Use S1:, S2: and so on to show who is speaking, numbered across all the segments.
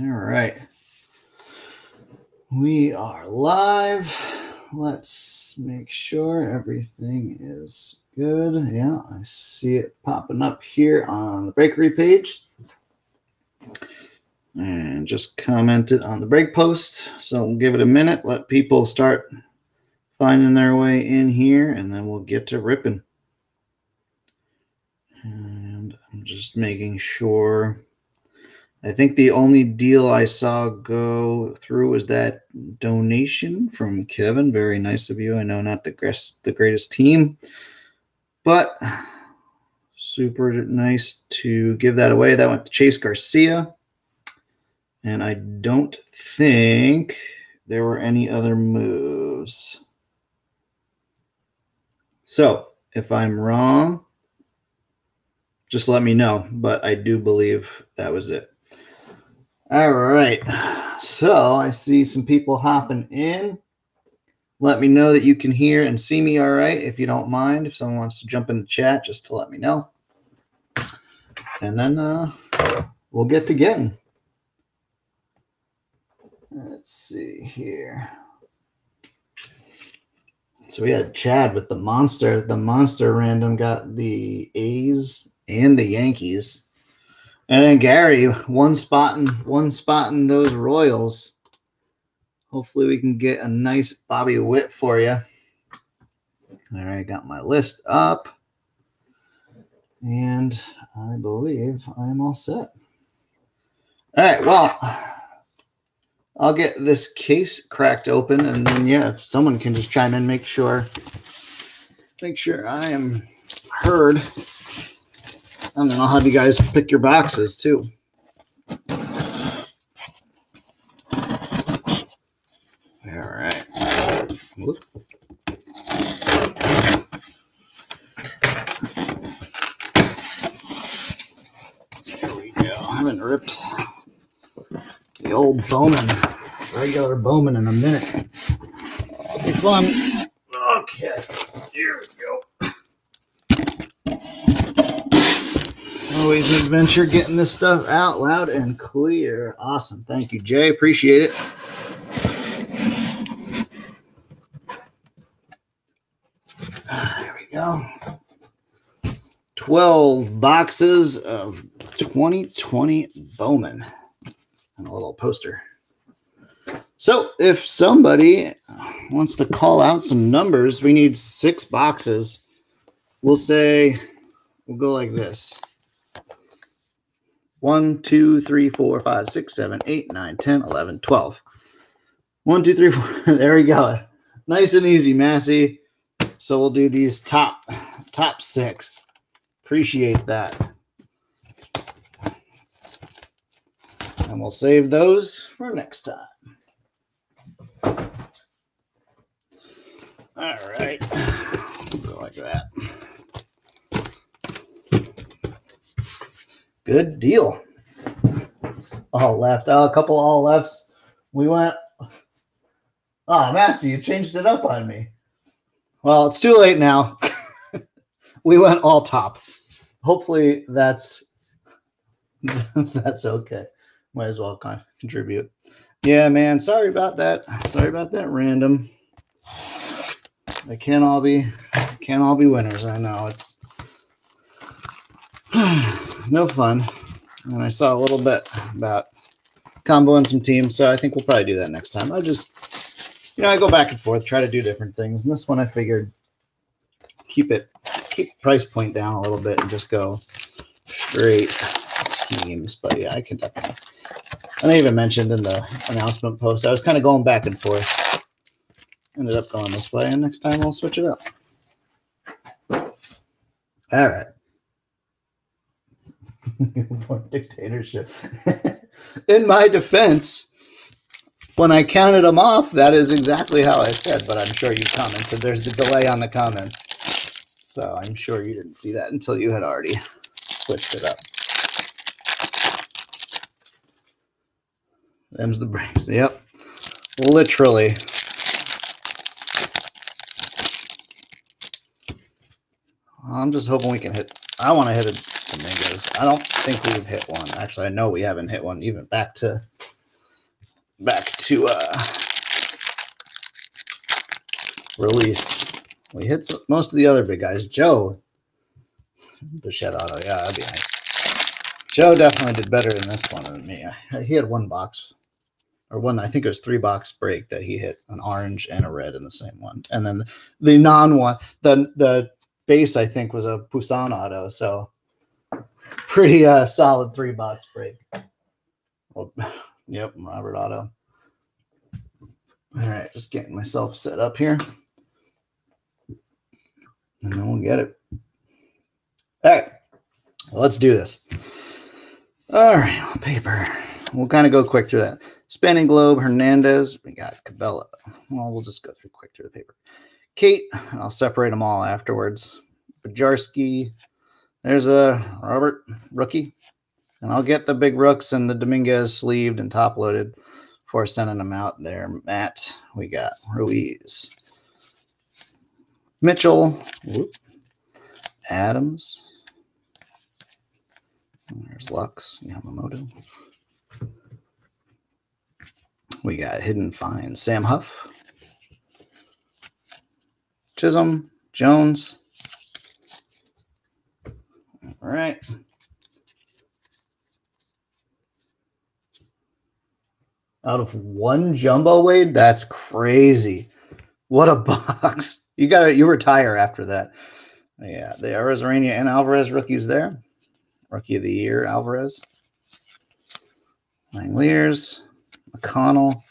S1: All right. We are live. Let's make sure everything is good. Yeah, I see it popping up here on the Breakery page. And just commented on the break post. So we'll give it a minute, let people start finding their way in here, and then we'll get to ripping. And I'm just making sure. I think the only deal I saw go through was that donation from Kevin. Very nice of you. I know not the greatest, the greatest team, but super nice to give that away. That went to Chase Garcia. And I don't think there were any other moves. So if I'm wrong, just let me know. But I do believe that was it. All right. So I see some people hopping in. Let me know that you can hear and see me all right if you don't mind. If someone wants to jump in the chat, just to let me know. And then uh, we'll get to getting. Let's see here. So we had Chad with the monster. The monster random got the A's and the Yankees. And then Gary, one spot in one spot in those Royals. Hopefully we can get a nice Bobby Witt for you. All right, got my list up. And I believe I'm all set. All right, well, I'll get this case cracked open and then yeah, if someone can just chime in, make sure make sure I am heard. And then I'll have you guys pick your boxes too. All right. Whoop. There we go. I haven't ripped the old Bowman, regular Bowman in a minute. This will be fun. Okay. Here we go. Always an adventure getting this stuff out loud and clear. Awesome. Thank you, Jay. Appreciate it. There we go. 12 boxes of 2020 Bowman and a little poster. So, if somebody wants to call out some numbers, we need six boxes. We'll say, we'll go like this. One, two, three, four, five, six, seven, eight, nine, 10, 11, 12. One, two, three, four. There we go. Nice and easy, Massey. So we'll do these top top six. Appreciate that. And we'll save those for next time. All right. Go like that. Good deal. All left. Oh, a couple all lefts. We went. Oh, Massey, you changed it up on me. Well, it's too late now. we went all top. Hopefully that's that's okay. Might as well con- contribute. Yeah, man. Sorry about that. Sorry about that random. They can't all be can't all be winners. I know it's no fun. And I saw a little bit about comboing some teams, so I think we'll probably do that next time. I just, you know, I go back and forth, try to do different things, and this one I figured keep it, keep price point down a little bit, and just go straight teams. But yeah, I can definitely. And I even mentioned in the announcement post, I was kind of going back and forth. Ended up going this way, and next time we'll switch it up. All right. Newborn dictatorship. In my defense, when I counted them off, that is exactly how I said, but I'm sure you commented. There's the delay on the comments. So I'm sure you didn't see that until you had already switched it up. Them's the breaks. Yep. Literally. I'm just hoping we can hit. I want to hit a I don't think we've hit one. Actually, I know we haven't hit one. Even back to back to uh release. We hit some, most of the other big guys. Joe Bichette auto. Yeah, that'd be nice. Joe definitely did better in this one than me. He had one box or one, I think it was three box break that he hit an orange and a red in the same one. And then the non one, the the base I think was a Puason auto. So pretty uh, solid three box break. Well, yep, Robert Auto. All right, just getting myself set up here. And then we'll get it. All right, let's do this. All right, paper. We'll kind of go quick through that. Spanning Globe, Hernandez. We got Cabela. Well, we'll just go through quick through the paper. Kate, I'll separate them all afterwards. Bajarski. There's a Robert rookie. And I'll get the big rooks and the Dominguez sleeved and top loaded before sending them out there. Matt, we got Ruiz. Mitchell. Whoop. Adams. There's Lux, Yamamoto. We got Hidden Fine, Sam Huff, Chisholm, Jones. All right. Out of one jumbo Wade, that's crazy. What a box! You got to you retire after that. Yeah, the Arozarena and Alvarez rookies there. Rookie of the year, Alvarez. Langeliers, McConnell,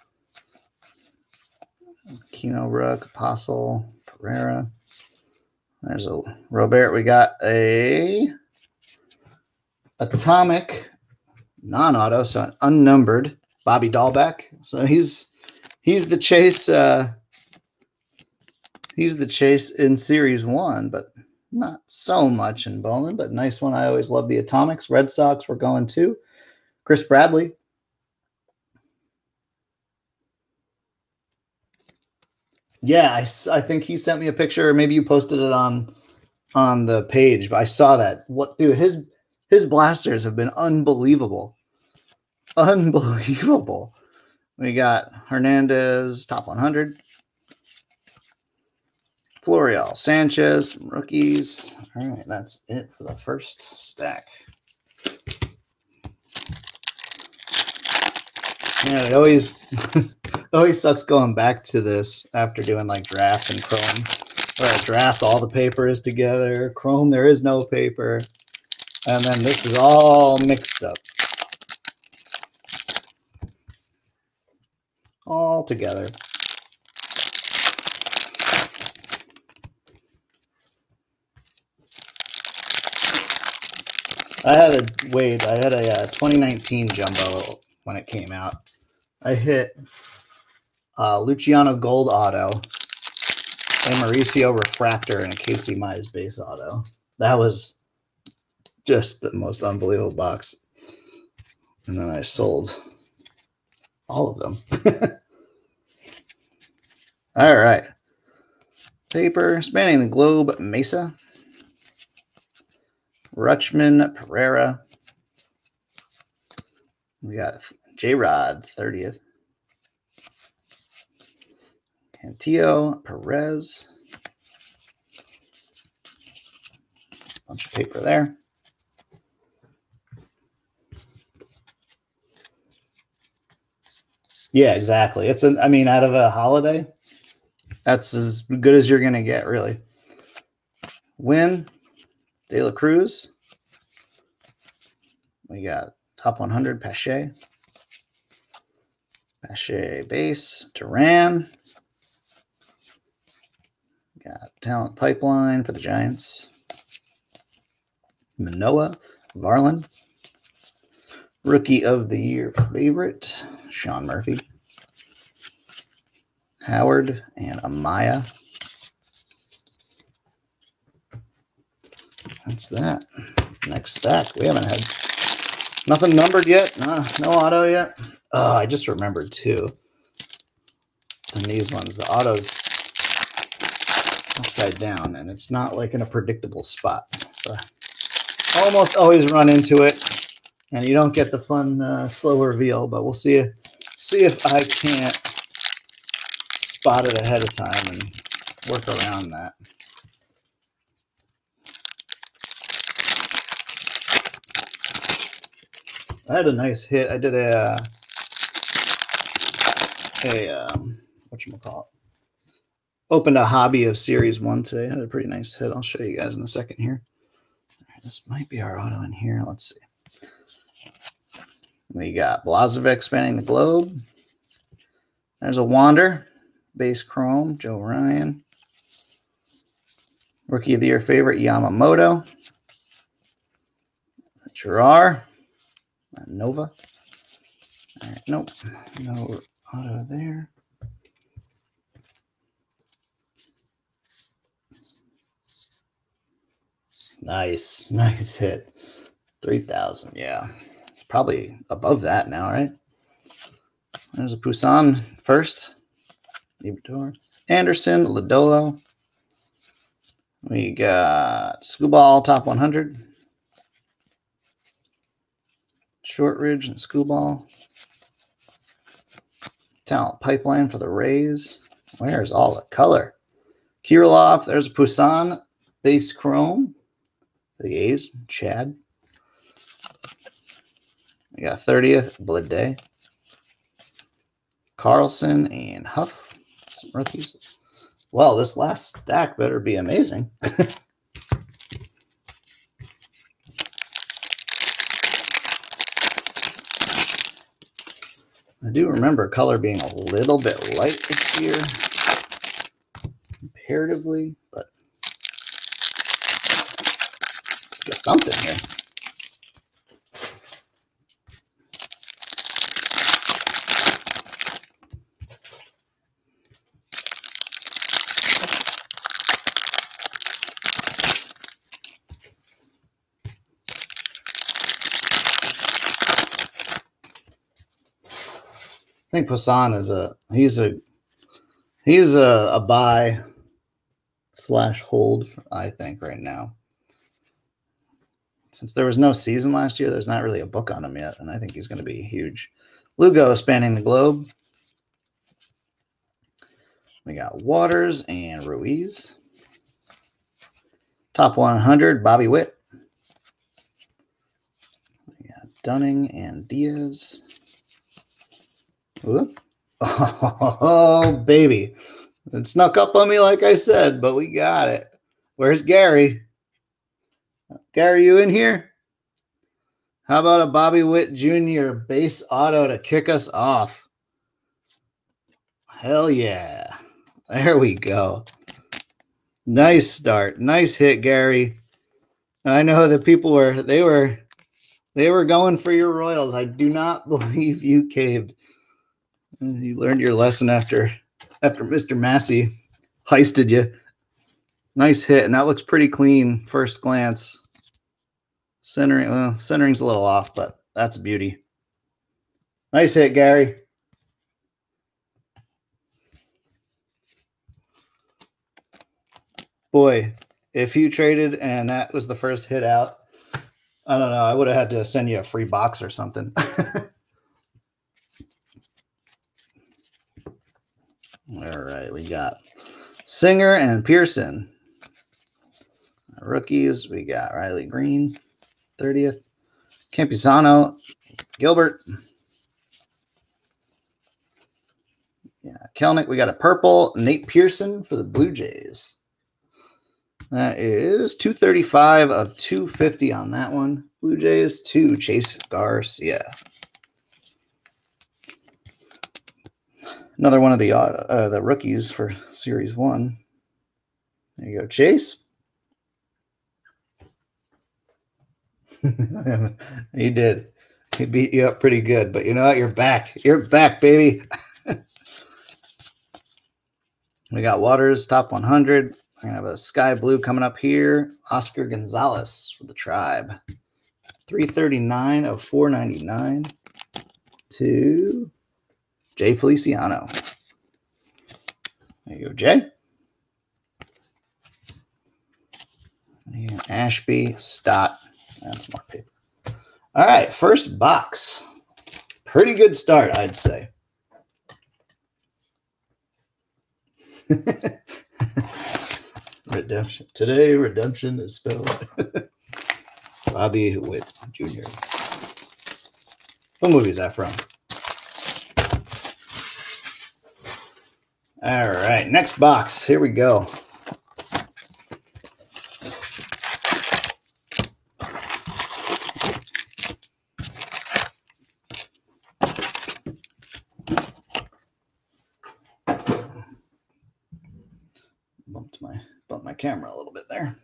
S1: Keno Rook, Apostel, Pereira. There's a Robert. We got a atomic non-auto, so unnumbered Bobby Dalbec. So he's he's the chase. Uh, he's the chase in Series One, but not so much in Bowman, but nice one. I always love the Atomics. Red Sox We're going to Chris Bradley. Yeah, I, I think he sent me a picture, maybe you posted it on on the page, but I saw that. What dude, his his blasters have been unbelievable. Unbelievable. We got Hernandez, top 100. Florial, Sanchez, rookies. All right, that's it for the first stack. Yeah, it always always sucks going back to this after doing like draft and Chrome. Where I draft all the papers together. Chrome, there is no paper. And then this is all mixed up. All together. I had a wait. I had a, uh 2019 jumbo when it came out. I hit uh, Luciano Gold Auto, a Mauricio Refractor, and a Casey Mize base auto. That was just the most unbelievable box. And then I sold all of them. all right. Paper spanning the globe, Mesa. Rutschman, Pereira. We got J Rod, 30th. Cantillo, Perez. Bunch of paper there. Yeah, exactly. It's an I mean, out of a holiday, that's as good as you're gonna get, really. Win, De La Cruz. We got top 100 Pache. Pache base, Duran. Got talent pipeline for the Giants. Manoa, Varlin. Rookie of the year favorite, Sean Murphy. Howard and Amaya. That's that. Next stack. We haven't had nothing numbered yet. No, no auto yet. Oh, I just remembered too. And these ones, the autos upside down, and it's not like in a predictable spot. So almost always run into it, and you don't get the fun uh, slow reveal. But we'll see see if I can't spot it ahead of time and work around that. I had a nice hit. I did a a um, what you call it? Opened a hobby of series one today. I had a pretty nice hit. I'll show you guys in a second here. this might be our auto in here. Let's see. We got Blazovic spanning the globe. There's a Wander, base chrome, Joe Ryan. Rookie of the Year favorite, Yamamoto. Gerard. Nova. nope. No auto there. Nice. Nice hit. 3,000. Yeah. Probably above that now, right? There's a Puason first. Liberatore. Anderson, Lodolo. We got Skubal top 100. Shortridge and Skubal. Talent pipeline for the Rays. Where's all the color? Kirilloff, There's a Puason base chrome. The A's. Chad. We got 30th Bleday. Carlson and Huff. Some rookies. Well, this last stack better be amazing. I do remember color being a little bit light this year, comparatively, but let's get something here. I think Puason is a he's a he's a, a buy slash hold. I think right now, since there was no season last year, there's not really a book on him yet, and I think he's going to be huge. Lugo spanning the globe. We got Waters and Ruiz. Top 100, Bobby Witt. We got Dunning and Diaz. Whoop. Oh, baby. It snuck up on me, like I said, but we got it. Where's Gary? Gary, you in here? How about a Bobby Witt Jr. base auto to kick us off? Hell yeah. There we go. Nice start. Nice hit, Gary. I know that people were they were they were going for your Royals. I do not believe you caved. You learned your lesson after after Mr. Massey heisted you. Nice hit, and that looks pretty clean first glance. Centering, well, centering's a little off, but that's a beauty. Nice hit, Gary. Boy, if you traded and that was the first hit out, I don't know. I would have had to send you a free box or something. All right, we got Singer and Pearson. Rookies, we got Riley Greene, 30th. Campusano, Gilbert. Yeah, Kelenic, we got a purple. Nate Pearson for the Blue Jays. That is 235 of 250 on that one. Blue Jays, two. Chase Garcia. Another one of the uh, uh, the rookies for Series One. There you go, Chase. he did. He beat you up pretty good, but you know what? You're back. You're back, baby. we got Waters top 100. I have a sky blue coming up here. Oscar Gonzalez for the tribe. 339 of 499 to Jay Feliciano. There you go, Jay. And Ashby, Stott, That's more paper. All right, first box. Pretty good start, I'd say. redemption. Today, redemption is spelled Bobby Witt Jr. What movie is that from? All right, next box. Here we go. Bumped my bumped my camera a little bit there.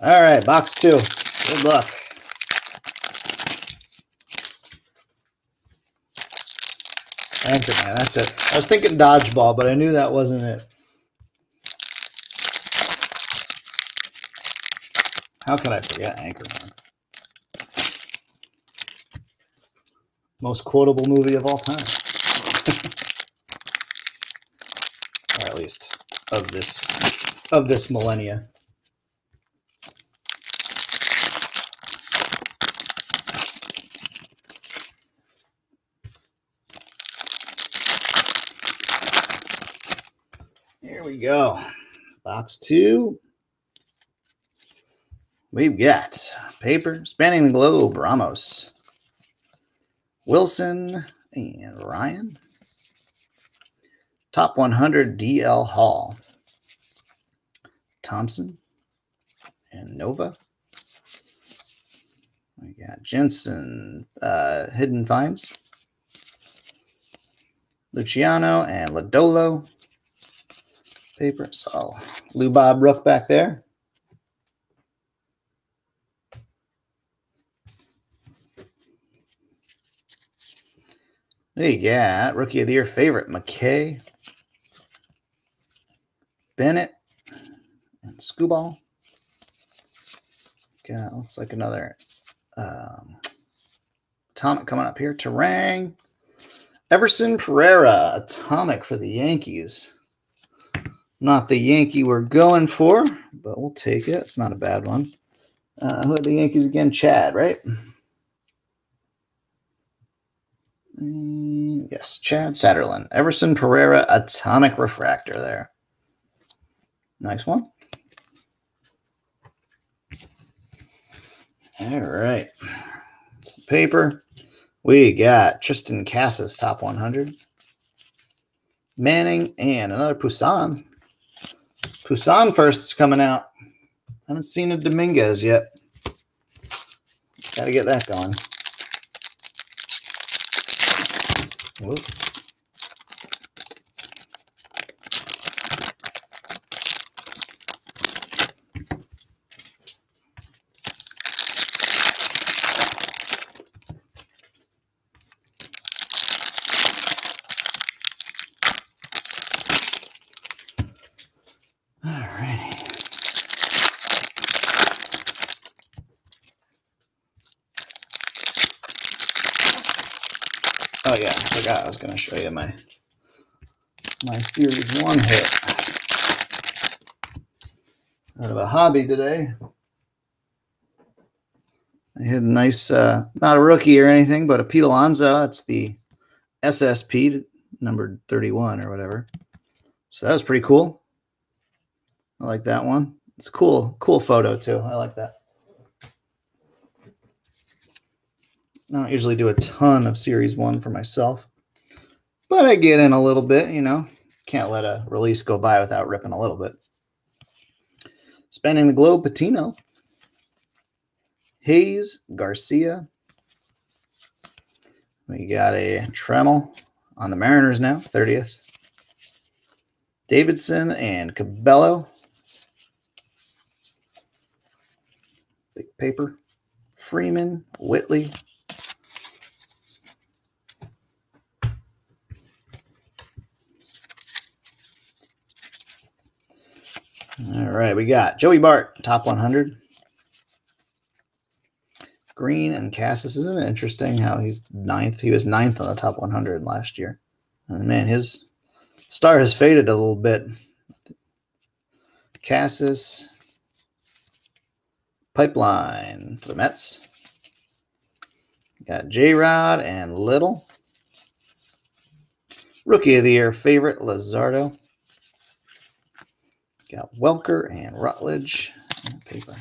S1: All right, box two. Good luck. Anchorman, that's it. I was thinking dodgeball, but I knew that wasn't it. How could I forget Anchorman? Most quotable movie of all time. or at least of this of this millennia. Go. Box two. We've got paper spanning the globe, Ramos, Wilson, and Ryan. Top 100 DL Hall, Thompson, and Nova. We got Jensen, uh, Hidden Finds, Luciano, and Lodolo paper. So Lou Bob Rook back there. Hey, yeah, rookie of the year favorite McKay, Bennett, and Skubal. Got looks like another um, atomic coming up here. Terang, Everson Pereira, atomic for the Yankees. Not the Yankee we're going for, but we'll take it. It's not a bad one. Uh, who are the Yankees again? Chad, right? Mm, yes, Chad Satterlin. Everson Pereira, Atomic Refractor there. Nice one. All right. Some paper. We got Triston Casas, top 100. Manning and another Puason. Puason first coming out. Haven't seen a Dominguez yet. Got to get that going. Oh yeah, I forgot I was going to show you my my series one hit. Out of a hobby today. I hit a nice, uh, not a rookie or anything, but a Pete Alonso. It's the SSP number 31 or whatever. So that was pretty cool. I like that one. It's cool, cool photo too. I like that. I don't usually do a ton of series one for myself, but I get in a little bit, you know. Can't let a release go by without ripping a little bit. Spanning the globe, Patino. Hayes, Garcia. We got a Trammell on the Mariners now, 30th. Davidson and Cabello. Big paper. Freeman, Whitley. All right, we got Joey Bart, top 100. Green and Cassis. Isn't it interesting how he's ninth? He was ninth on the top 100 last year. And man, his star has faded a little bit. Cassis, Pipeline for the Mets. Got J Rod and Little. Rookie of the Year favorite, Luzardo. Got Welker and Rutledge. And paper.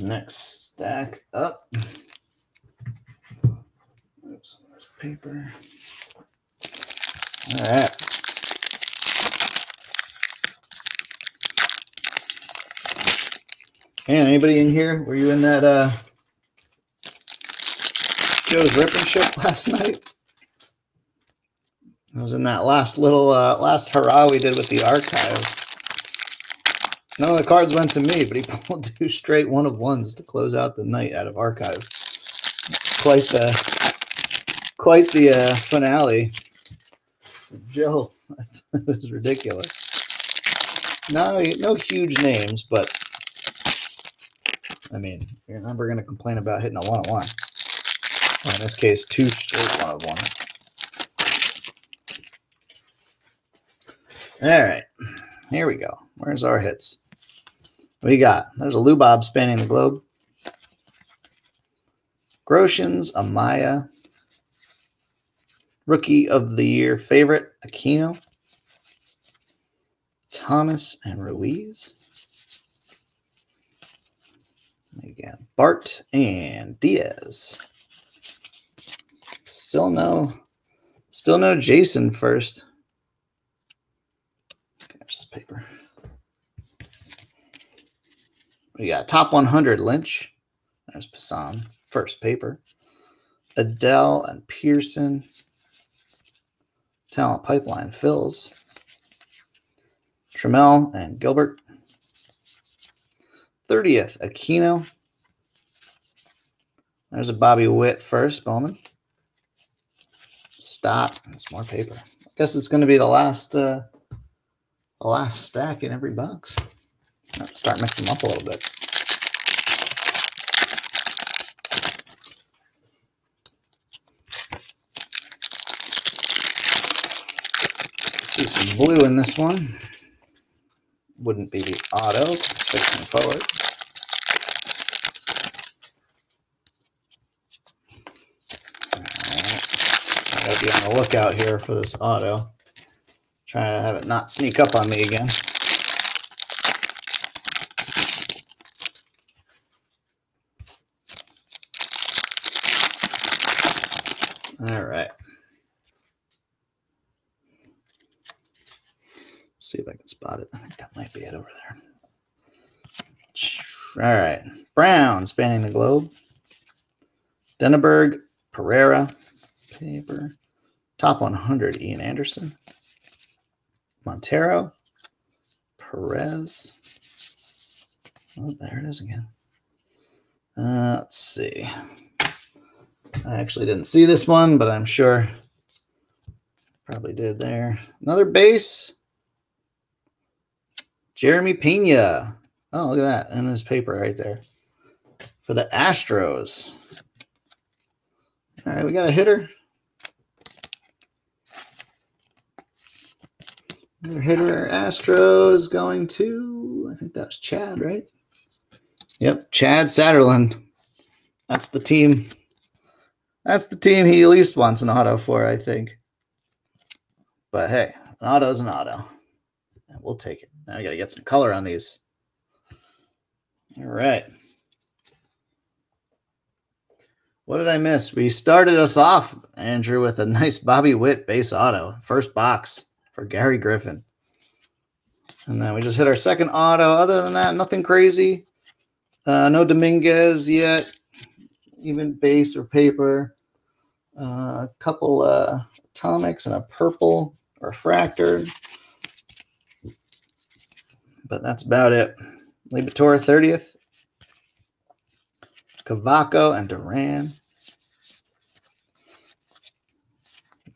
S1: Next stack up. Oops, this paper. All right. And anybody in here? Were you in that uh Joe's ripping ship last night? I was in that last little uh last hurrah we did with the archive. None of the cards went to me, but he pulled two straight one of ones to close out the night out of archive. Quite the quite the uh, finale. Joe, it was ridiculous. No, no huge names, but I mean, you're never going to complain about hitting a one on one. in this case, two straight one of one of one. All right, here we go. Where's our hits? We got? There's a Lubob spanning the globe. Groshans, Amaya. Rookie of the Year favorite, Aquino. Thomas and Ruiz. Again, Bart and Diaz. Still no, still no Jasson first. Paper. We got top 100 Lynch. There's Puason. First paper. Adell and Pearson. Talent Pipeline fills. Trammell and Gilbert. 30th, Aquino. There's a Bobby Witt first, Bowman. Stop. It's more paper. I guess it's going to be the last uh, last stack in every box. Start mixing them up a little bit. See some blue in this one. Wouldn't be the auto. Fixing forward. I gotta be on the lookout here for this auto. Trying to have it not sneak up on me again. All right. see if I can spot it. I think that might be it over there. All right. Brown spanning the globe. Denneberg, Pereira, paper. Top 100, Ian Anderson. Montero, Perez. Oh, there it is again. Uh, let's see. I actually didn't see this one, but I'm sure probably did there. Another base. Jeremy Pena. Oh, look at that in his paper right there for the Astros. All right, we got a hitter. Another hitter, Astros going to, I think that was Chad, right? Yep, Chad Satterland. That's the team that's the team he at least wants an auto for, I think. But hey, an auto is an auto. We'll take it. Now I got to get some color on these. All right. What did I miss? We started us off, Andrew, with a nice Bobby Witt base auto. First box for Gary Griffin. And then we just hit our second auto. Other than that, nothing crazy. Uh, no Dominguez yet, even base or paper a couple uh, atomics and a purple refractor. But that's about it. Liberatore 30th. Cavaco and Duran.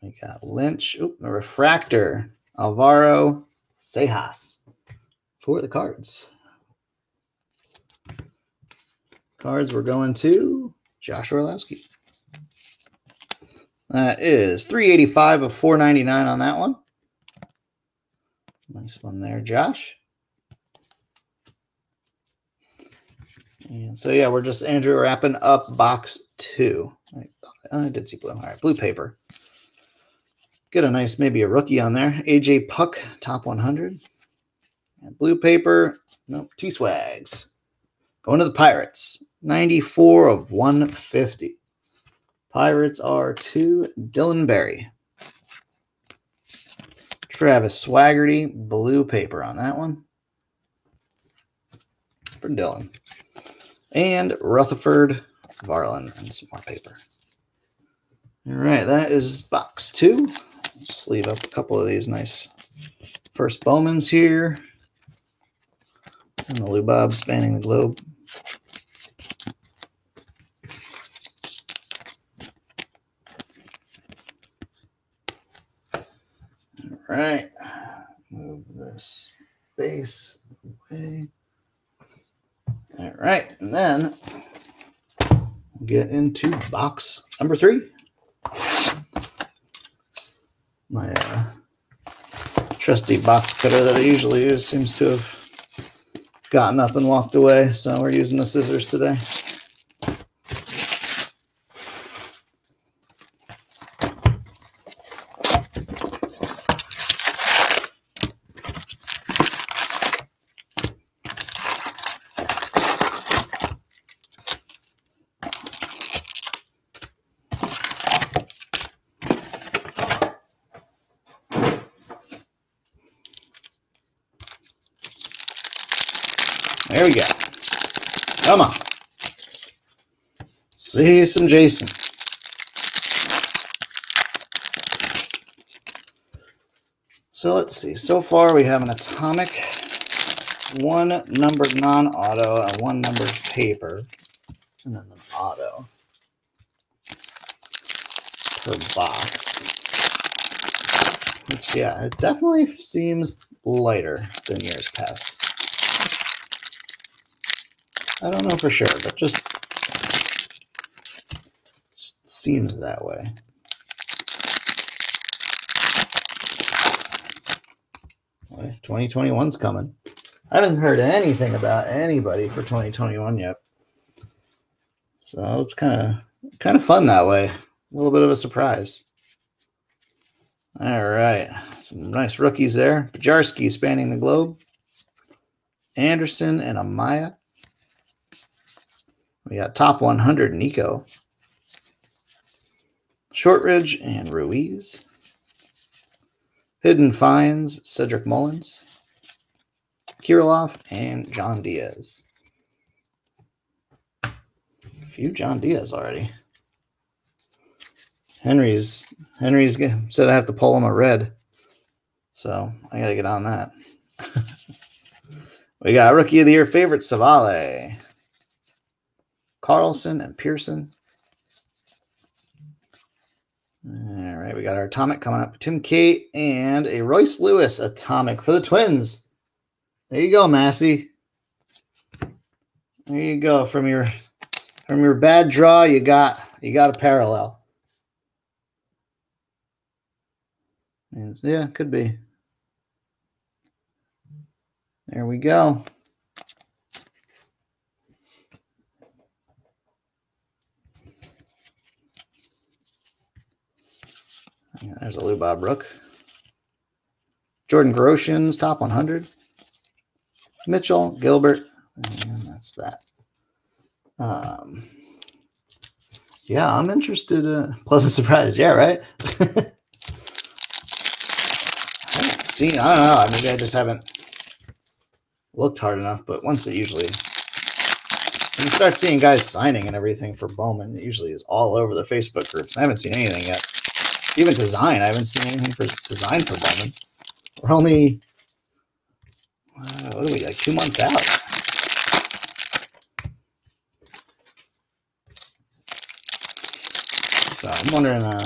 S1: We got Lynch, oop, a refractor, Alvaro, Seijas for the cards. Cards we're going to Josh Orlowski. That is 385 of 499 on that one. Nice one there, Josh. And so yeah, we're just Andrew wrapping up box two. I, I did see blue. All right, blue paper. Get a nice, maybe a rookie on there. AJ Puk, top 100. And blue paper, nope, T Swags. Going to the Pirates. 94 of 150. Pirates are to Dylan Berry. Travis Swaggerty, blue paper on that one. For Dylan. And Rutherford Varlin and some more paper. All right, that is box two. Just leave up a couple of these nice first Bowmans here. And the Lou Bob spanning the globe. All right. Move this base away. All right. And then get into box number three. My uh, trusty box cutter that I usually use seems to have gotten up and walked away. So we're using the scissors today. See some Jasson. So let's see. So far, we have an atomic, one numbered non-auto, and one numbered paper, and then an auto per box. Which, yeah, it definitely seems lighter than years past. I don't know for sure, but just seems that way. Well, 2021's coming. I haven't heard anything about anybody for 2021 yet. So it's kind of kind of fun that way. A little bit of a surprise. All right. Some nice rookies there. Bajarski spanning the globe. Anderson and Amaya. We got top 100 Nico. Shortridge and Ruiz. Hidden Finds, Cedric Mullins. Kirilloff and John Diaz. A few John Diaz already. Henry's Henry's said I have to pull him a red. So I gotta get on that. we got rookie of the year favorite Savale. Carlson and Pearson. All right, we got our atomic coming up. Tim Cate and a Royce Lewis atomic for the Twins. There you go, Massey. There you go. From your from your bad draw, you got you got a parallel. And yeah, could be. There we go. Yeah, there's a Lou Bob Rook. Jordan Groshans, top 100. Mitchell, Gilbert, and that's that. Um, yeah, I'm interested. Uh, pleasant surprise. Yeah, right? I haven't seen, I don't know. Maybe I just haven't looked hard enough, but once it usually, when you start seeing guys signing and everything for Bowman, it usually is all over the Facebook groups. I haven't seen anything yet. Even design, I haven't seen anything for design for Bowman. We're only, uh, what are we, like two months out? So I'm wondering, uh,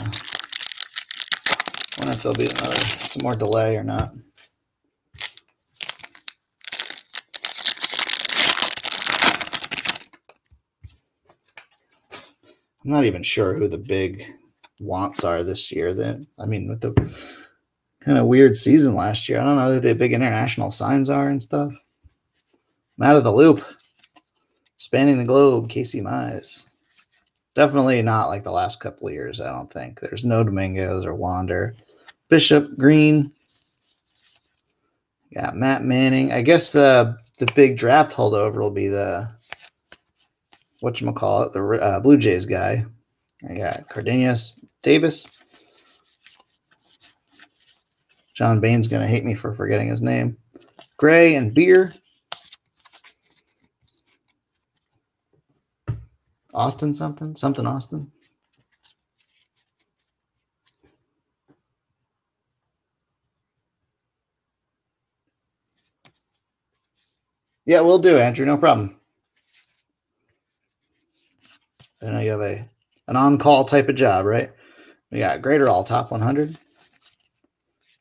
S1: wonder if there'll be another, some more delay or not. I'm not even sure who the big wants are this year. That I mean, with the kind of weird season last year, I don't know who the big international signs are and stuff. I'm out of the loop. Spanning the globe, Casey Mize. Definitely not like the last couple years, I don't think. There's no Dominguez or Wander. Bishop Green. Got Matt Manning. I guess the the big draft holdover will be the what you call it, the uh, Blue Jays guy. I got Cardenas Davis. John Bain's gonna hate me for forgetting his name. Gray and Beer. Austin something? Something Austin? Yeah, we'll do, Andrew. No problem. I know you have a an on-call type of job, right? We got Greater All Top 100.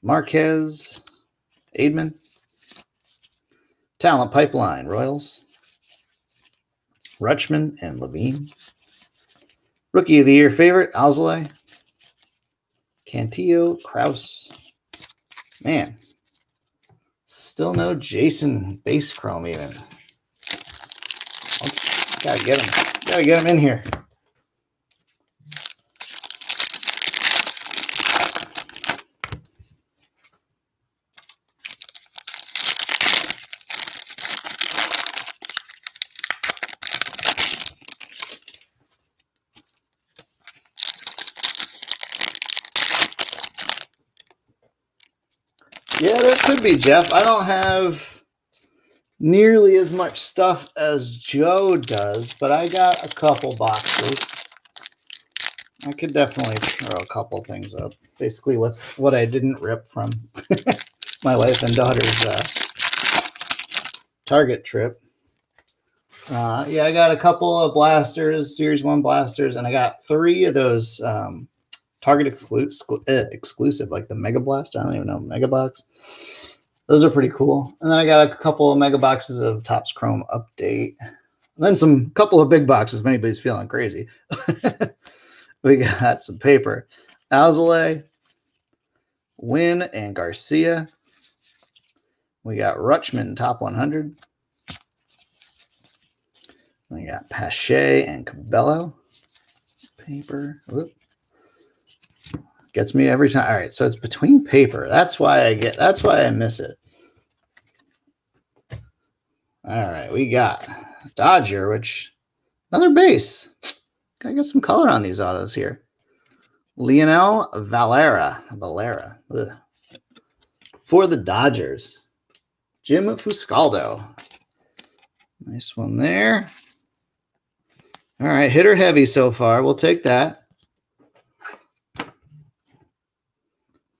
S1: Marquez, Edman. Talent Pipeline, Royals. Rutschman and Levine. Rookie of the Year favorite, Alzolay. Cantillo, Kraus. Man, still no Jasson base chrome even. Gotta get him. Gotta get him in here. Yeah, that be, Jeff. I don't have nearly as much stuff as Joe does, but I got a couple boxes. I could definitely throw a couple things up. Basically, what's what I didn't rip from my wife and daughter's uh, Target trip. Uh, yeah, I got a couple of blasters, Series One blasters, and I got three of those um, Target exclu- uh, exclusive, like the Mega Blast. I don't even know Mega Box. Those are pretty cool. And then I got a couple of Mega Boxes of Topps Chrome Update. And then some couple of big boxes. If anybody's feeling crazy, we got some paper. Alzolay, Wynn, and Garcia. We got Rutschman top 100. We got Pache and Cabello. Paper. Whoop. Gets me every time. All right, so it's between paper. That's why I get. That's why I miss it. All right, we got Dodger, which another base. I get some color on these autos here. Leonel Valera, Valera, ugh. for the Dodgers. Jim Fuscaldo. Nice one there. All right, hitter heavy so far. We'll take that.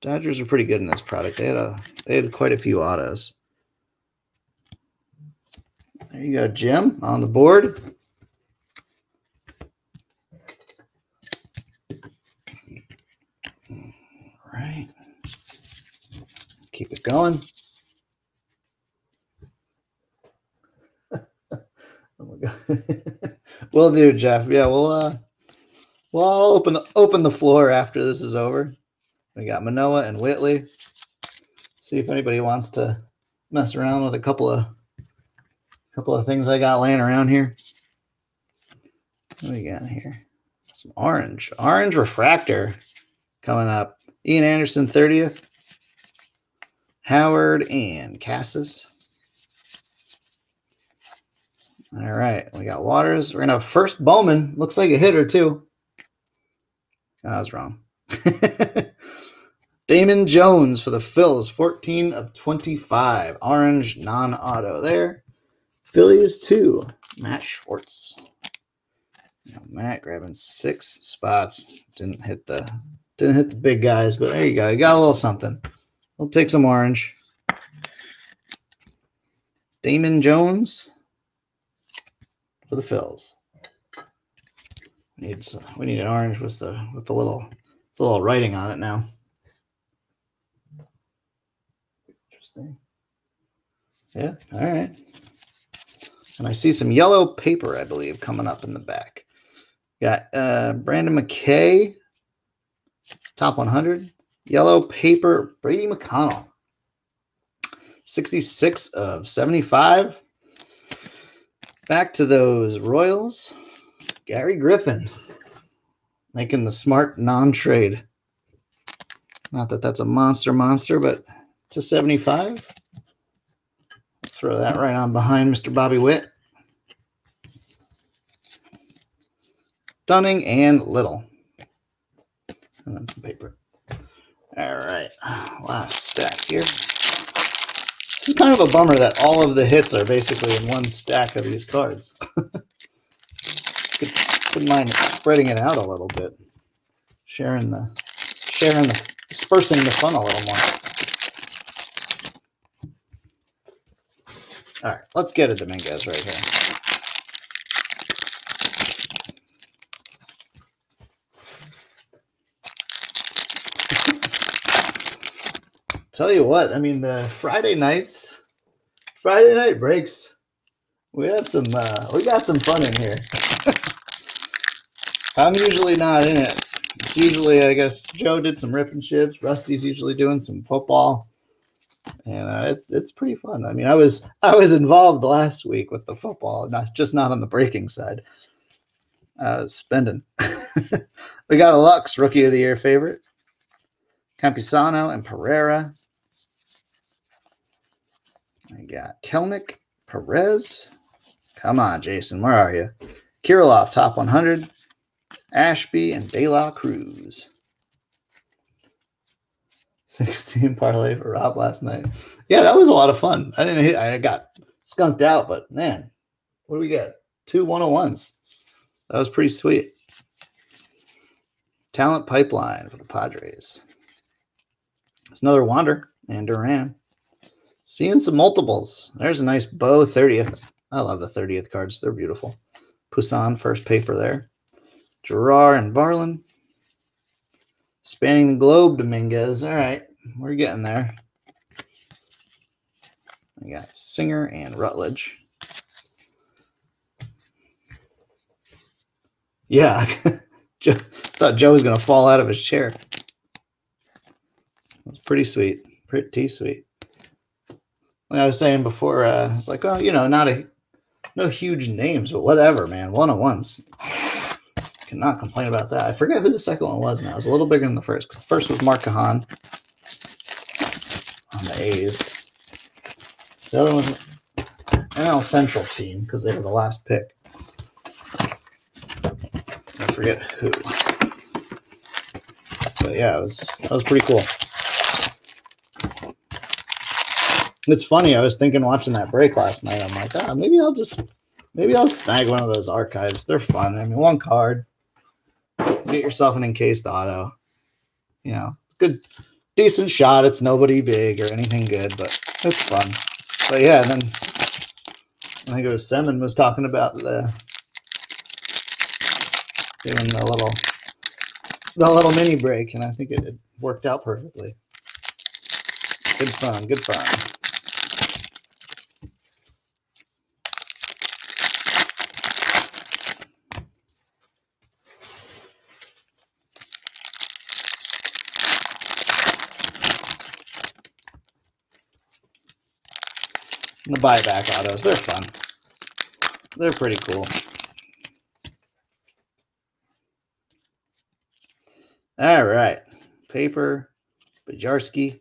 S1: Dodgers are pretty good in this product. They had a they had quite a few autos. There you go, Jim, on the board. All right. Keep it going. oh my god. we'll do, Jeff. Yeah, we'll uh we'll open the open the floor after this is over. We got Manoah and Whitley. See if anybody wants to mess around with a couple of couple of things I got laying around here. What do we got here? Some orange. Orange refractor coming up. Ian Anderson 30th. Howard and Casas. All right. We got Waters. We're to have first Bowman. Looks like a hitter, too. Ah, I was wrong. Damon Jones for the Phils, 14 of 25. Orange non-auto there. Phillies two. Matt Schwartz. Matt grabbing six spots. Didn't hit the didn't hit the big guys, but there you go. You got a little something. We'll take some orange. Damon Jones for the Phils. We need some, we need an orange with the with the little the little writing on it now. Interesting. Yeah, all right. And I see some yellow paper, I believe, coming up in the back. Got uh, Brendan McKay, top 100. Yellow paper, Brady McConnell. 66 of 75. back to those Royals. Gary Griffin making the smart non-trade. Not that that's a monster monster, but to 75. Throw that right on behind Mr. Bobby Witt. Dunning and Little. And then some paper. All right, last stack here. This is kind of a bummer that all of the hits are basically in one stack of these cards. Wouldn't mind spreading it out a little bit, sharing the, sharing the, dispersing the fun a little more. All right, let's get a Dominguez right here. Tell you what, I mean the Friday nights, Friday night breaks. We have some, uh, we got some fun in here. I'm usually not in it. It's usually, I guess, Joe did some ripping chips. Rusty's usually doing some football, and uh, it, it's pretty fun. I mean, I was I was involved last week with the football, not just not on the breaking side. Was spending. we got a Lux Rookie of the Year favorite, Campusano and Pereira. I got Kelenic, Perez. Come on, Jasson, where are you? Kirilloff, top 100. Ashby and De La Cruz. 16 parlay for Rob last night. Yeah, that was a lot of fun. I didn't hit, I got skunked out, but man, what do we get? Two 101s. That was pretty sweet. Talent pipeline for the Padres. There's another Wander and Duran. Seeing some multiples. There's a nice bow 30th. I love the 30th cards. They're beautiful. Puason, first paper there. Gerard and Varlin. Spanning the globe, Dominguez. All right, we're getting there. We got Singer and Rutledge. Yeah, Joe, thought Joe was going to fall out of his chair. Pretty sweet. Pretty sweet. Like I was saying before, uh, it's like, oh, you know, not a no huge names, but whatever, man. One on ones cannot complain about that. I forget who the second one was now. It was a little bigger than the first because the first was Mark Kahan on the A's. The other one, NL Central team because they were the last pick. I forget who. But yeah, it was that was pretty cool. It's funny. I was thinking watching that break last night. I'm like, ah, maybe I'll just maybe I'll snag one of those archives. They're fun. I mean, one card get yourself an encased auto. You know, good, decent shot. It's nobody big or anything good, but it's fun. But yeah, then I think it was Simon was talking about the doing the little the little mini break, and I think it, it worked out perfectly. Good fun, good fun. The buyback autos, they're fun. They're pretty cool. All right. Paper, Bajarski,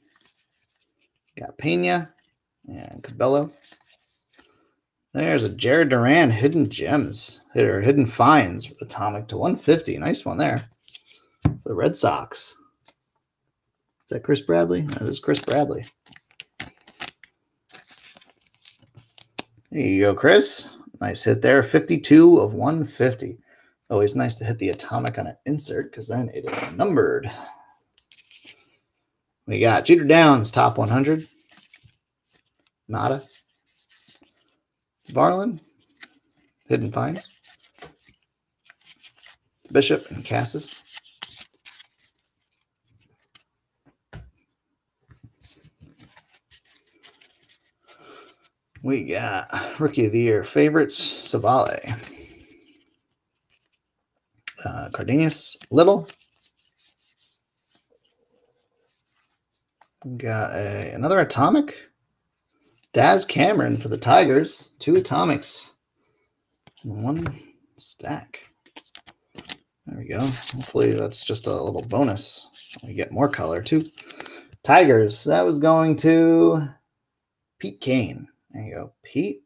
S1: got Pena and Cabello. There's a Jarren Duran hidden gems or hidden finds atomic to 150. Nice one there. The Red Sox. Is that Chris Bradley? That is Chris Bradley. There you go, Chris. Nice hit there. 52 of 150. Always nice to hit the atomic on an insert because then it is numbered. We got Jeter Downs, top 100. Nada. Varlin. Hidden Finds. Bishop and Casas. We got Rookie of the Year favorites Savale, uh, Cardenas, Little. Got a, another Atomic. Daz Cameron for the Tigers. Two Atomics. One stack. There we go. Hopefully that's just a little bonus. We get more color too. Tigers. That was going to Pete Kane. There you go. Pete.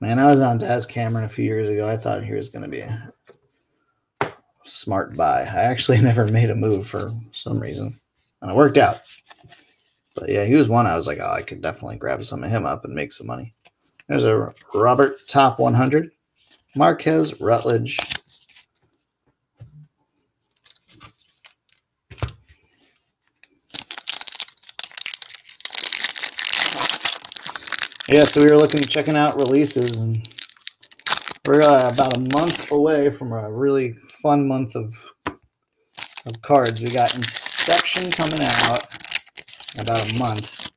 S1: Man, I was on Daz Cameron a few years ago. I thought he was going to be a smart buy. I actually never made a move for some reason, and it worked out. But yeah, he was one I was like, oh, I could definitely grab some of him up and make some money. There's a Robert Top 100. Marquez Rutledge. Yeah, so we were looking, at checking out releases, and we're uh, about a month away from a really fun month of of cards. We got Inception coming out about a month,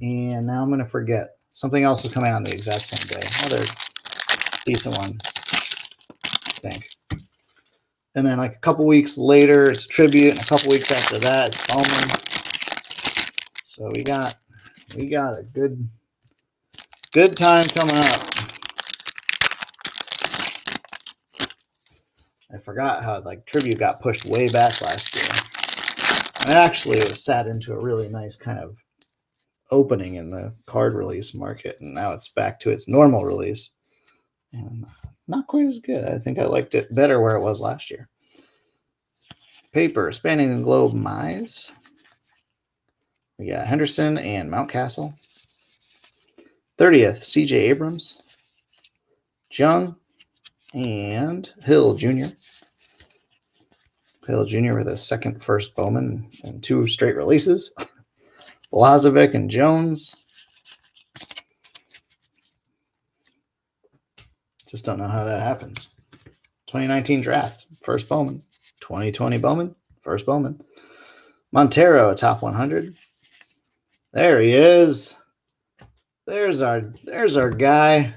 S1: and now I'm gonna forget something else is coming out on the exact same day. Another decent one, I think. And then like a couple weeks later, it's Tribute, and a couple weeks after that, it's Bowman. So we got we got a good good time coming up. I forgot how like tribute got pushed way back last year. And actually it sat into a really nice kind of opening in the card release market, and now it's back to its normal release. And not quite as good. I think I liked it better where it was last year. Paper, spanning the globe, Mize. We got Henderson and Mountcastle. 30th, CJ Abrams, Jung, and Hill Jr. Hill Jr. with a second first Bowman and two straight releases. Lazovic and Jones. Just don't know how that happens. 2019 draft, first Bowman. 2020 Bowman, first Bowman. Montero, a top 100. There he is. There's our there's our guy.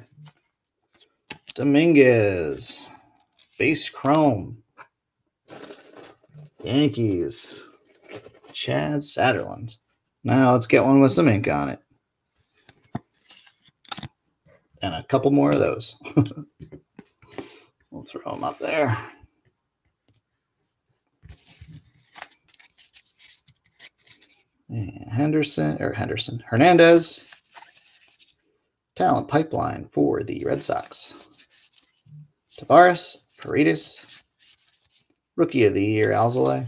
S1: Dominguez. Base Chrome. Yankees. Chad Satterland. Now let's get one with some ink on it. And a couple more of those. we'll throw them up there. And Henderson or Henderson Hernandez talent pipeline for the Red Sox. Tavares, Paredes, Rookie of the Year, Alzolay,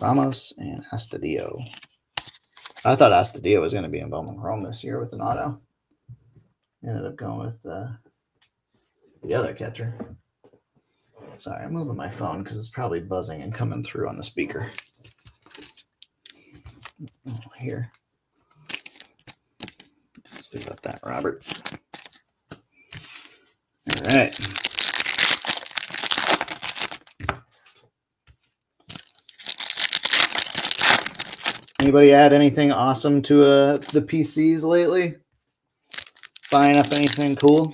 S1: Ramos, and Astudillo. I thought Astudillo was going to be in Bowman Chrome this year with an auto. Ended up going with uh, the other catcher. Sorry, I'm moving my phone because it's probably buzzing and coming through on the speaker. Here. About that, Robert. All right. Anybody add anything awesome to uh, the PCs lately? Buying up anything cool?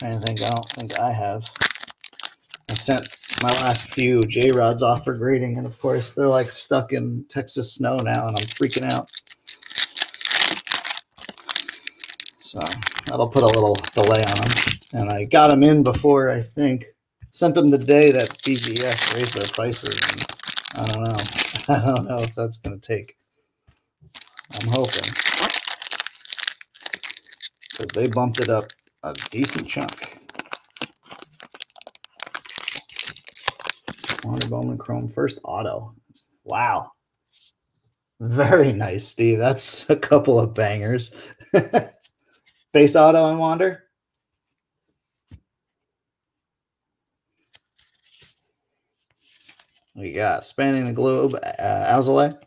S1: to think. I don't think I have. I sent my last few J rods off for grading, and of course they're like stuck in Texas snow now, and I'm freaking out. So that'll put a little delay on them. And I got them in before I think sent them the day that BGS raised their prices. And I don't know. I don't know if that's going to take. I'm hoping because they bumped it up a decent chunk. Wander Bowman Chrome first auto. Wow. Very nice, Steve. That's a couple of bangers. Base auto and Wander. We got Spanning the Globe, uh, Alzolay,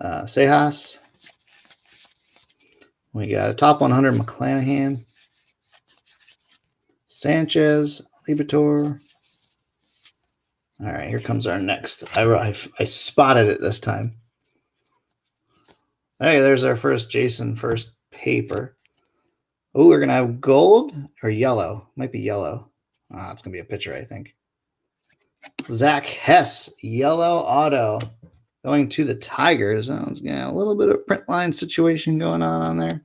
S1: uh, Seijas. We got a top 100 McClanahan, Sanchez, Liberatore. All right, here comes our next. I, I, I spotted it this time. Hey, there's our first Jasson first paper. Oh, we're gonna have gold or yellow. Might be yellow. Ah, it's gonna be a picture, I think. Zach Hess, yellow auto, going to the Tigers. Oh, it's got a little bit of print line situation going on on there.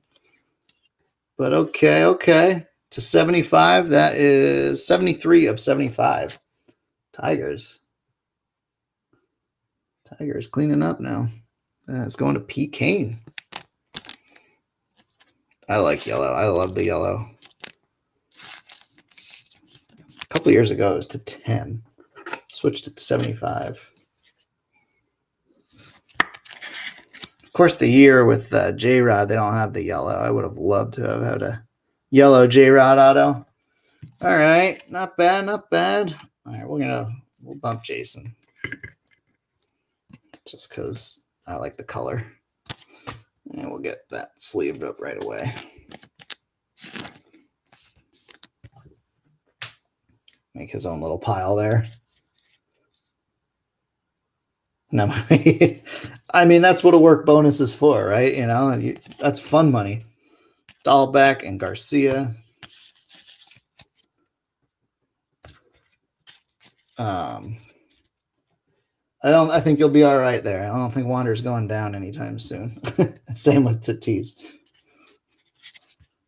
S1: But okay, okay. To 75, that is 73 of 75. Tigers. Tigers cleaning up now. Uh, it's going to Pete Kane. I like yellow. I love the yellow. A couple years ago, it was to 10. Switched it to 75. Of course, the year with uh, J Rod, they don't have the yellow. I would have loved to have had a yellow J Rod auto. All right, not bad, not bad. All right, we're gonna we'll bump Jasson just because I like the color, and we'll get that sleeved up right away. Make his own little pile there. No, I mean that's what a work bonus is for, right? You know, you, that's fun money. Dalbec and Garcia. Um, I don't. I think you'll be all right there. I don't think Wander's going down anytime soon. Same with Tatis.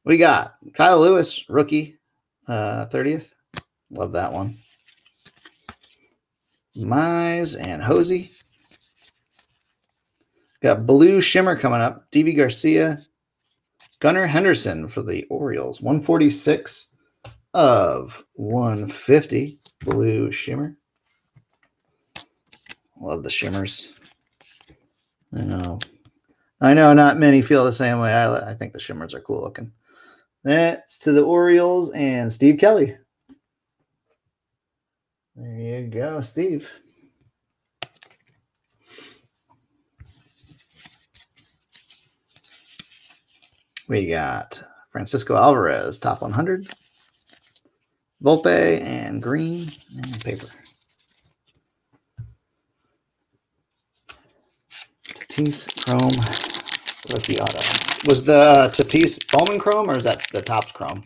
S1: We got Kyle Lewis, rookie, uh, 30th. Love that one. Mize and Hosey. Got Blue Shimmer coming up. DB Garcia. Gunnar Henderson for the Orioles. 146 of 150. Blue Shimmer. Love the shimmers. I know. I know not many feel the same way. I, I think the shimmers are cool looking. That's to the Orioles and Steve Kelly. There you go, Steve. We got Francisco Alvarez, top 100. Volpe and green and paper. Tatis Chrome rookie auto. Was the Tatis Bowman Chrome or is that the Topps Chrome?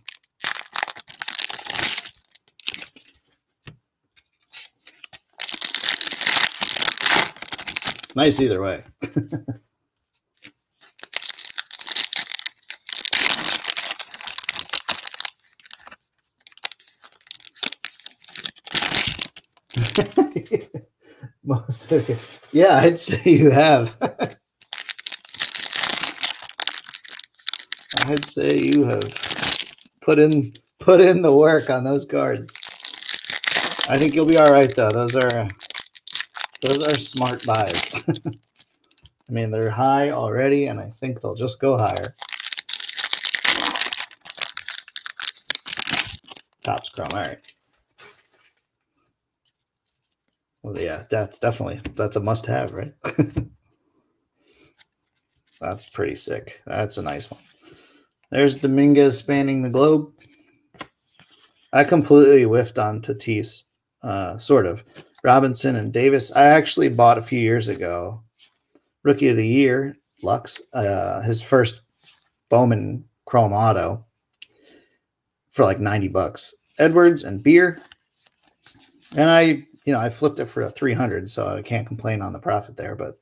S1: Nice either way. Most of it. Yeah, I'd say you have. I'd say you have put in put in the work on those cards. I think you'll be all right though. Those are those are smart buys. I mean, they're high already, and I think they'll just go higher. Topps Chrome. All right. Well, yeah, that's definitely that's a must-have, right? that's pretty sick. That's a nice one. There's Dominguez spanning the globe. I completely whiffed on Tatis, uh, sort of. Robinson and Davis. I actually bought a few years ago, Rookie of the Year, Lux, uh, his first Bowman Chrome Auto for like 90 bucks. Edwards and Beer. And I you know, I flipped it for a 300, so I can't complain on the profit there. But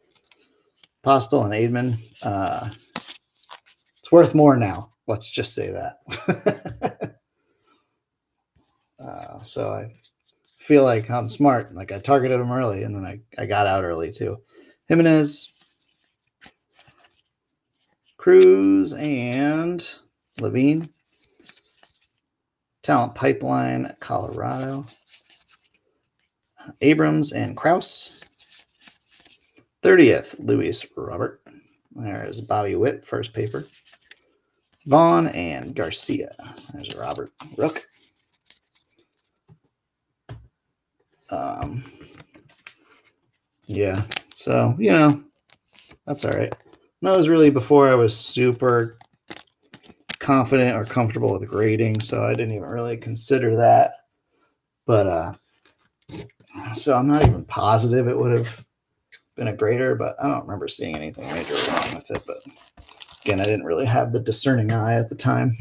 S1: Postel and Edman, uh, it's worth more now. Let's just say that. uh, so I feel like I'm smart. Like I targeted him early, and then I, I got out early too. Jimenez, Cruz, and Levine. Talent Pipeline, Colorado. Abrams and Kraus. 30th, Luis Robert. There's Bobby Witt, first paper. Vaughn and Garcia. There's Robert Rook. Um, yeah, so, you know, that's all right. That was really before I was super confident or comfortable with grading, so I didn't even really consider that. But uh, so I'm not even positive it would have been a grader, but I don't remember seeing anything major wrong with it. But again, I didn't really have the discerning eye at the time.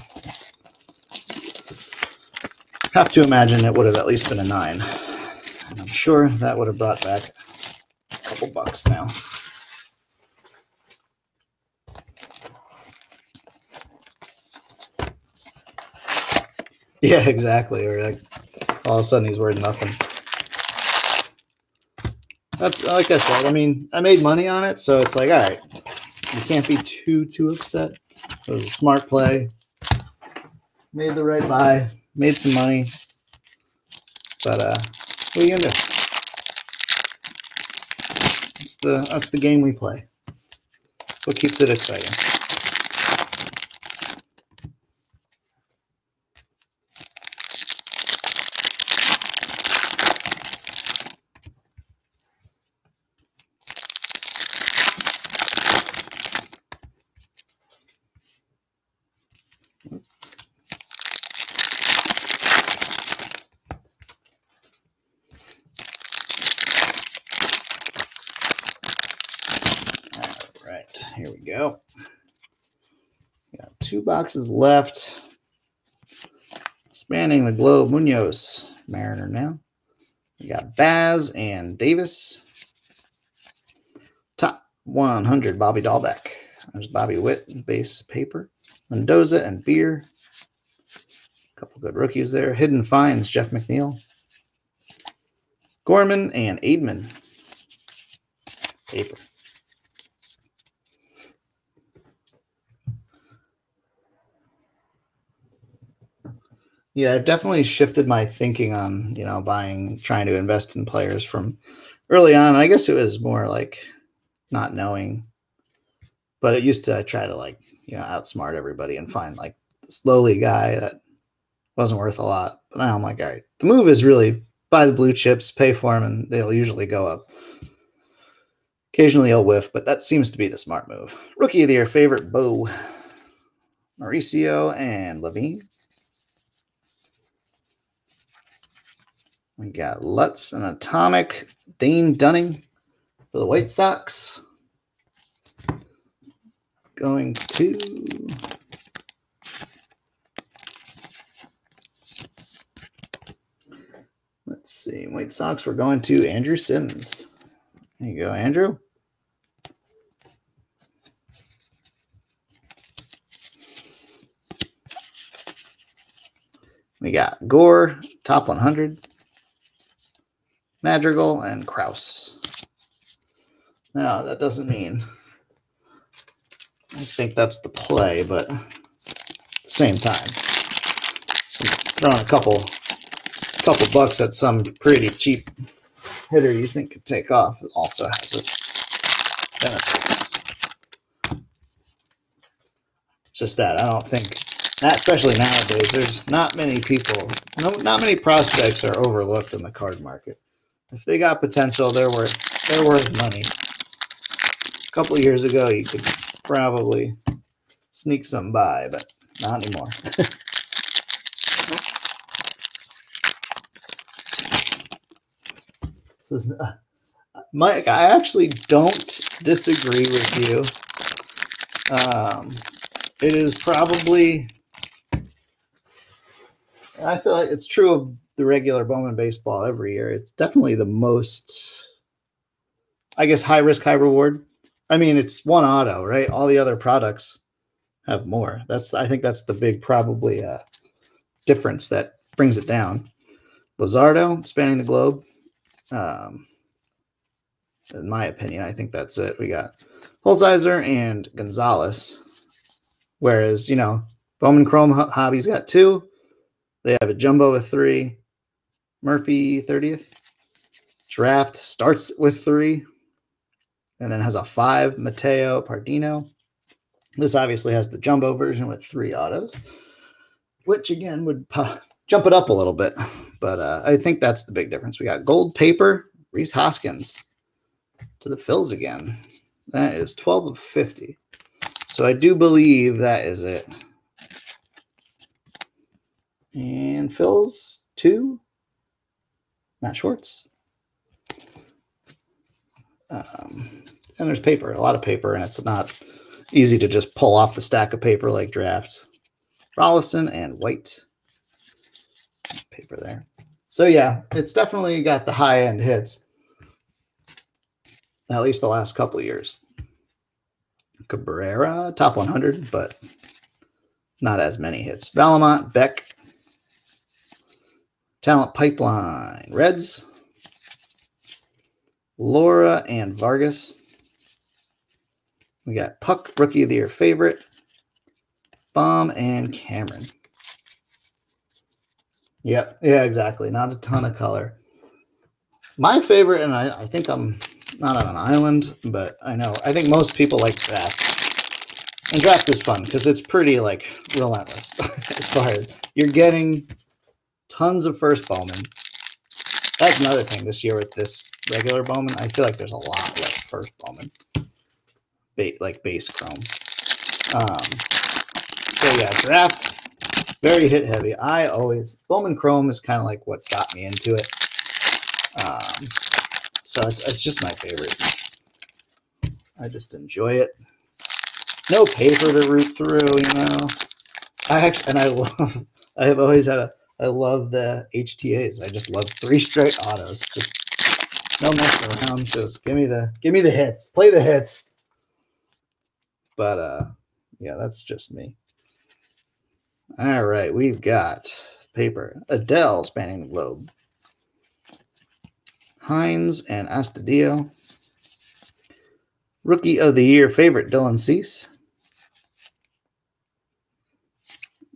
S1: Have to imagine it would have at least been a nine. And I'm sure that would have brought back a couple bucks now. Yeah, exactly. Or like all of a sudden he's worth nothing. That's like I said. I mean, I made money on it, so it's like, all right, you can't be too too upset. So it was a smart play. Made the right buy. Made some money. But uh, what are you gonna do? That's the that's the game we play. What keeps it exciting. All right, here we go. Got two boxes left. Spanning the globe, Munoz, Mariner now. We got Baz and Davis. Top 100, Bobby Dalbec. There's Bobby Witt, base paper. Mendoza and Beer. A couple good rookies there. Hidden Finds, Jeff McNeil. Gorman and Edman. Paper. Yeah, I've definitely shifted my thinking on, you know, buying, trying to invest in players from early on. I guess it was more like not knowing, but it used to I try to like, you know, outsmart everybody and find like the lowly guy that wasn't worth a lot. But now I'm like, all right, the move is really buy the blue chips, pay for them, and they'll usually go up. Occasionally he'll whiff, but that seems to be the smart move. Rookie of the year favorite, Bo, Mauricio, and Levine. We got Lutz and Atomic, Dane Dunning for the White Sox. Going to let's see, White Sox. We're going to Andrew Sims. There you go, Andrew. We got Gore, top 100. Madrigal and Kraus. Now, that doesn't mean I think that's the play, but same time, some, throwing a couple couple bucks at some pretty cheap hitter you think could take off it also has its benefits. It's just that I don't think that, especially nowadays, there's not many people, no, not many prospects are overlooked in the card market if they got potential, they're worth they're worth money. A couple years ago, you could probably sneak some by, but not anymore. uh, Mike, I actually don't disagree with you. Um, it is probably, I feel like it's true of the regular Bowman baseball every year. It's definitely the most, I guess, high risk, high reward. I mean, it's one auto, right? All the other products have more. That's I think that's the big probably uh, difference that brings it down. Luzardo spanning the globe. Um, in my opinion, I think that's it. We got Holzizer and Gonzalez. Whereas, you know, Bowman Chrome Hobby's got two. They have a jumbo with three. Murphy 30th. Draft starts with three and then has a five Mateo Pardino. This obviously has the jumbo version with three autos, which again would jump it up a little bit. But uh, I think that's the big difference. We got gold paper, Rhys Hoskins to the Phils again. That is 12 of 50. So I do believe that is it. And Phils two, Matt Schwartz. Um, and there's paper, a lot of paper, and it's not easy to just pull off the stack of paper like draft. Rollison and White paper there. So yeah, it's definitely got the high end hits. At least the last couple years. Cabrera, top 100, but not as many hits. Valamont, Beck, Talent Pipeline, Reds. Laura and Vargas. We got Puk, Rookie of the Year favorite. Bomb and Cameron. Yep. Yeah, exactly. Not a ton of color. My favorite, and I, I think I'm not on an island, but I know I think most people like draft. And draft is fun because it's pretty like relentless as far as you're getting tons of first Bowman. That's another thing this year with this regular Bowman. I feel like there's a lot less first Bowman, ba- like base chrome. Um, so yeah, draft very hit heavy. I always Bowman Chrome is kind of like what got me into it. Um, so it's it's just my favorite. I just enjoy it. No paper to root through, you know. I actually and I love. I have always had a. I love the HTAs. I just love three straight autos. Just no messing around. Just give me the give me the hits. Play the hits. But uh, yeah, that's just me. All right, we've got paper. Adell spanning the globe. Hines and Astudillo. Rookie of the Year favorite, Dylan Cease.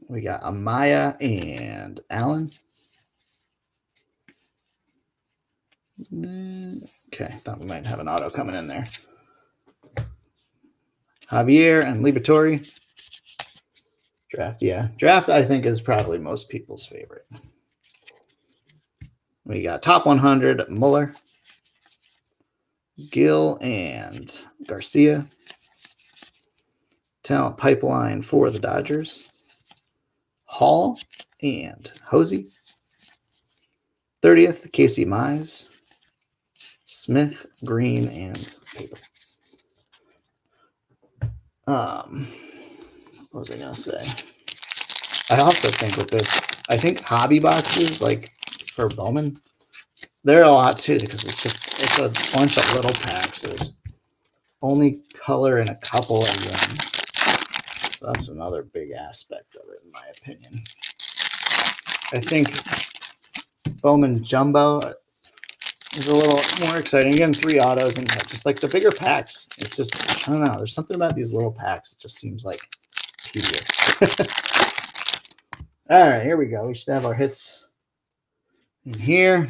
S1: We got Amaya and Allen. Okay, thought we might have an auto coming in there. Javier and Liberatore. Draft, yeah. Draft, I think, is probably most people's favorite. We got top 100 Muller, Gill, and Garcia. Talent pipeline for the Dodgers. Hall and Hosey. 30th, Casey Mize. Smith, Green, and Paper. Um, what was I gonna say? I also think with this, I think hobby boxes like for Bowman, they're a lot too because it's just it's a bunch of little packs. There's only color in a couple of them. So that's another big aspect of it, in my opinion. I think Bowman Jumbo is a little more exciting. Again, three autos and just like the bigger packs. It's just I don't know. There's something about these little packs. It just seems like tedious. All right, here we go. We should have our hits in here.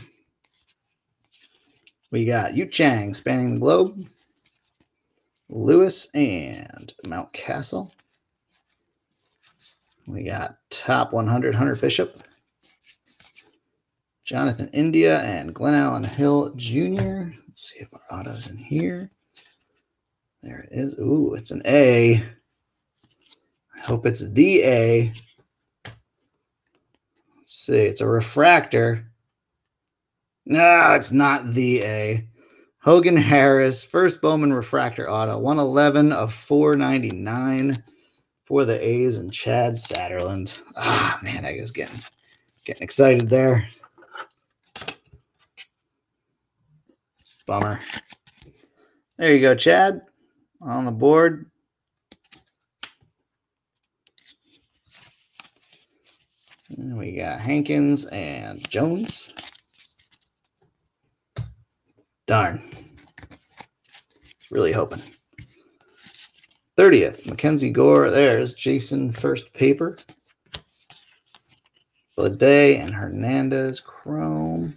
S1: We got Yu Chang spanning the globe, Lewis and Mountcastle. We got top 100 Hunter Bishop, Jonathan India, and Glenn Allen Hill Jr. Let's see if our auto's in here. There it is. Ooh, it's an A. I hope it's the A. Let's see. It's a refractor. No, it's not the A. Hogan Harris, first Bowman refractor auto, 111 of 499 for the A's and Chad Satterland. Ah, man, I was getting getting excited there. Bummer. There you go, Chad, on the board. And we got Hankins and Jones. Darn. Really hoping. 30th, Mackenzie Gore. There's Jasson first paper. Day and Hernandez Chrome.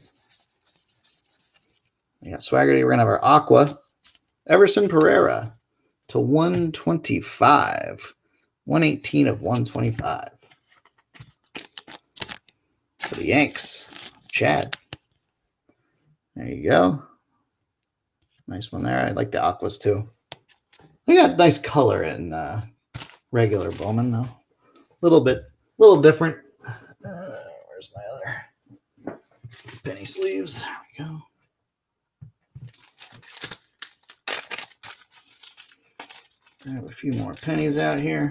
S1: We got Swaggerty. We're going to have our Aqua. Everson Pereira to 125. 118 of 125. For the Yanks, Chad. There you go. Nice one there. I like the aquas too. They got nice color in uh, regular Bowman though. A little bit, a little different. Uh, where's my other penny sleeves? There we go. I have a few more pennies out here.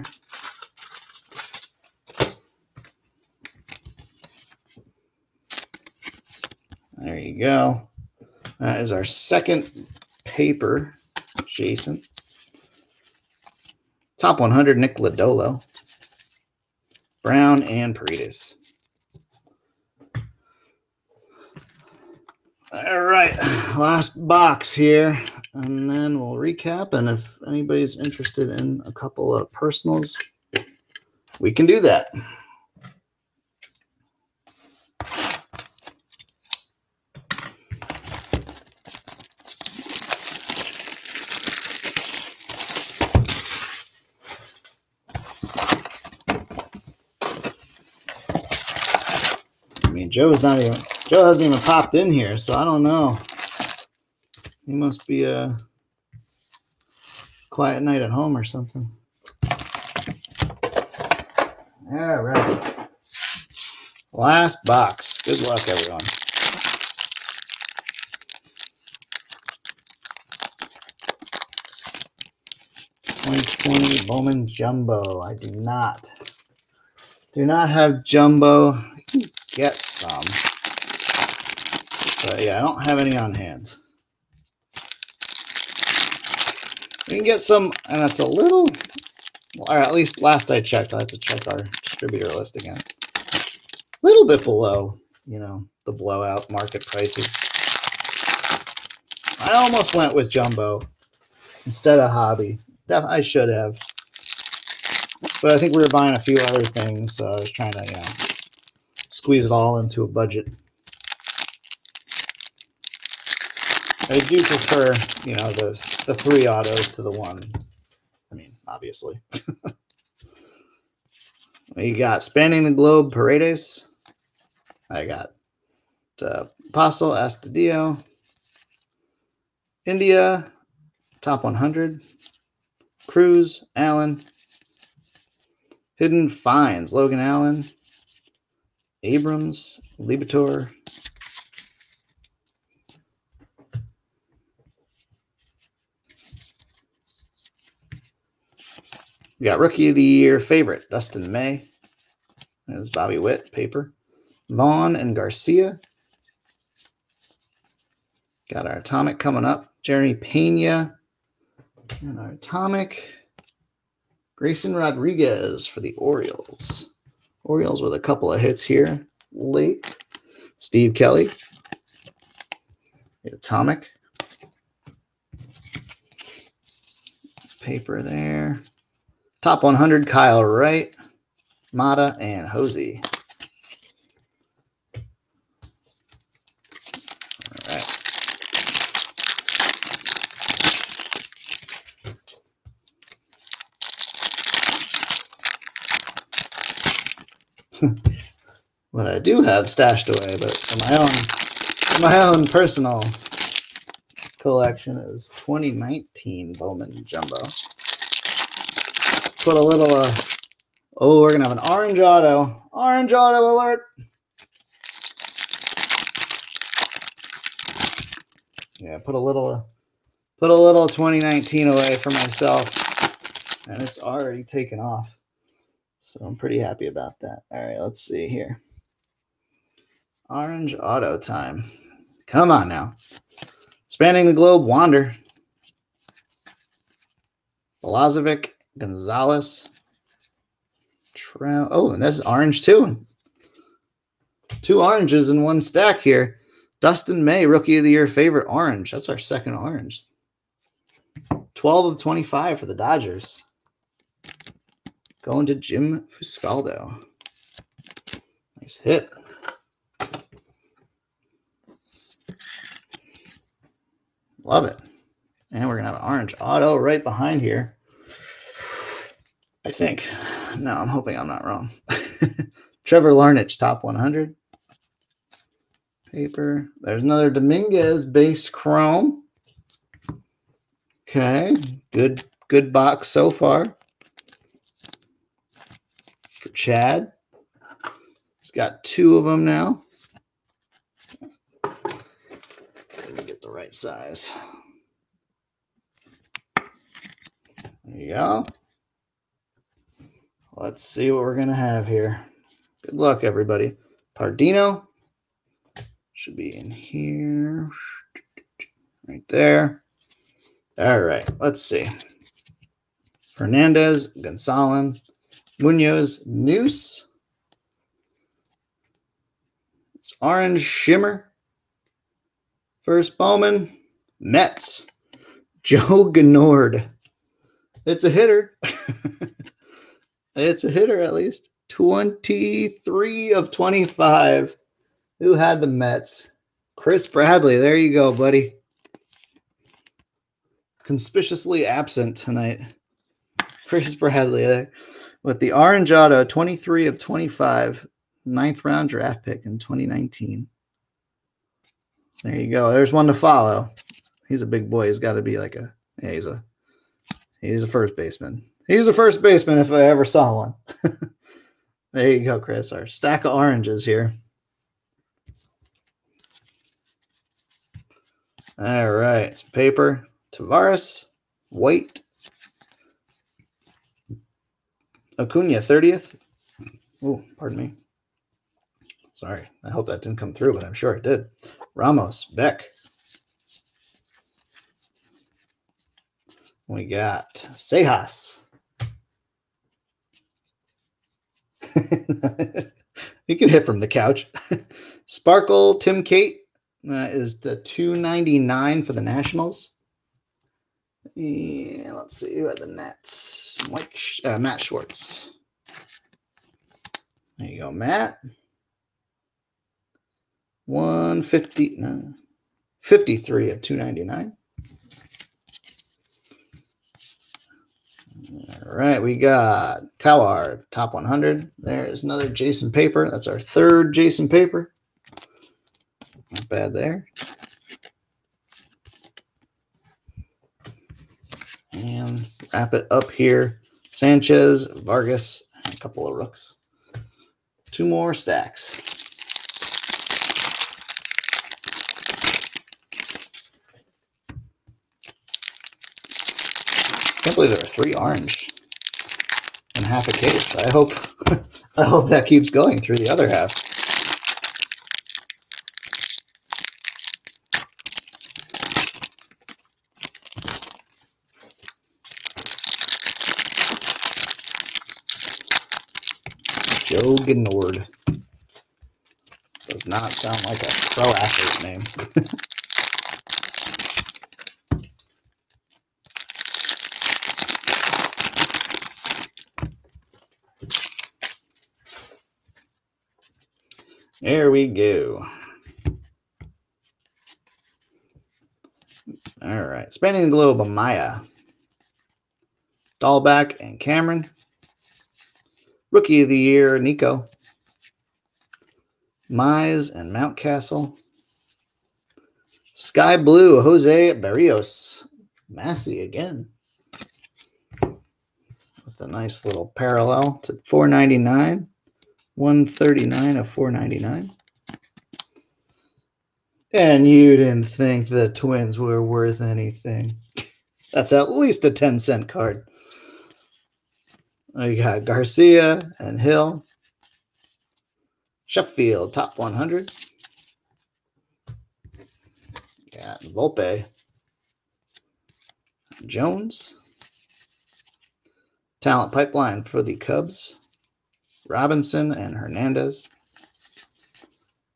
S1: There you go. That is our second paper, Jasson. Top 100, Nick Lodolo. Brown and Paredes. All right, last box here, and then we'll recap. And if anybody's interested in a couple of personals, we can do that. Joe's not even Joe hasn't even popped in here, so I don't know. He must be a quiet night at home or something. All right. Last box. Good luck, everyone. Twenty twenty Bowman Jumbo. I do not do not have jumbo. Some. But yeah, I don't have any on hand. We can get some, and that's a little, or at least last I checked, I had to check our distributor list again. A little bit below, you know, the blowout market prices. I almost went with jumbo instead of hobby. I should have. But I think we were buying a few other things, so I was trying to, you know, squeeze it all into a budget. I do prefer, you know, the the three autos to the one. I mean, obviously. we got spanning the globe Paredes. I got uh, Apostel Astadio. India, top 100. Cruz, Allen. Hidden Finds, Logan Allen. Abrams, Liberatore. We got Rookie of the Year favorite, Dustin May. There's Bobby Witt, paper. Vaughn and Garcia. Got our atomic coming up. Jeremy Pena. And our atomic. Grayson Rodriguez for the Orioles. Orioles with a couple of hits here late. Steve Kelly. The atomic. Paper there. Top 100, Kyle Wright, Mata, and Hosey. Do have stashed away, but for my own, my own personal collection is 2019 Bowman Jumbo. Put a little uh oh we're gonna have an orange auto. Orange auto alert. Yeah put a little put a little 2019 away for myself and it's already taken off. So i'm pretty happy about that. All right let's see here orange auto time come on now spanning the globe wander Balazovic Gonzalez. Trout. Oh, and that's orange too. Two oranges in one stack here. Dustin May, rookie of the year favorite orange. That's our second orange. 12 of 25 for the Dodgers. Going to Jim Fuscaldo. Nice hit. Love it. And we're going to have an orange auto right behind here. I think. No, I'm hoping I'm not wrong. Trevor Larnach, top 100. Paper. There's another Dominguez base chrome. Okay, good good box so far. For Chad. He's got two of them now. Let me get the right size. There you go. Let's see what we're going to have here. Good luck, everybody. Pardinho should be in here. Right there. All right, let's see. Fernandez, Gonzalez, Munoz, Noose. It's orange shimmer. First Bowman, Mets, Joe Genord. It's a hitter. it's a hitter at least. 23 of 25. Who had the Mets? Chris Bradley. There you go, buddy. Conspicuously absent tonight. Chris Bradley there with the Orange Auto, 23 of 25, ninth round draft pick in 2019. There you go. There's one to follow. He's a big boy. He's got to be like a yeah, he's a he's a first baseman. He's a first baseman if I ever saw one. there you go, Chris. Our stack of oranges here. All right, some paper. Taveras, White, Acuna, 30th. Oh, pardon me. Sorry. I hope that didn't come through, but I'm sure it did. Ramos, Beck. We got Seijas. you can hit from the couch. Sparkle, Tim Cate. That is the 299 for the Nationals. And let's see who had the Nets. Mike, uh, Matt Schwartz. There you go, Matt. 150, no, 53 of 299. All right, we got Coward, top 100. There's another Jasson Paper. That's our third Jasson Paper. Not bad there. And wrap it up here. Sanchez, Vargas, a couple of rooks. Two more stacks. Can't believe there are three orange in half a case. I hope I hope that keeps going through the other half. Joe Genord. Does not sound like a pro athlete name. there we go. All right. Spanning the globe, Amaya. Dalbec and Cameron. Rookie of the Year, Nico. Mize and Mountcastle. Sky Blue, Jose Barrios. Massey again. With a nice little parallel to 499. 139 of 499. And you didn't think the twins were worth anything. That's at least a 10 cent card. We got Garcia and Hill. Sheffield, top 100. Got Volpe. Jones. Talent pipeline for the Cubs. Robinson and Hernandez.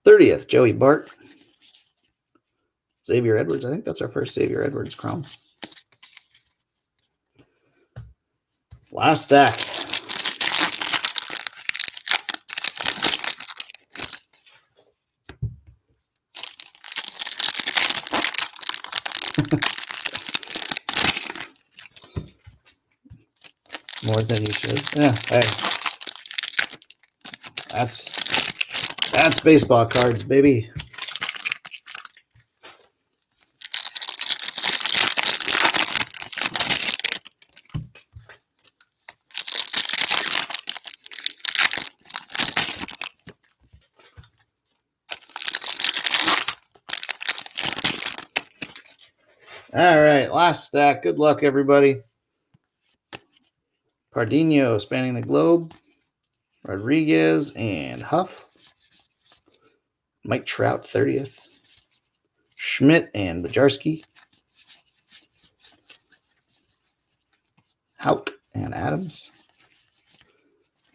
S1: 30th, Joey Bart. Xavier Edwards. I think that's our first Xavier Edwards Chrome. Last stack. More than you should. Yeah, hey. That's that's baseball cards, baby. All right, last stack. Good luck, everybody. Pardinho spanning the globe. Rodriguez and Huff. Mike Trout, 30th. Schmidt and Bajarski. Hauk and Adams.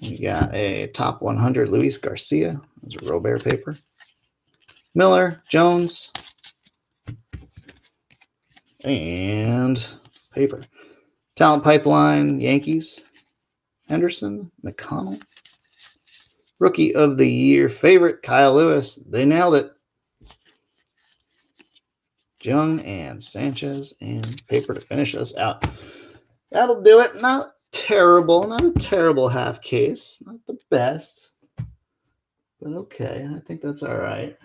S1: We got a top 100 Luis Garcia. There's a Robert paper. Miller, Jones, And paper. Talent pipeline, Yankees. Henderson, McConnell. Rookie of the year favorite, Kyle Lewis. They nailed it. Jung and Sanchez and paper to finish us out. That'll do it. Not terrible, not a terrible half case. Not the best, but okay. I think that's all right.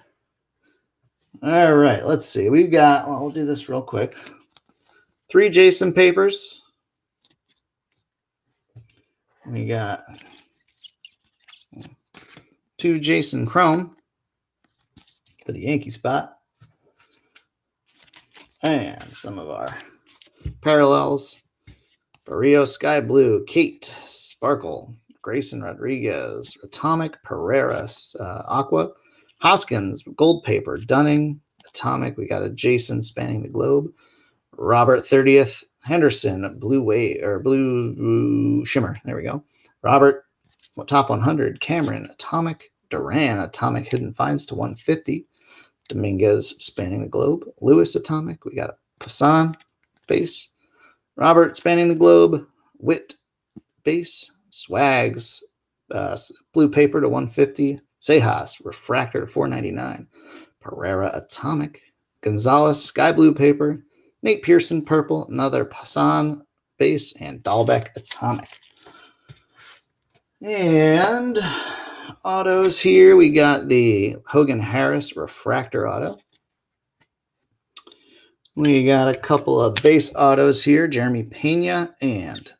S1: All right, let's see. We've got, well, we'll do this real quick. Three Jasson papers. We got two Jasson Chrome for the Yankee spot. And some of our parallels. Barrio Sky Blue, Cate, Sparkle, Grayson Rodriguez, Atomic, Pereiras, uh, Aqua, Hoskins, Gold Paper, Dunning, Atomic. We got a Jasson spanning the globe. Robert 30th, Henderson, Blue Way or Blue, Blue Shimmer. There we go. Robert, top 100. Cameron, Atomic. Duran, Atomic Hidden Finds to 150. Dominguez, spanning the globe. Lewis, Atomic. We got a Puason, base. Robert, spanning the globe. Witt, base. Swags, uh, blue paper to 150. Seijas, refractor to 499. Pereira, Atomic. Gonzalez, sky blue paper. Nate Pearson, purple. Another Puason, base. And Dalbec, Atomic. And autos here, we got the Hogan Harris refractor auto. We got a couple of base autos here, Jeremy Pena and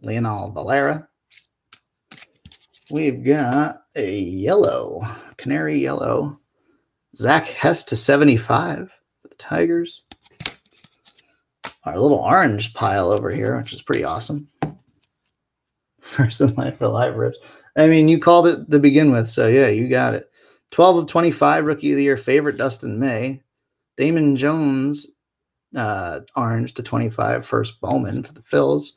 S1: Leonel Valera. We've got a yellow, canary yellow, Zach Hess to 75 for the Tigers. Our little orange pile over here, which is pretty awesome. First in line for live rips. I mean, you called it to begin with, so yeah, you got it. 12 of 25, rookie of the year favorite, Dustin May. Damon Jones, uh, orange to 25, first Bowman for the Phils.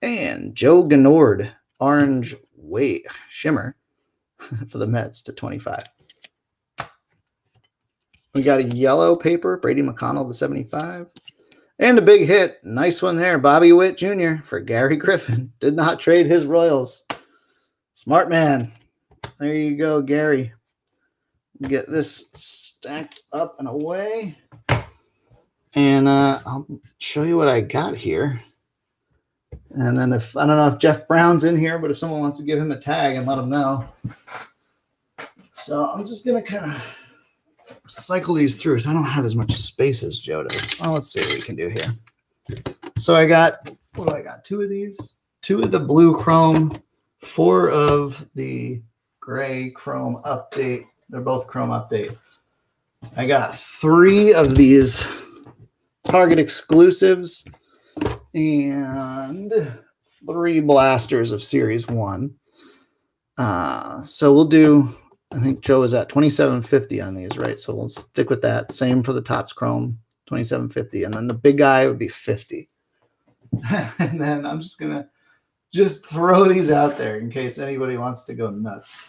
S1: And Joe Genord, orange weight shimmer for the Mets to 25. We got a yellow paper, Brady McConnell to 75. And a big hit. Nice one there. Bobby Witt Jr. for Gary Griffin. Did not trade his Royals. Smart man. There you go, Gary. Get this stacked up and away. And uh, I'll show you what I got here. And then if I don't know if Jeff Brown's in here, but if someone wants to give him a tag and let him know. So I'm just gonna kind of cycle these through because I don't have as much space as Joe does. Well, let's see what we can do here. So I got what do I got? Two of these, two of the blue chrome, four of the gray chrome update. They're both chrome update. I got three of these Target exclusives and three blasters of Series One. Uh, so we'll do I think Joe is at 2750 on these, right? So we'll stick with that. Same for the Topps Chrome, 2750. And then the big guy would be 50. and then I'm just going to just throw these out there in case anybody wants to go nuts.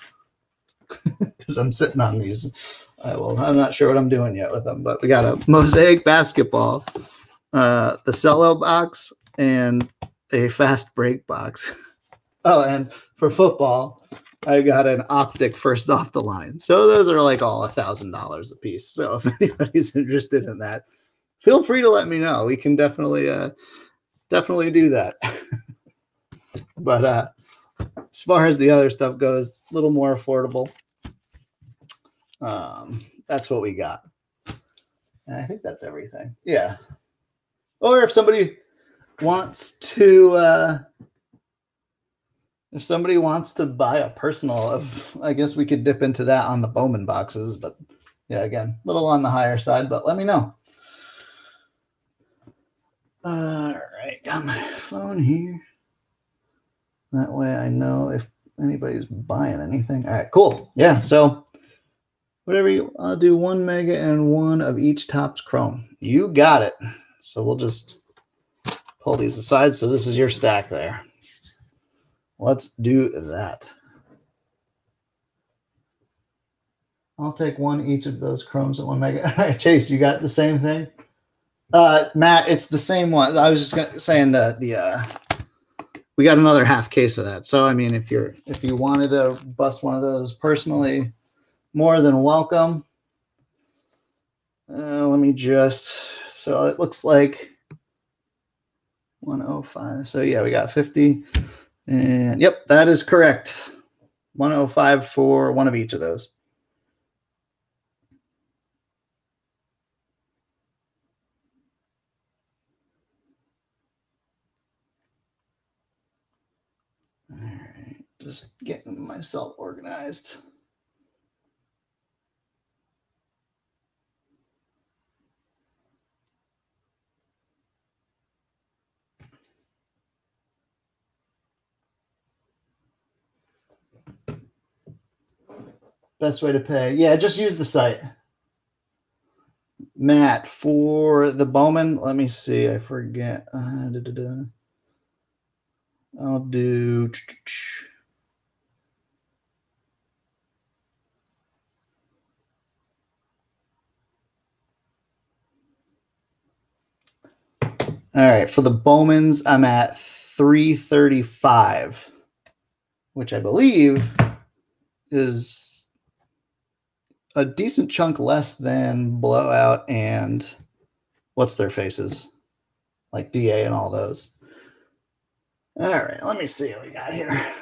S1: Because I'm sitting on these. Uh, well, I'm not sure what I'm doing yet with them, but we got a mosaic basketball, uh, the cello box, and a fast break box. Oh, and for football, I got an optic first off the line. So those are like all a thousand dollars a piece. So if anybody's interested in that, feel free to let me know. We can definitely uh definitely do that. but uh as far as the other stuff goes, a little more affordable. Um that's what we got. And I think that's everything. Yeah. Or if somebody wants to uh if somebody wants to buy a personal, of I guess we could dip into that on the Bowman boxes. But yeah, again, a little on the higher side, but let me know. All right, got my phone here. That way I know if anybody's buying anything. All right, cool. Yeah, so whatever you, I'll do one mega and one of each Topps Chrome. You got it. So we'll just pull these aside. So this is your stack there. Let's do that. I'll take one each of those chromes at one mega. All right, Chase, you got the same thing? Uh, Matt, it's the same one. I was just gonna, saying the the uh, we got another half case of that. So I mean, if you're if you wanted to bust one of those personally, more than welcome. Uh, let me just. So it looks like 105. So yeah, we got 50. And yep, that is correct. 105 for one of each of those. All right, just getting myself organized. Best way to pay. Yeah, just use the site. Matt, for the Bowman, let me see. I forget. Uh, da, da, da. I'll do. All right, for the Bowmans, I'm at 335, which I believe is a decent chunk less than Blowout and what's their faces? Like DA and all those. All right, let me see what we got here.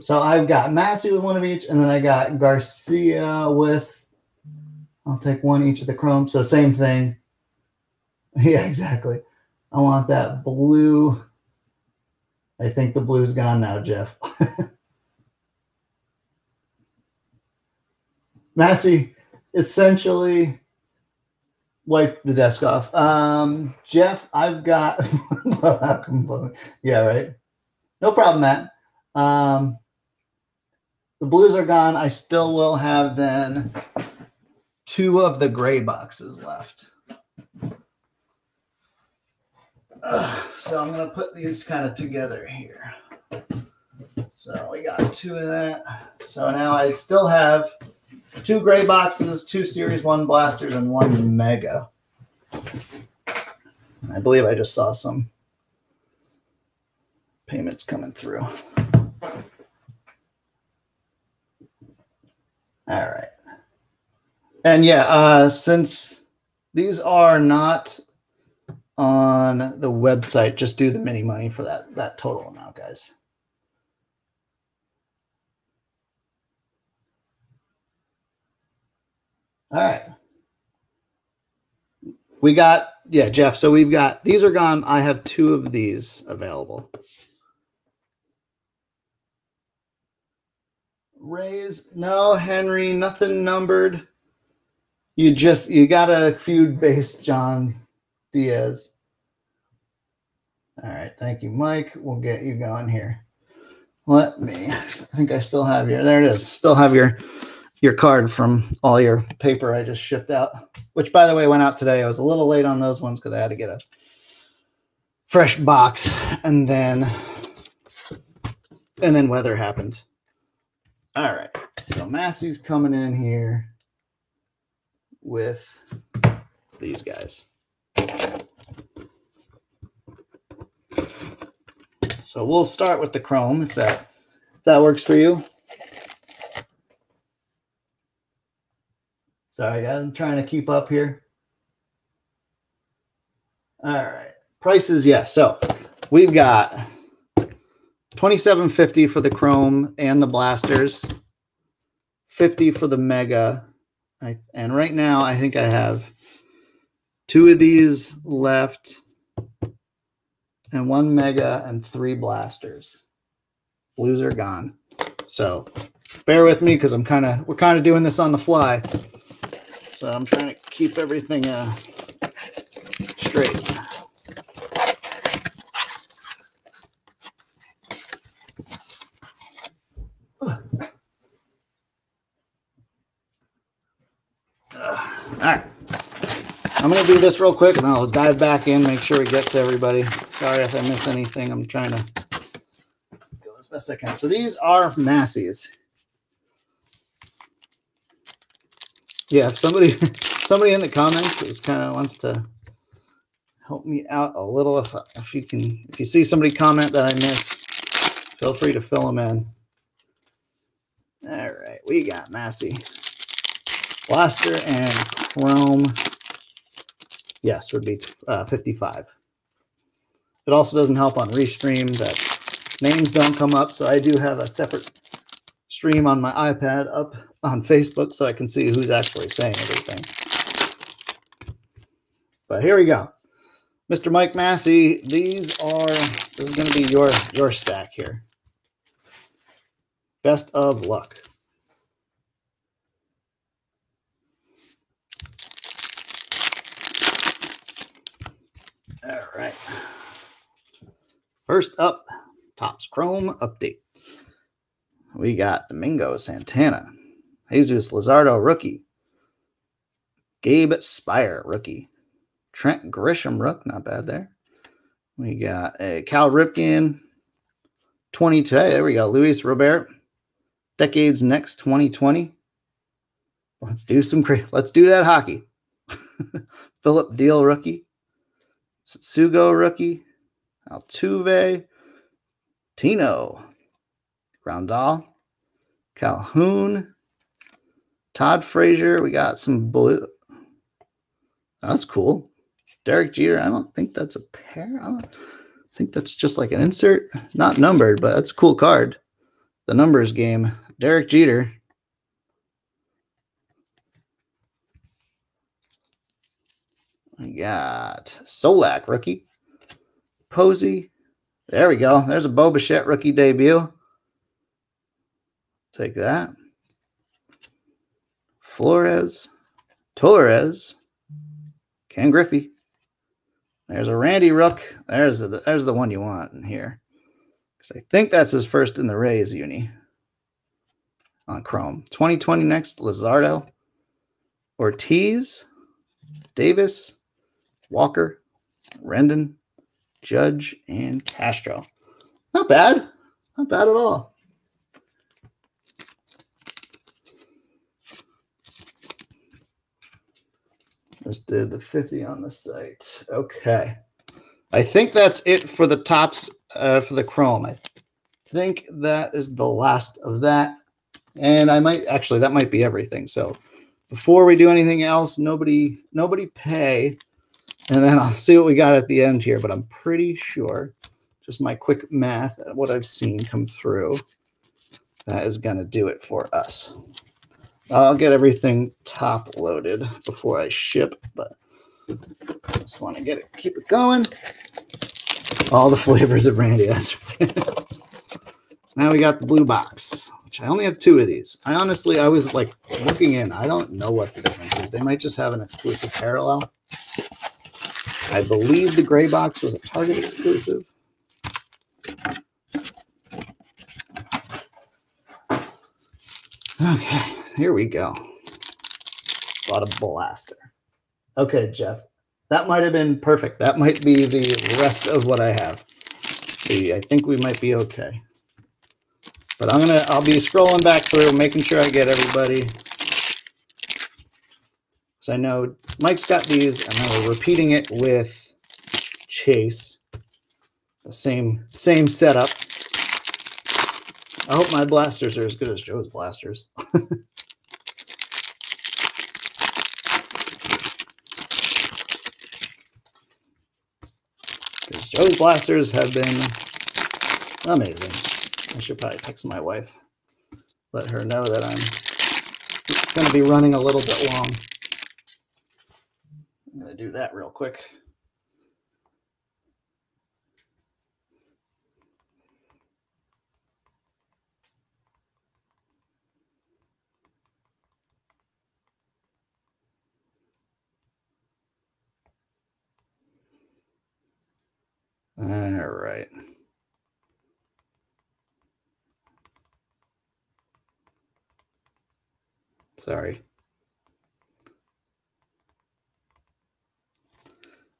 S1: So I've got Massey with one of each, and then I got Garcia with, I'll take one each of the chrome. So same thing. Yeah, exactly. I want that blue. I think the blue's gone now, Jeff. Massey essentially wiped the desk off. Um, Jeff, I've got yeah, right. No problem, Matt. Um, the blues are gone. I still will have then two of the gray boxes left. Uh, so I'm going to put these kind of together here. So we got two of that. So now I still have two gray boxes, two Series 1 blasters, and one Mega. I believe I just saw some payments coming through. All right. And yeah, uh, since these are not on the website, just do the mini money for that that total amount, guys. All right. We got, yeah, Jeff. So we've got, these are gone. I have two of these available. Rays, no, Henry, nothing numbered. You just, you got a feud based John Diaz. All right. Thank you, Mike. We'll get you going here. Let me, I think I still have your, there it is. Still have your your card from all your paper I just shipped out, which by the way went out today. I was a little late on those ones because I had to get a fresh box and then and then weather happened. All right. So Massey's coming in here with these guys. So we'll start with the chrome if that if that works for you. Sorry, guys, I'm trying to keep up here. All right, prices, yeah. So we've got 2750 for the Chrome and the blasters, 50 for the Mega. I, and right now, I think I have two of these left, and one Mega and three blasters. Blues are gone. So bear with me because I'm kind of we're kind of doing this on the fly. So I'm trying to keep everything uh, straight. All right. I'm going to do this real quick and I'll dive back in, make sure we get to everybody. Sorry if I miss anything. I'm trying to go as best I can. So these are Massey's. Yeah, if somebody somebody in the comments just kind of wants to help me out a little, if if you can, if you see somebody comment that I missed, feel free to fill them in. All right, we got Massey, Blaster, and Chrome. Yes, would be uh, 55. It also doesn't help on Restream that names don't come up, so I do have a separate stream on my iPad up on Facebook so I can see who's actually saying everything. But here we go. Mr. Mike Massey, these are this is going to be your your stack here. Best of luck. All right. First up, Topps Chrome update. We got Domingo Santana, Jesus Luzardo rookie, Gabe Speier rookie, Trent Grisham rook, not bad there. We got a Cal Ripken, 22. There we go. Luis Robert, decades next 2020. Let's do some great. let's do that hockey. Philip Diehl rookie, Sugo rookie, Altuve, Tino, Grandal, Calhoun, Todd Frazier. We got some blue. That's cool. Derek Jeter. I don't think that's a pair. I don't think that's just like an insert. Not numbered, but that's a cool card. The numbers game. Derek Jeter. We got Solak rookie. Posey. There we go. There's a Bo Bichette rookie debut. Take that. Flores. Torres. Ken Griffey. There's a Randy Rook. There's the there's the one you want in here. Because I think that's his first in the Rays uni on Chrome. 2020 next, Luzardo. Ortiz. Davis. Walker. Rendon. Judge, and Castro. Not bad. Not bad at all. Just did the 50 on the site. Okay. I think that's it for the Topps uh, for the Chrome. I think that is the last of that. And I might actually that might be everything. So before we do anything else, nobody nobody pay and then I'll see what we got at the end here, but I'm pretty sure, just my quick math at what I've seen come through, that is going to do it for us. I'll get everything top loaded before I ship, but just want to get it, keep it going. All the flavors of Randy. now we got the blue box, which I only have two of these. I honestly, I was like looking in. I don't know what the difference is. They might just have an exclusive parallel. I believe the gray box was a Target exclusive. Okay, here we go. A blaster. Okay, Jeff, that might have been perfect. That might be the rest of what I have. See, I think we might be okay. But I'm gonna, I'll be scrolling back through, making sure I get everybody. So I know Mike's got these, and then we're repeating it with Chase. The same same setup. I hope my blasters are as good as Joe's blasters. Because Joe's blasters have been amazing. I should probably text my wife, let her know that I'm going to be running a little bit long. I'm going to do that real quick. All right. Sorry.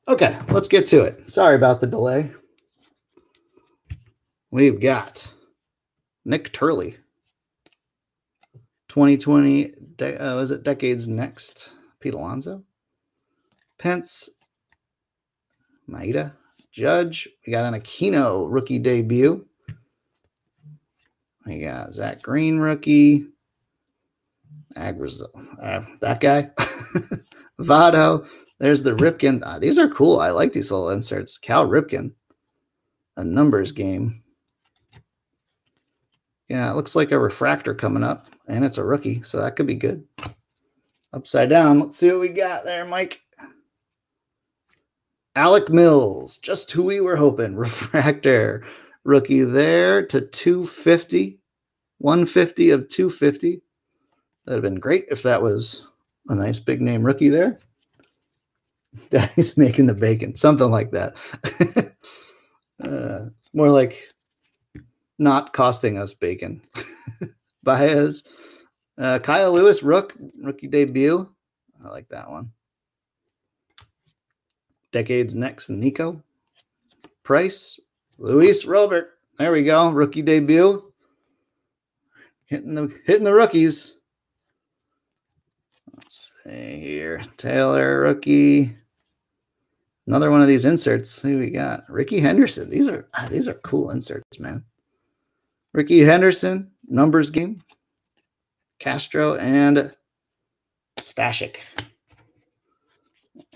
S1: Okay, let's get to it. Sorry about the delay. We've got Nick Turley. 2020, uh, was it Decades Next Pete Alonso, Pence, Maeda, Judge. We got an Aquino rookie debut. We got Zach Green rookie. Agras, uh, that guy. Vado. There's the Ripken. Uh, these are cool. I like these little inserts. Cal Ripken, a numbers game. Yeah, it looks like a refractor coming up, and it's a rookie, so that could be good. Upside down. Let's see what we got there, Mike. Alec Mills, just who we were hoping. Refractor rookie there to 250. 150 of 250. That'd have been great if that was a nice big name rookie there. Daddy's making the bacon, something like that. uh, more like not costing us bacon. Baez, uh, Kyle Lewis, Rook, rookie debut. I like that one. Decades next, Nico. Price, Luis Robert. There we go. Rookie debut. Hitting the hitting the rookies. Let's see here. Taylor, rookie. Another one of these inserts. Who we got? Rickey Henderson. These are ah, these are cool inserts, man. Rickey Henderson, numbers game. Castro and Stashik.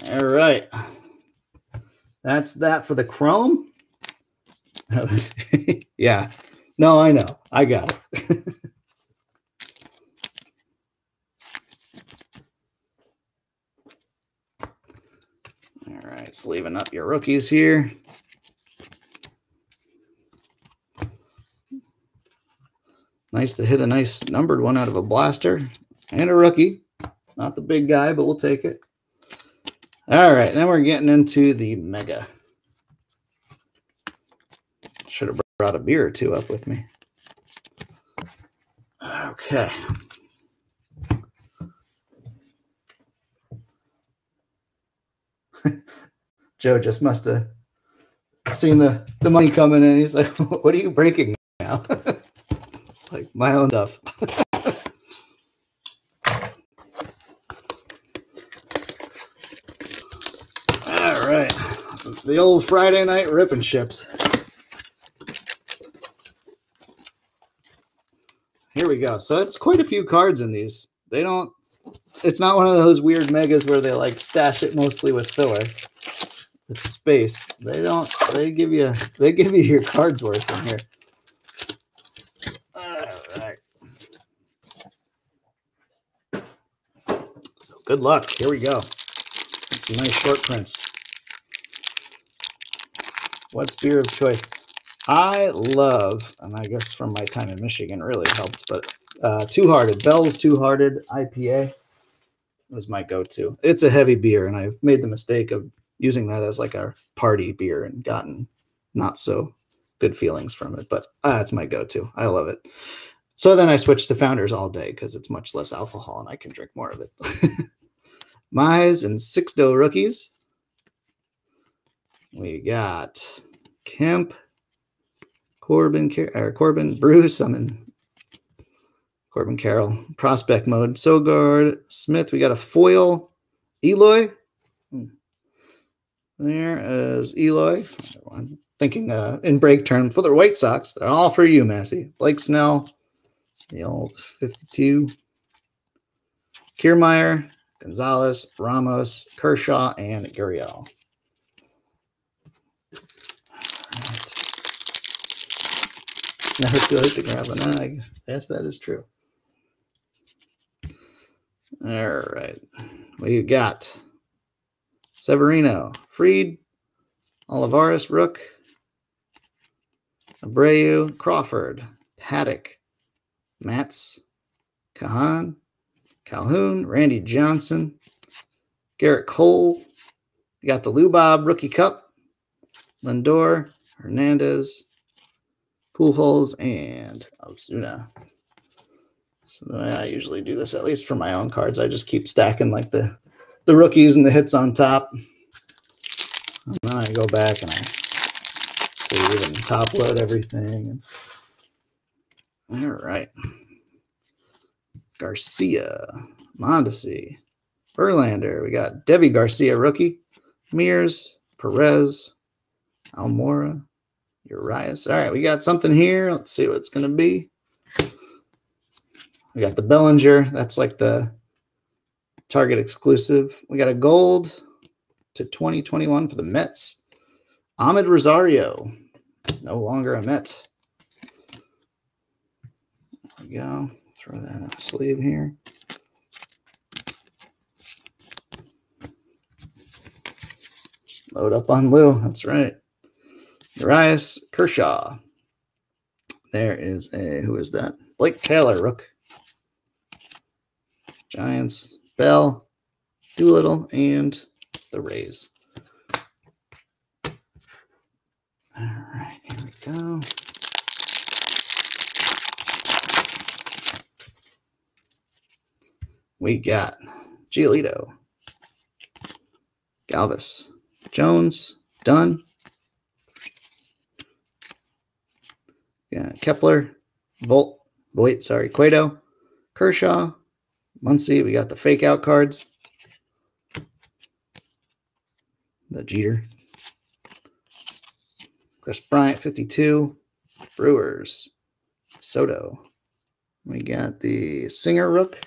S1: All right. That's that for the Chrome. Was, yeah. No, I know. I got it. All right, sleeving up your rookies here. Nice to hit a nice numbered one out of a blaster and a rookie. Not the big guy, but we'll take it. All right, now we're getting into the mega. Should have brought a beer or two up with me. Okay. Joe just must have seen the, the money coming in. He's like, what are you breaking now? like my own stuff. All right. The old Friday night ripping ships. Here we go. So it's quite a few cards in these. They don't it's not one of those weird megas where they like stash it mostly with filler. It's space. They don't they give you they give you your cards worth in here. Good luck. Here we go. Some nice short prints. What's beer of choice? I love, and I guess from my time in Michigan really helped, but uh, Two Hearted, Bell's Two Hearted IPA was my go-to. It's a heavy beer, and I've made the mistake of using that as like a party beer and gotten not so good feelings from it. But uh, it's my go-to. I love it. So then I switched to Founders all day because it's much less alcohol and I can drink more of it. Mize and Sixto rookies. We got Kemp, Corbin, or Corbin, Bruce. I'm in Corbin Carroll, prospect mode. Sogard, Smith. We got a foil. Eloy. Hmm. There is Eloy. I'm thinking uh, in break term for the White Sox. They're all for you, Massey. Blake Snell, the old 52. Kiermaier, Gonzalez, Ramos, Kershaw, and Gurriel. Never good to grab an egg. Yes, that is true. All right. You got? Severino, Fried, Olivares, Rook, Abreu, Crawford, Paddock, Mats, Kahan, Calhoun, Randy Johnson, Gerrit Cole. You got the Lubob Rookie Cup, Lindor, Hernandez, Pujols, and Ozuna. So the way I usually do this, at least for my own cards, I just keep stacking like the the rookies and the hits on top. And then I go back and I save and top load everything. All right. Garcia, Mondesi, Verlander. We got Debbie Garcia, rookie. Mears, Perez, Almora, Urias. All right, we got something here. Let's see what it's going to be. We got the Bellinger. That's like the Target exclusive. We got a gold to 2021 for the Mets. Amed Rosario, no longer a Met. There we go. Throw that in the sleeve here. Load up on Lou. That's right. Urias Kershaw. There is a who is that? Blake Taylor, Rook. Giants, Bell, Doolittle, and the Rays. All right, here we go. We got Giolito, Galvis, Jones, Dunn. Yeah, Kepler, Volt, wait, sorry, Cueto, Kershaw, Muncy. We got the fake out cards. The Jeter. Kris Bryant, 52. Brewers. Soto. We got the Singer Rook.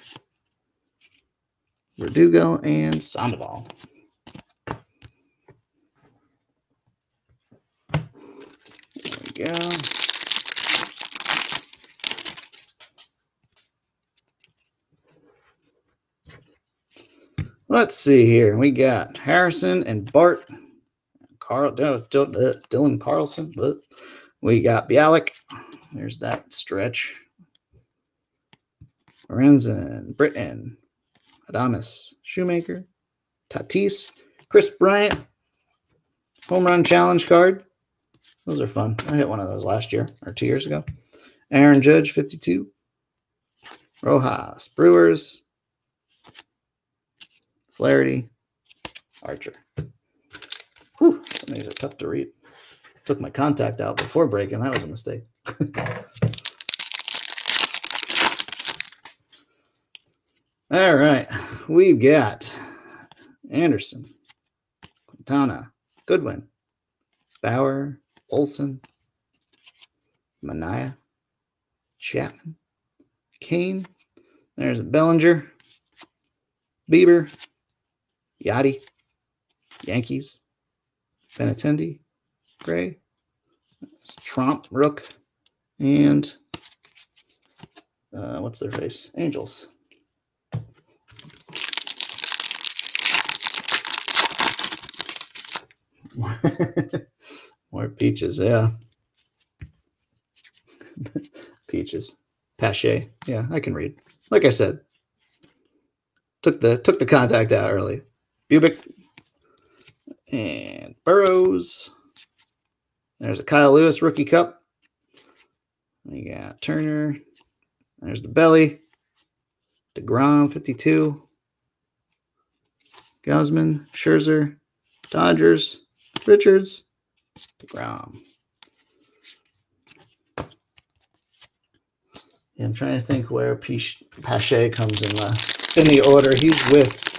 S1: Verdugo and Sandoval. There we go. Let's see here. We got Harrison and Bart. Carl Dylan uh, Carlson. Uh, we got Bialik. There's that stretch. Lorenzen, Britton, Adames, Shoemaker, Tatis, Kris Bryant, home run challenge card. Those are fun. I hit one of those last year or two years ago. Aaron Judge, 52. Rojas, Brewers, Flaherty, Archer. Whew, some these are tough to read. Took my contact out before breaking. That was a mistake. All right. We've got Anderson, Quintana, Goodwin, Bauer, Olson, Manaea, Chapman, Cain. There's Bellinger, Bieber, Yachty, Yankees, Benintendi, Gray, Trump, Rook, and uh, what's their face? Angels. More peaches, yeah. peaches. Pache. Yeah, I can read. Like I said, took the took the contact out early. Bubic and Burrows. There's a Kyle Lewis rookie cup. We got Turner. There's the belly. DeGrom 52. Gausman, Scherzer, Dodgers, Richards, DeGrom. Yeah, I'm trying to think where Pache comes in the in the order. He's with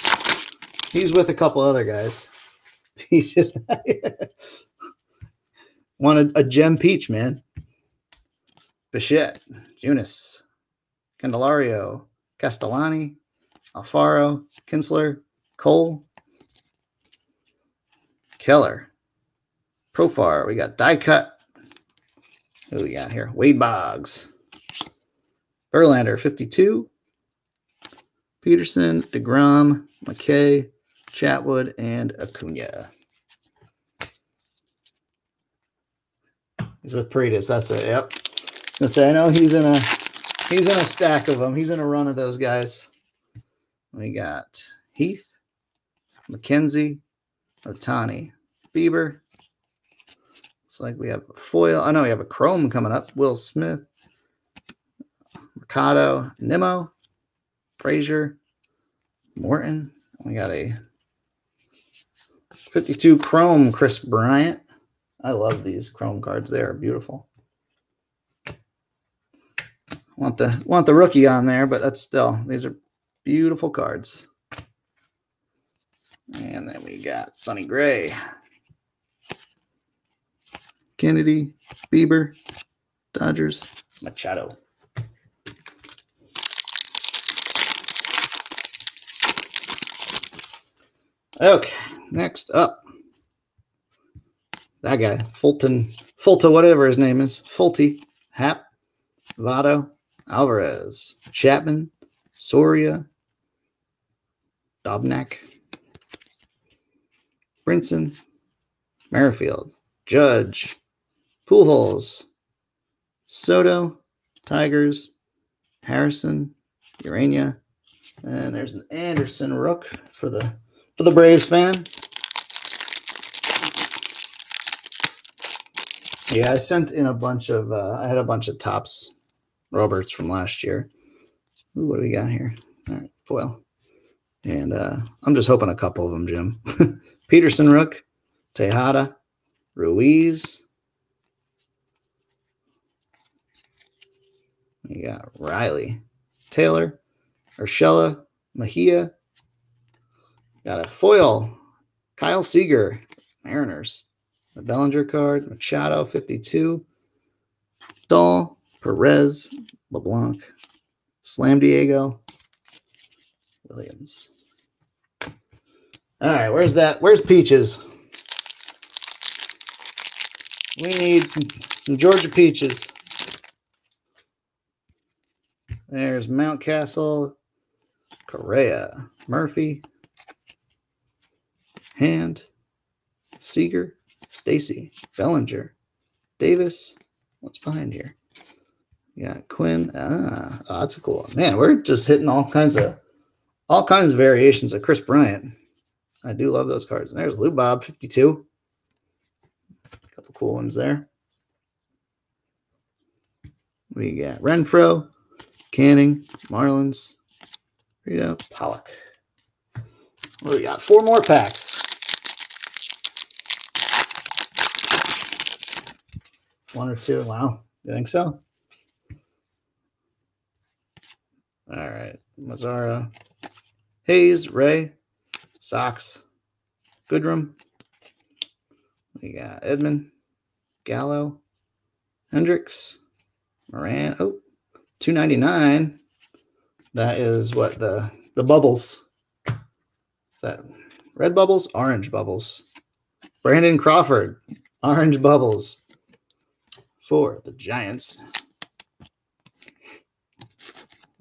S1: he's with a couple other guys. He just wanted a gem peach, man. Bichette, Junis, Candelario, Castellani, Alfaro, Kinsler, Cole, Keller, Profar. We got die cut. Who we got here? Wade Boggs. Verlander, 52. Peterson, DeGrom, McKay, Chatwood, and Acuna. He's with Paredes. That's it. Yep. I say I know he's in a he's in a stack of them. He's in a run of those guys. We got Heath, McKenzie, Ohtani, Bieber. Looks like we have a foil. I oh, know we have a chrome coming up. Will Smith, Mercado, Nimmo, Frazier, Morton. We got a 52 Chrome Kris Bryant. I love these Chrome cards. They are beautiful. Want the want the rookie on there, but that's still these are beautiful cards. And then we got Sonny Gray, Kennedy, Bieber, Dodgers, Machado. Okay, next up. That guy, Fulton, Fulta, whatever his name is, Fulte, Happ, Vado, Alvarez, Chapman, Soria, Dobnak, Brinson, Merrifield, Judge, Pujols, Soto, Tigers, Harrison, Urania, and there's an Anderson Rook for the for the Braves fan. Yeah, I sent in a bunch of uh, I had a bunch of Topps Roberts from last year. Ooh, what do we got here? All right, foil. And uh, I'm just hoping a couple of them, Jim. Peterson Rook, Tejada, Ruiz. We got Riley, Taylor, Urshela, Mejia. Got a foil, Kyle Seager, Mariners. The Bellinger card, Machado, 52. Dahl, Perez, LeBlanc, Slam Diego, Williams. All right, where's that? Where's Peaches? We need some, some Georgia Peaches. There's Mountcastle, Correa, Murphy, Hand, Seager, Stacy, Bellinger, Davis. What's behind here? Yeah, Quinn. Ah, oh, that's a cool one. Man, we're just hitting all kinds of all kinds of variations of Kris Bryant. I do love those cards. And there's Lou Bob, 52. A couple cool ones there. We got Renfro, Canning, Marlins, Rito, Pollock. we got? Four more packs. One or two. Wow. You think so? All right. Mazara, Hayes, Ray, Sox, Goodrum. We got Edman, Gallo, Hendricks, Moran. Oh, 299. That is what the the bubbles. Is that red bubbles? Orange bubbles. Brandon Crawford, orange bubbles for the Giants.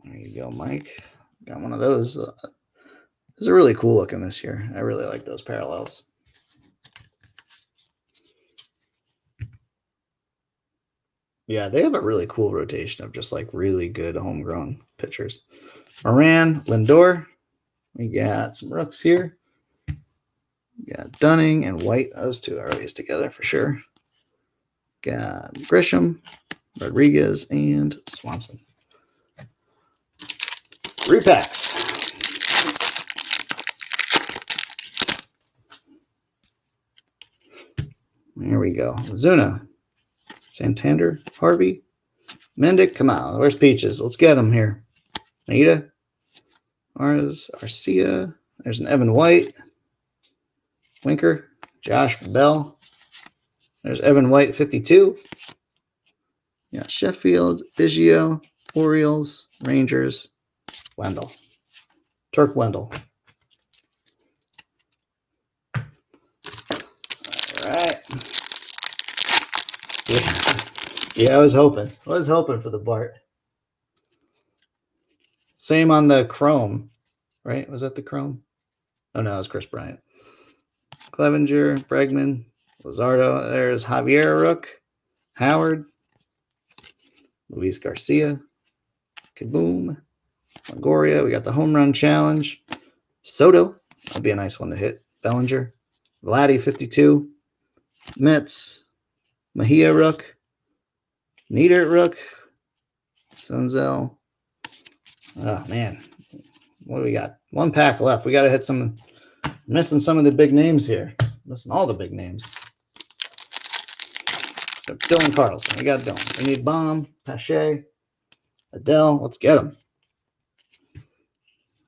S1: There you go, Mike. Got one of those. Uh, those are really cool looking this year. I really like those parallels. Yeah, they have a really cool rotation of just like really good homegrown pitchers. Moran, Lindor. We got some rooks here. We got Dunning and White. Those two are always together for sure. Got Grisham, Rodriguez, and Swanson. Three packs. There we go. Zuna, Santander, Harvey, Mendick. Come on, where's Peaches? Let's get him here. Anita, Arz, Arcia. There's an Evan White, Winker, Josh Bell. There's Evan White, 52. Yeah, Sheffield, Biggio, Orioles, Rangers, Wendell. Turk Wendell. All right. Yeah. Yeah, I was hoping. I was hoping for the Bart. Same on the Chrome, right? Was that the Chrome? Oh no, it was Kris Bryant. Clevenger, Bregman, Luzardo. There's Javier Rook, Howard, Luis Garcia, Kieboom, Longoria. We got the home run challenge. Soto. That'll be a nice one to hit. Bellinger. Vladdy 52. Mets. Mejia Rook. Nieder Rook. Senzel. Oh ah, man. What do we got? One pack left. We got to hit some missing some of the big names here. Missing all the big names. So Dylan Carlson. We got Dylan. We need Bomb, Pache, Adell. Let's get them.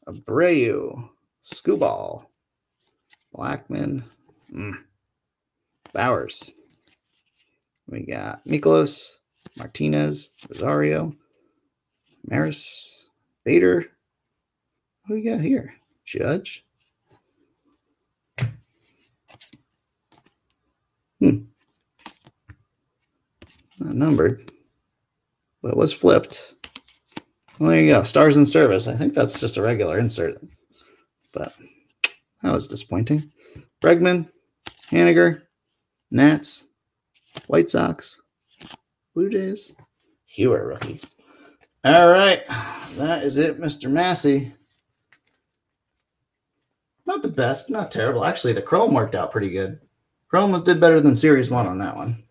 S1: Abreu, Skubal, Blackmon. Mm. Bowers. We got Mikolas, Martinez, Rosario, Maris, Bader. What do we got here? Judge. Hmm. Not numbered, but it was flipped. Well, there you go. Stars in service. I think that's just a regular insert, but that was disappointing. Bregman, Haniger, Nats, White Sox, Blue Jays, Hewer rookie. All right, that is it, Mr. Massey. Not the best, not terrible. Actually, the Chrome worked out pretty good. Chrome did better than Series 1 on that one.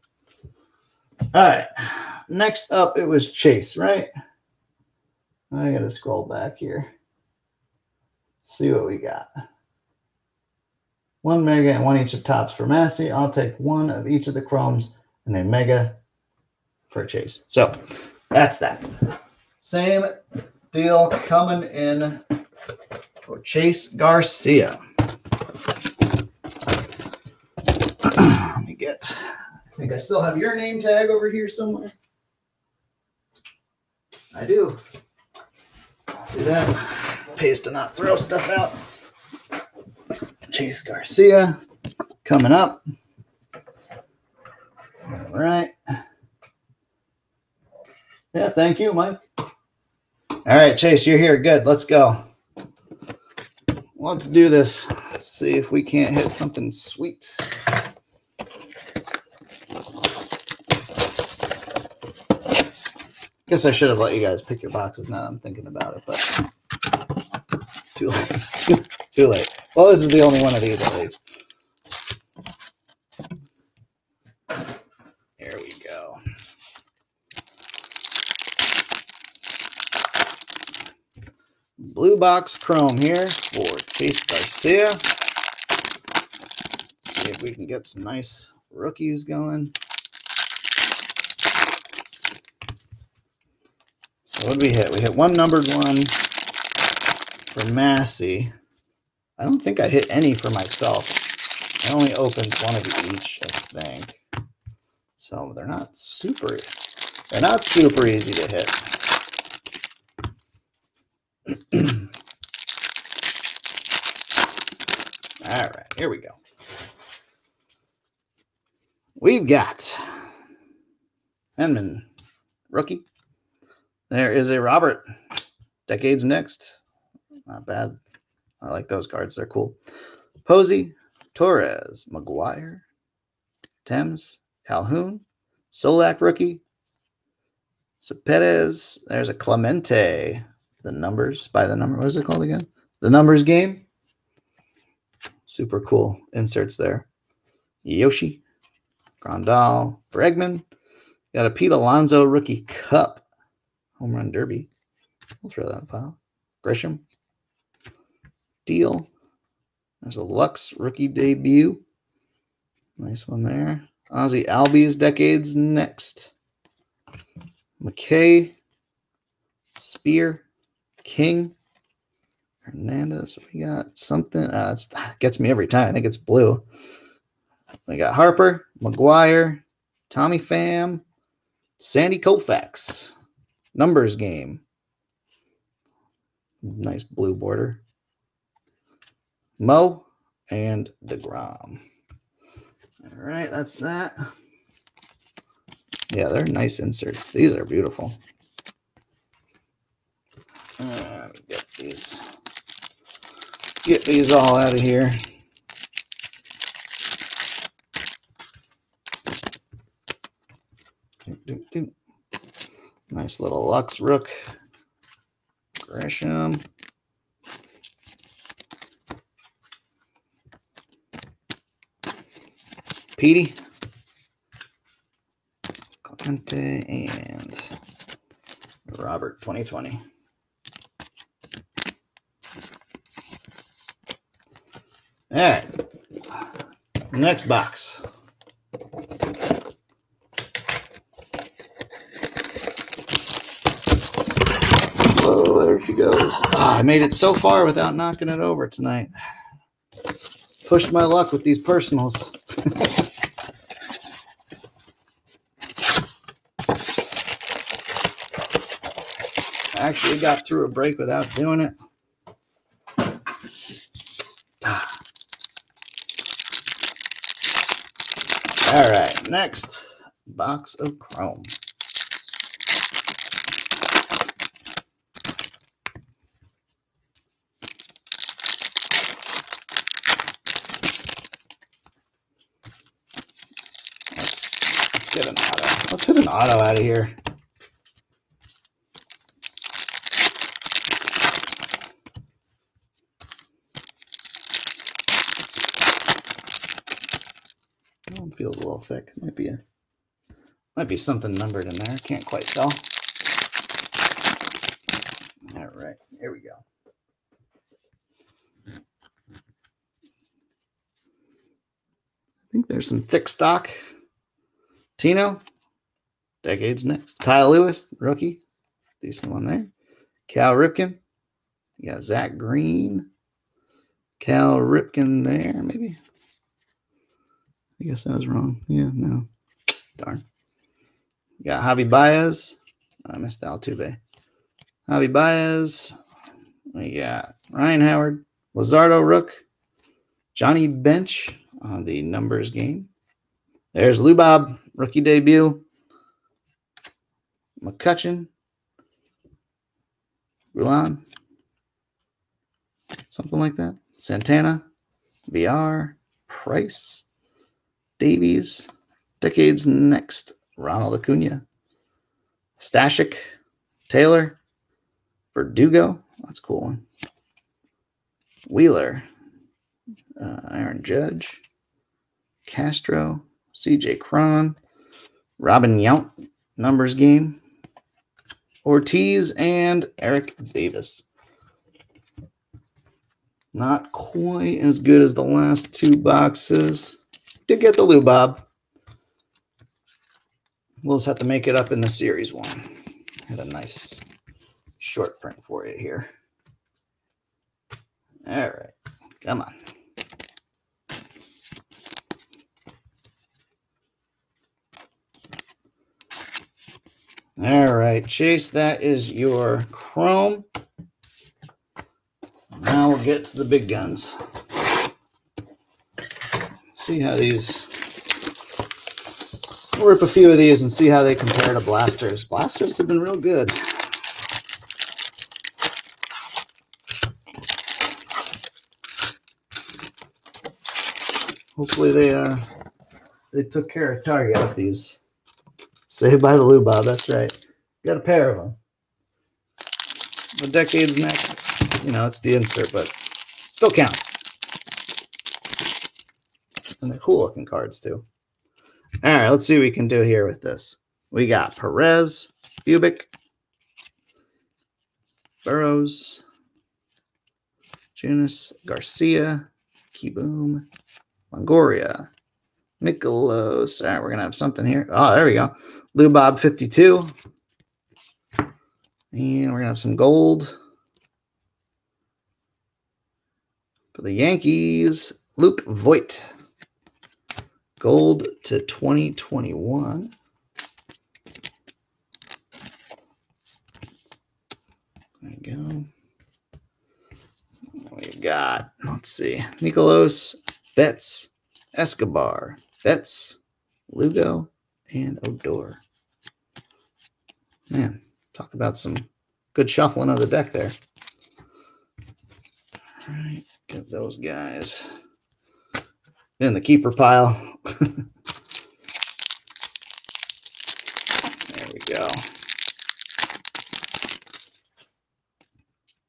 S1: All right, next up, it was Chase, right? I got to scroll back here. See what we got. One mega and one each of Topps for Massey. I'll take one of each of the chromes and a mega for Chase. So that's that. Same deal coming in for Chase Garcia. Let me get, I think I still have your name tag over here somewhere. I do. See that? Pays to not throw stuff out. Chase Garcia coming up. All right. Yeah, thank you, Mike. All right, Chase, you're here. Good. Let's go. Let's do this. Let's see if we can't hit something sweet. Guess I should have let you guys pick your boxes now I'm thinking about it, but too late. Too, too late. Well, this is the only one of these at least. There we go. Blue box chrome here for Chase Garcia. Let's see if we can get some nice rookies going. What did we hit? We hit one numbered one for Massey. I don't think I hit any for myself. I only opened one of each, I think. So they're not super, they're not super easy to hit. All right, here we go. We've got Enman, rookie. There is a Robert, decades next. Not bad. I like those cards. They're cool. Posey, Torres, McGuire, Thames, Calhoun, Solak rookie, Perez. There's a Clemente. The numbers by the number. What is it called again? The numbers game. Super cool inserts there. Yoshi, Grandal, Bregman. Got a Pete Alonso rookie cup. Home run derby. We'll throw that in the pile. Grisham, deal. There's a Lux rookie debut. Nice one there. Ozzy Albies decades next. McKay, Spear, King, Hernandez. We got something. Uh, gets me every time. I think it's blue. We got Harper, McGuire, Tommy Pham, Sandy Koufax. Numbers game. Nice blue border. Mo and DeGrom. All right, that's that. Yeah, they're nice inserts. These are beautiful. Uh, get these. Get these all out of here. Nice little Lux Rook. Grisham. Petey, Clemente, and Robert 2020. All right. Next box. She goes. Oh, I made it so far without knocking it over tonight. pushed my luck with these personals. Actually got through a break without doing it. Ah. All right, next box of chrome. An auto. Let's hit an auto out of here. That one feels a little thick. Might be a might be something numbered in there. Can't quite tell. All right, here we go. I think there's some thick stock. Tino, decades next. Kyle Lewis, rookie, decent one there. Cal Ripken, you got Zach Green. Cal Ripken there, maybe. I guess I was wrong. Yeah, no. Darn. You got Javi Baez. I missed Altuve. Javi Baez. We got Ryan Howard, Luzardo Rook, Johnny Bench on the numbers game. There's Lubob, rookie debut. McCutcheon, Rulan, something like that. Santana, VR, Price, Davies, Decades Next, Ronald Acuna, Stashik, Taylor, Verdugo, that's cool one. Wheeler, uh, Judge, Castro, CJ Cron, Robin Yount, numbers game, Ortiz, and Eric Davis. Not quite as good as the last two boxes. Did get the Lubob. We'll just have to make it up in the series one. Had a nice short print for you here. All right, come on. All right, Chase, that is your Chrome. Now we'll get to the big guns. See how these. Rip a few of these and see how they compare to blasters. Blasters have been real good. Hopefully they uh they took care of Target with these. Saved by the Lubob, that's right. Got a pair of them. The decade's next. You know, it's the insert, but still counts. And they're cool looking cards too. All right, let's see what we can do here with this. We got Perez, Bubic, Burrows, Junis, Garcia, Kieboom, Longoria, Mikolas. All right, we're gonna have something here. Oh, there we go. Lubob 52. And we're gonna have some gold. For the Yankees, Luke Voit. Gold to 2021. There you go. We got, let's see, Nicolos, Betts, Escobar, Betts, Lugo, and Odor. Man, talk about some good shuffling of the deck there. All right, get those guys in the keeper pile. there we go.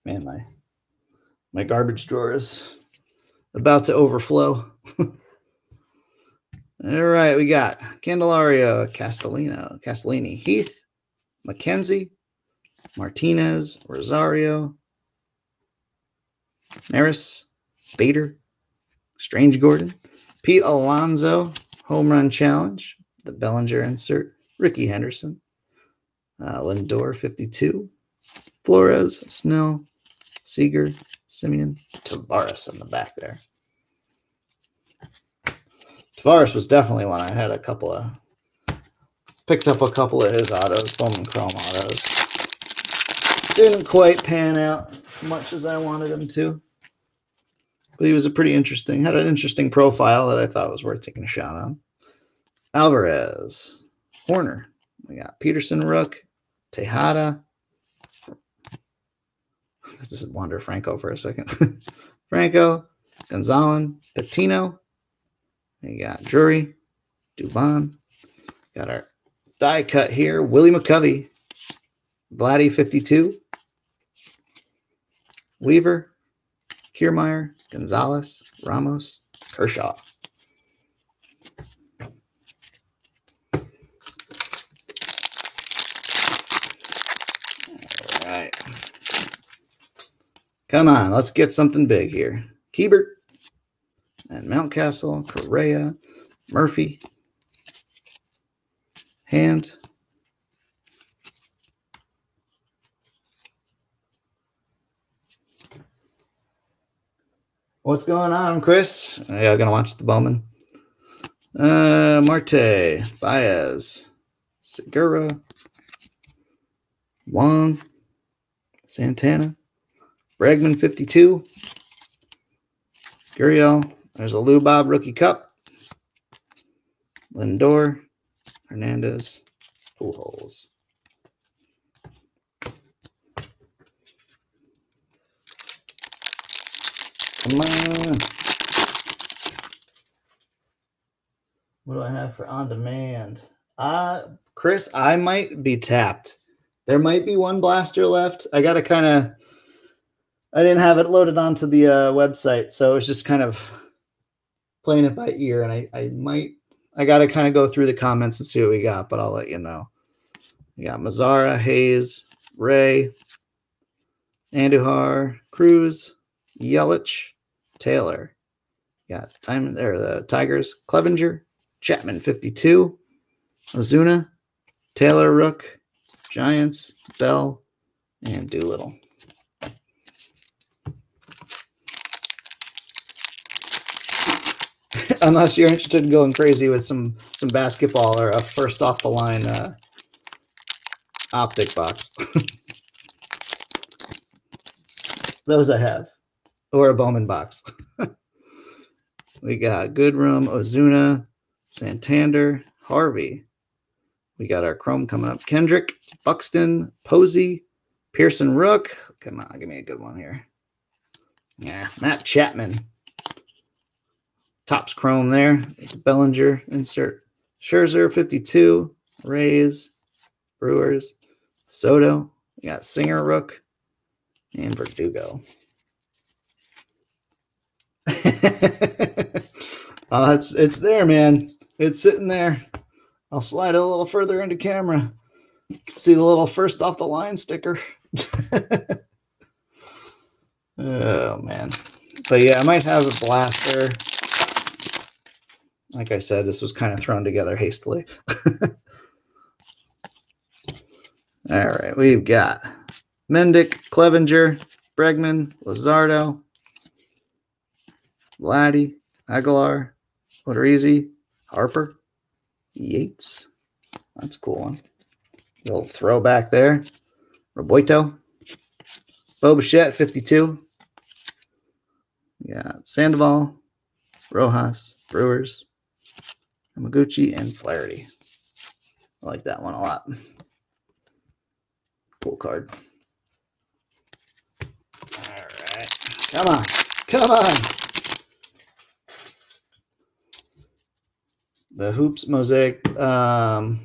S1: Man, my my garbage drawer is about to overflow. All right, we got Candelario, Castellino, Castellini, Heath, McKenzie, Martinez, Rosario, Maris, Bader, Strange Gordon, Pete Alonso, Home Run Challenge, the Bellinger insert, Rickey Henderson, uh, Lindor 52, Flores, Snell, Seager, Semien, Taveras in the back there. Taveras was definitely one. I had a couple of picked up a couple of his autos, Bowman Chrome autos. Didn't quite pan out as much as I wanted him to. But he was a pretty interesting, had an interesting profile that I thought was worth taking a shot on. Alvarez, Horner. We got Peterson Rook, Tejada. This is Wander Franco for a second. Franco, Gonzalez, Patino. We got Drury, Dubon. Got our die cut here. Willie McCovey, Vladdy 52. Weaver, Kiermaier, Gonzalez, Ramos, Kershaw. All right. Come on, let's get something big here. Keibert and Mountcastle, Correa, Murphy, Hand, What's going on, Chris? Yeah, gonna watch the Bowman. Uh, Marte, Baez, Segura, Wong, Santana, Bregman 52, Gurriel. There's a Lou Bob Rookie Cup, Lindor, Hernandez, Pujols. Come on. What do I have for on demand? Uh Chris, I might be tapped. There might be one blaster left. I gotta kind of I didn't have it loaded onto the uh, website, so it's just kind of playing it by ear. And I, I might I gotta kind of go through the comments and see what we got, but I'll let you know. We got Mazara, Hayes, Ray, Andujar, Cruz, Yelich, Taylor. Got Diamond there, the Tigers, Clevenger, Chapman 52, Ozuna, Taylor Rook, Giants, Bell, and Doolittle. Unless you're interested in going crazy with some some basketball or a first off the line uh, optic box. Those I have or a Bowman box. we got Goodrum, Ozuna, Santander, Harvey. We got our Chrome coming up. Kendrick, Buxton, Posey, Pearson Rook. Come on, give me a good one here. Yeah, Matt Chapman. Topps Chrome there. Bellinger insert. Scherzer 52, Rays, Brewers, Soto. Got Singer Rook and Verdugo. uh, it's it's there, man. It's sitting there. I'll slide it a little further into camera. You can see the little first off the line sticker. oh man. But yeah, I might have a blaster. Like I said, this was kind of thrown together hastily. All right, we've got Mendick, Clevenger, Bregman, Luzardo, Vladdy, Aguilar, Odorizzi, Harper, Yates. That's a cool one. Little throwback there. Roboito. Bo Bichette, 52. Yeah, Sandoval, Rojas, Brewers, Yamaguchi, and Flaherty. I like that one a lot. Cool card. All right. Come on. Come on. the hoops mosaic. Um,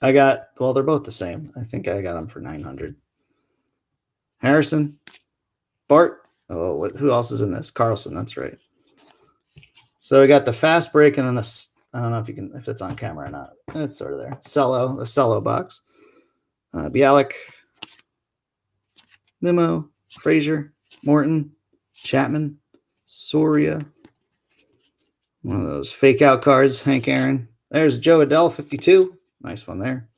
S1: I got well, they're both the same. I think I got them for nine hundred. Harrison, Bart. Oh, what, who else is in this? Carlson. That's right. So we got the fast break, and then the. I don't know if you can if it's on camera or not. It's sort of there. Cello, the cello box. Uh, Bialik, Nimmo, Frazier, Morton, Chapman, Soria, one of those fake out cards, Hank Aaron. There's Jo Adell, 52. Nice one there.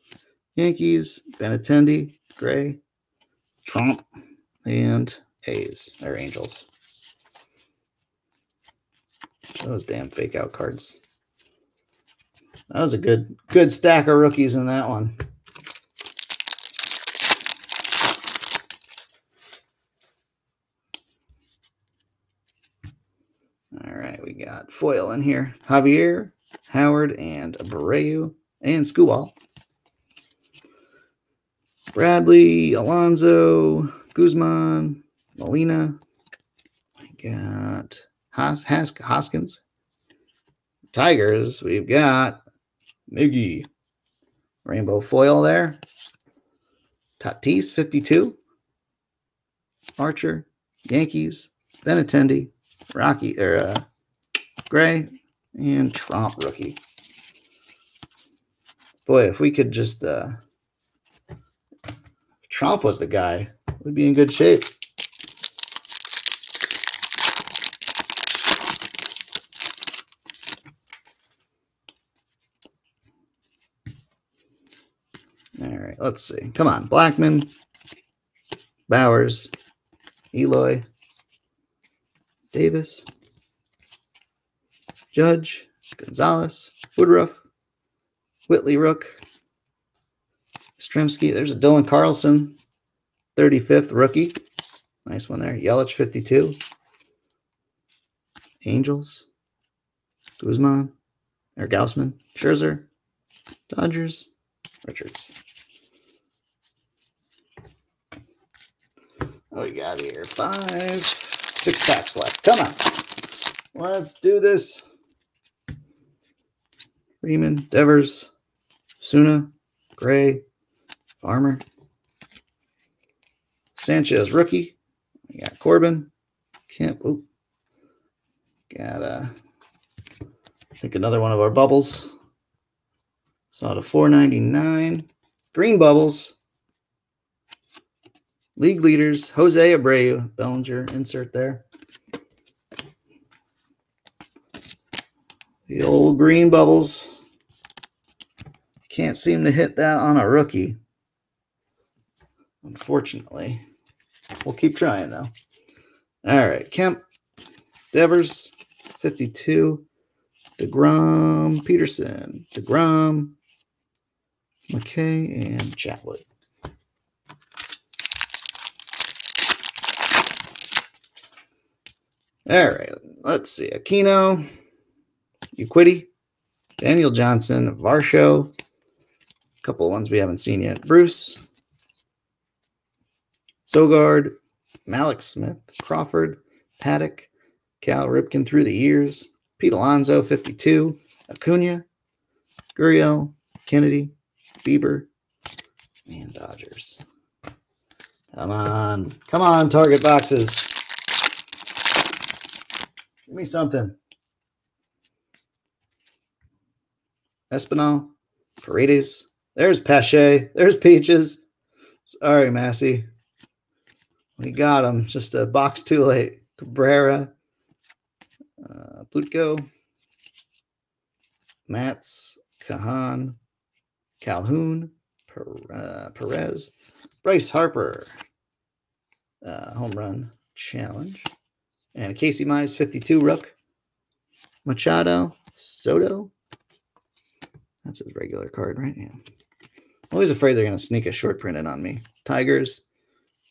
S1: Yankees, Benintendi, Gray, Trump, and A's. They're Angels. Those damn fake out cards. That was a good good stack of rookies in that one. All right, we got foil in here. Javier, Howard, and Abreu, and Skubal. Bradley, Alonso, Guzman, Molina. We got Hos- Has- Hoskins. Tigers, we've got Miggy. Rainbow foil there. Tatis, 52. Archer, Yankees, Benintendi, Rocky, or uh, Gray, and Trump rookie. Boy, if we could just uh Trump was the guy, we'd be in good shape. Let's see. Come on, Blackmon, Bowers, Eloy, Davis, Judge, Gonzalez, Woodruff, Whitley Rook, Stremski. There's a Dylan Carlson, 35th rookie. Nice one there. Yelich, 52. Angels, Guzman, or Gausman, Scherzer, Dodgers, Richards. What we got here? Five, six packs left. Come on. Let's do this. Freeman, Devers, Suna, Gray, Farmer, Sanchez, rookie. We got Corbin, Kemp. Oop. Got uh, I think another one of our bubbles. Saw a 499. Green bubbles. League leaders, Jose Abreu, Bellinger, insert there. The old green bubbles. Can't seem to hit that on a rookie. Unfortunately. We'll keep trying though. All right. Kemp, Devers, 52. DeGrom, Peterson, DeGrom, McKay, and Chatwood. All right, let's see. Aquino, Uquiddy, Daniel Johnson, Varsho, a couple of ones we haven't seen yet. Bruce, Sogard, Malik Smith, Crawford, Paddock, Cal Ripken through the years, Pete Alonso, 52, Acuna, Gurriel, Kennedy, Bieber, and Dodgers. Come on. Come on, target boxes. Me something. Espinal, Paredes. There's Pache. There's Peaches. Sorry, Massey. We got him. Just a box too late. Cabrera, uh, Plutko, Mats, Kahan, Calhoun, uh, Perez, Bryce Harper, uh, home run challenge, and Casey Mize 52 Rook, Machado, Soto. That's his regular card, right? Yeah. Always afraid they're going to sneak a short print in on me. Tigers,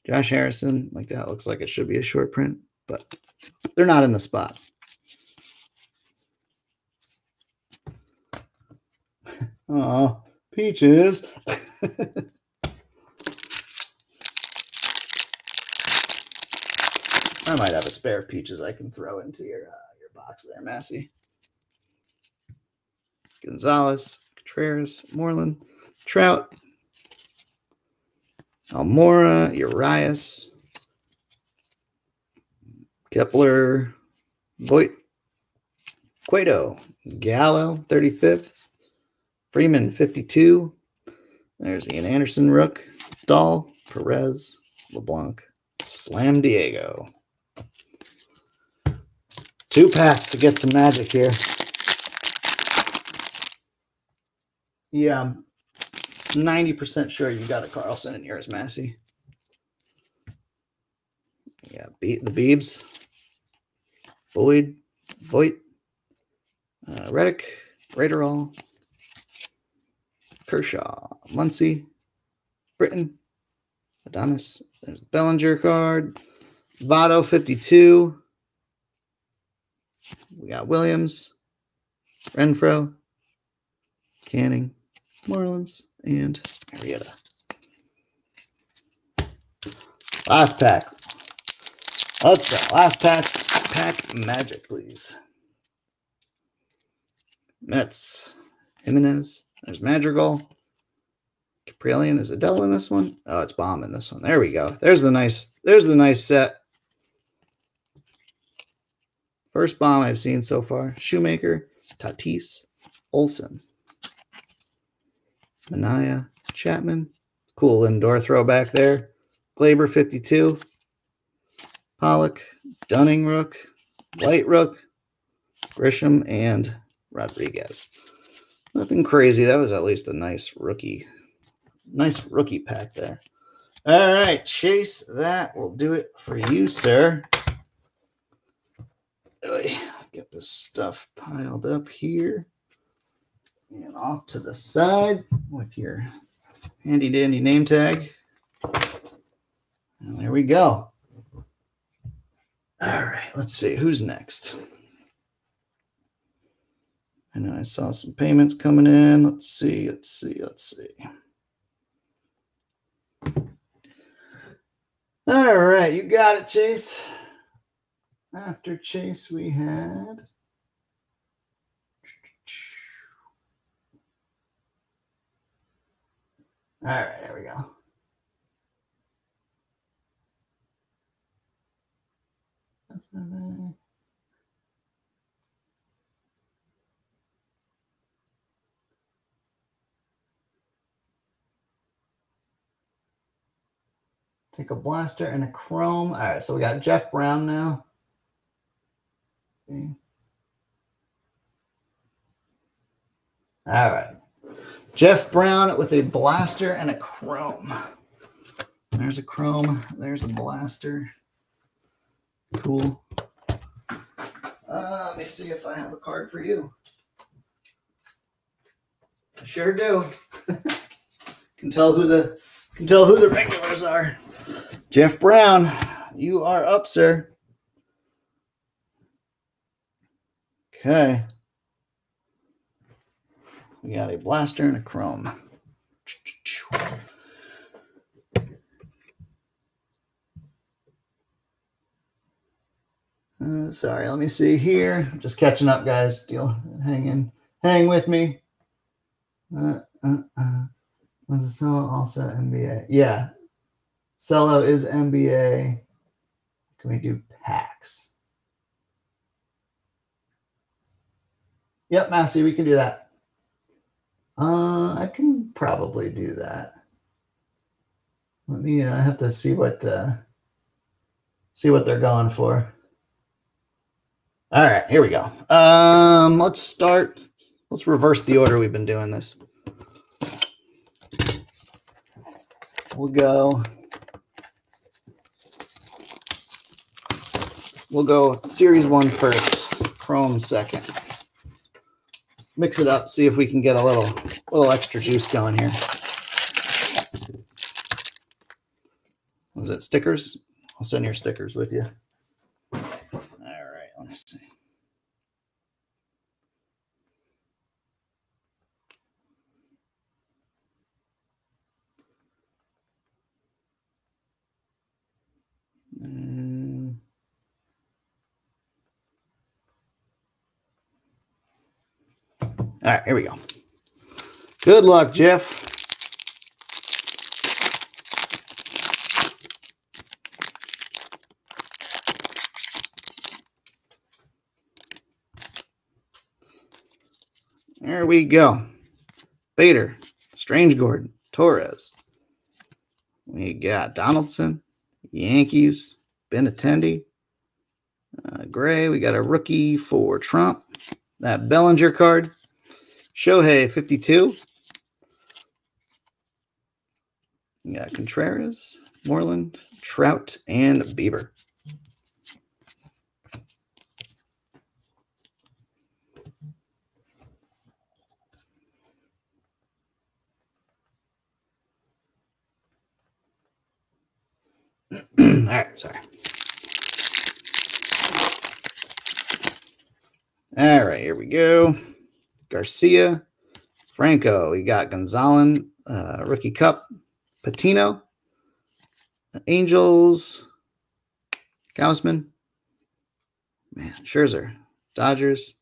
S1: Josh Harrison, like that looks like it should be a short print, but they're not in the spot. Oh, peaches. I might have a spare peaches I can throw into your uh, your box there, Massey. Gonzalez, Contreras, Moreland, Trout, Almora, Urias, Kepler, Voit, Cueto, Gallo, 35th, Freeman, 52. There's Ian Anderson, Rook, Dahl, Perez, LeBlanc, Slam Diego. Two packs to get some magic here. Yeah, I'm 90% sure you got a Carlson in yours, Massey. Yeah, Be- the Beebs, Boyd, Voit, uh, Reddick, Raderall, Kershaw, Muncy, Britton, Adonis. There's Bellinger card. Votto 52. We got Williams, Renfro, Canning, Marlins, and Marietta. Last pack. Let's go. Last pack. Pack magic, please. Mets. Jimenez. There's Madrigal. Caprielian. Is it Dell in this one? Oh, it's Bohm in this one. There we go. There's the nice, there's the nice set. First Bohm I've seen so far. Shoemaker, Tatis, Olson, Manaea, Chapman. Cool indoor throwback there. Gleyber 52. Pollock, Dunning Rook, White Rook, Grisham, and Rodriguez. Nothing crazy. That was at least a nice rookie, nice rookie pack there. All right, Chase, that will do it for you, sir. Get this stuff piled up here and off to the side with your handy dandy name tag. And there we go. All right, let's see who's next. I know I saw some payments coming in. Let's see, let's see, let's see. All right, you got it, Chase. After Chase, we had. All right, there we go. Take a blaster and a chrome. All right, so we got Jeff Brown now. All right. Jeff Brown with a blaster and a chrome. There's a chrome. There's a blaster. Cool. Uh, let me see if I have a card for you. I sure do. can tell who the can tell who the regulars are. Jeff Brown, you are up, sir. Okay. We got a blaster and a chrome. Uh, sorry, let me see here. Just catching up, guys. Deal, hang in, hang with me. Uh, uh, uh. Was Cello also NBA? Yeah, Cello is NBA. Can we do packs? Yep, Massey, we can do that. Uh, I can probably do that. Let me. I uh, have to see what uh, see what they're going for. All right, here we go. Um, let's start. Let's reverse the order we've been doing this. We'll go. We'll go series one first, Chrome second. Mix it up, see if we can get a little little extra juice going here. Was it stickers? I'll send your stickers with you. Let me see. Mm. All right, here we go. Good luck, Jeff. There we go. Bader, Strange Gordon, Torres. We got Donaldson, Yankees, Benintendi, uh, Gray. We got a rookie for Tromp. That Bellinger card. Shohei 52. Yeah, Contreras, Moreland, Trout, and Bieber. All right, sorry. All right, here we go. Garcia, Franco. We got Gonzalez, uh, Rookie Cup, Patino, Angels, Gausman, man, Scherzer, Dodgers.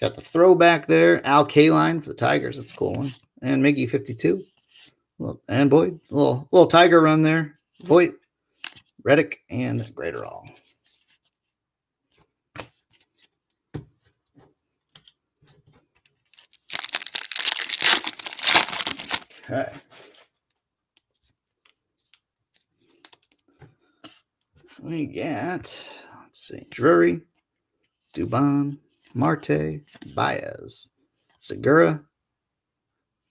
S1: Got the throwback there. Al Kaline for the Tigers. That's a cool one. And Miggy 52. Well, and Boyd. Little little Tiger run there. Voit, Reddick, and Graterol. Okay. We got, let's see, Drury, Dubon, Marte, Baez, Segura,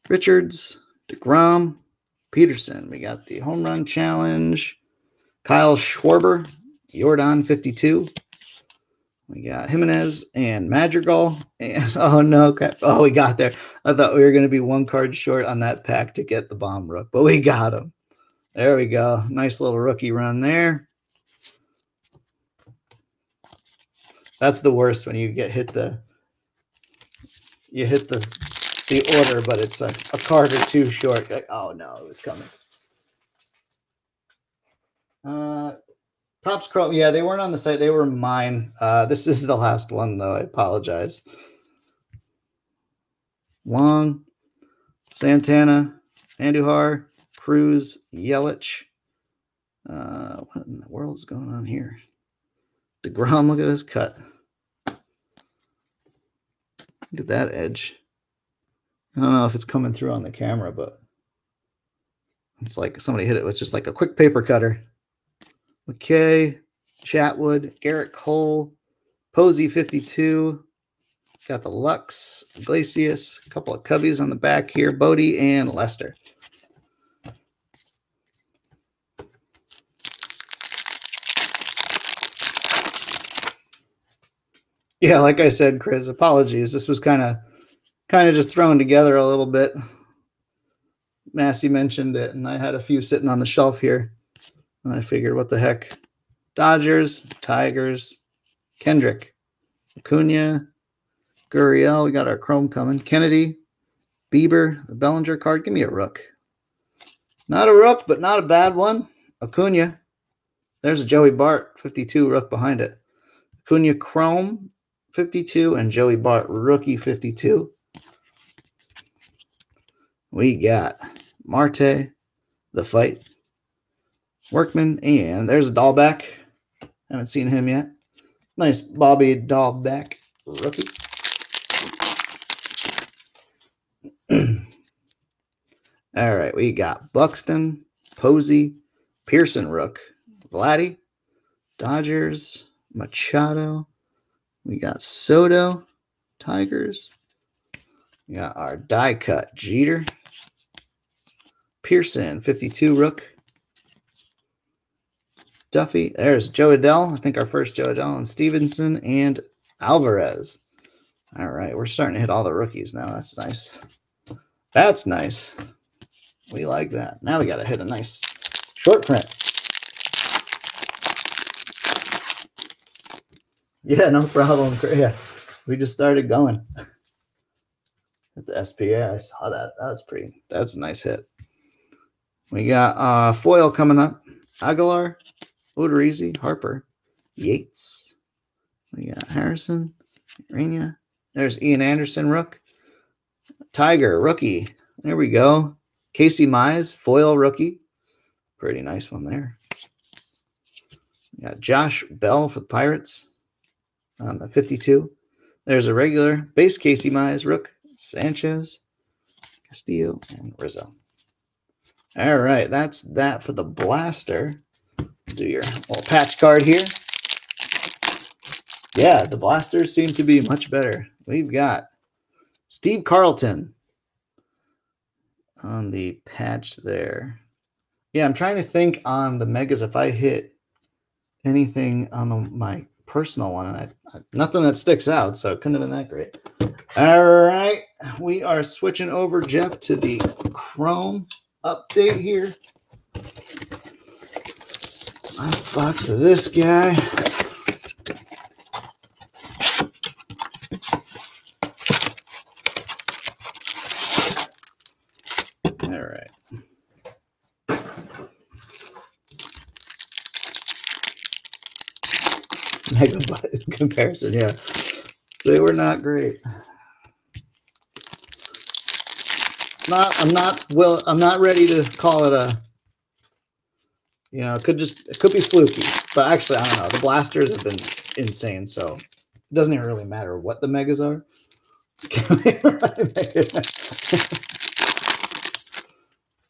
S1: Richards, DeGrom, Peterson. We got the home run challenge. Kyle Schwarber, Jordan 52. We got Jimenez and Madrigal. And oh no, okay. oh, we got there. I thought we were going to be one card short on that pack to get the Bohm rook, but we got him. There we go. Nice little rookie run there. That's the worst when you get hit the you hit the the order, but it's a, a card or two short. Like, oh no, it was coming. Uh Topps Chrome, yeah, they weren't on the site. They were mine. Uh, this is the last one, though. I apologize. Long, Santana, Andujar, Cruz, Yelich. Uh, what in the world is going on here? DeGrom, look at this cut. Look at that edge. I don't know if it's coming through on the camera, but it's like somebody hit it with just like a quick paper cutter. McKay, Chatwood, Gerrit Cole, Posey 52. Got the Lux, Iglesias, a couple of cubbies on the back here, Bote and Lester. Yeah, like I said, Chris, apologies. This was kind of kind of just thrown together a little bit. Massey mentioned it, and I had a few sitting on the shelf here. And I figured, what the heck? Dodgers, Tigers, Kendrick, Acuna, Gurriel. We got our Chrome coming. Kennedy, Bieber, the Bellinger card. Give me a rook. Not a rook, but not a bad one. Acuna. There's a Joey Bart, 52 rook behind it. Acuna Chrome, 52, and Joey Bart, rookie 52. We got Marte, the fight, Workman, and there's a Dalbec. Haven't seen him yet. Nice Bobby Dalbec rookie. All right, we got Buxton, Posey, Pearson Rook, Vladdy, Dodgers, Machado. We got Soto, Tigers. We got our die cut Jeter, Pearson, 52 Rook, Duffy. There's Jo Adell. I think our first Jo Adell and Stevenson and Alvarez. All right, we're starting to hit all the rookies now. That's nice. That's nice. We like that. Now we got to hit a nice short print. Yeah, no problem. Yeah, we just started going. At the SPA, I saw that. That's pretty. That's a nice hit. We got uh foil coming up. Aguilar, Odorizzi, Harper, Yates. We got Harrison, Raina. There's Ian Anderson, Rook. Tiger, rookie. There we go. Casey Mize, foil rookie. Pretty nice one there. We got Josh Bell for the Pirates on the 52. There's a regular base Casey Mize, Rook, Sanchez, Castillo, and Rizzo. All right, that's that for the blaster do your little patch card here. Yeah, the blasters seem to be much better. We've got Steve Carlton on the patch there. Yeah, I'm trying to think on the megas if I hit anything on the, my personal one, and I, I, nothing that sticks out, so it couldn't have been that great. All right, we are switching over, Jeff, to the Chrome update here. Last box of this guy. All right. Mega comparison, yeah. They were not great. Not I'm not well, I'm not ready to call it a you know, it could just it could be fluky. But actually, I don't know. The blasters have been insane, so it doesn't even really matter what the megas are.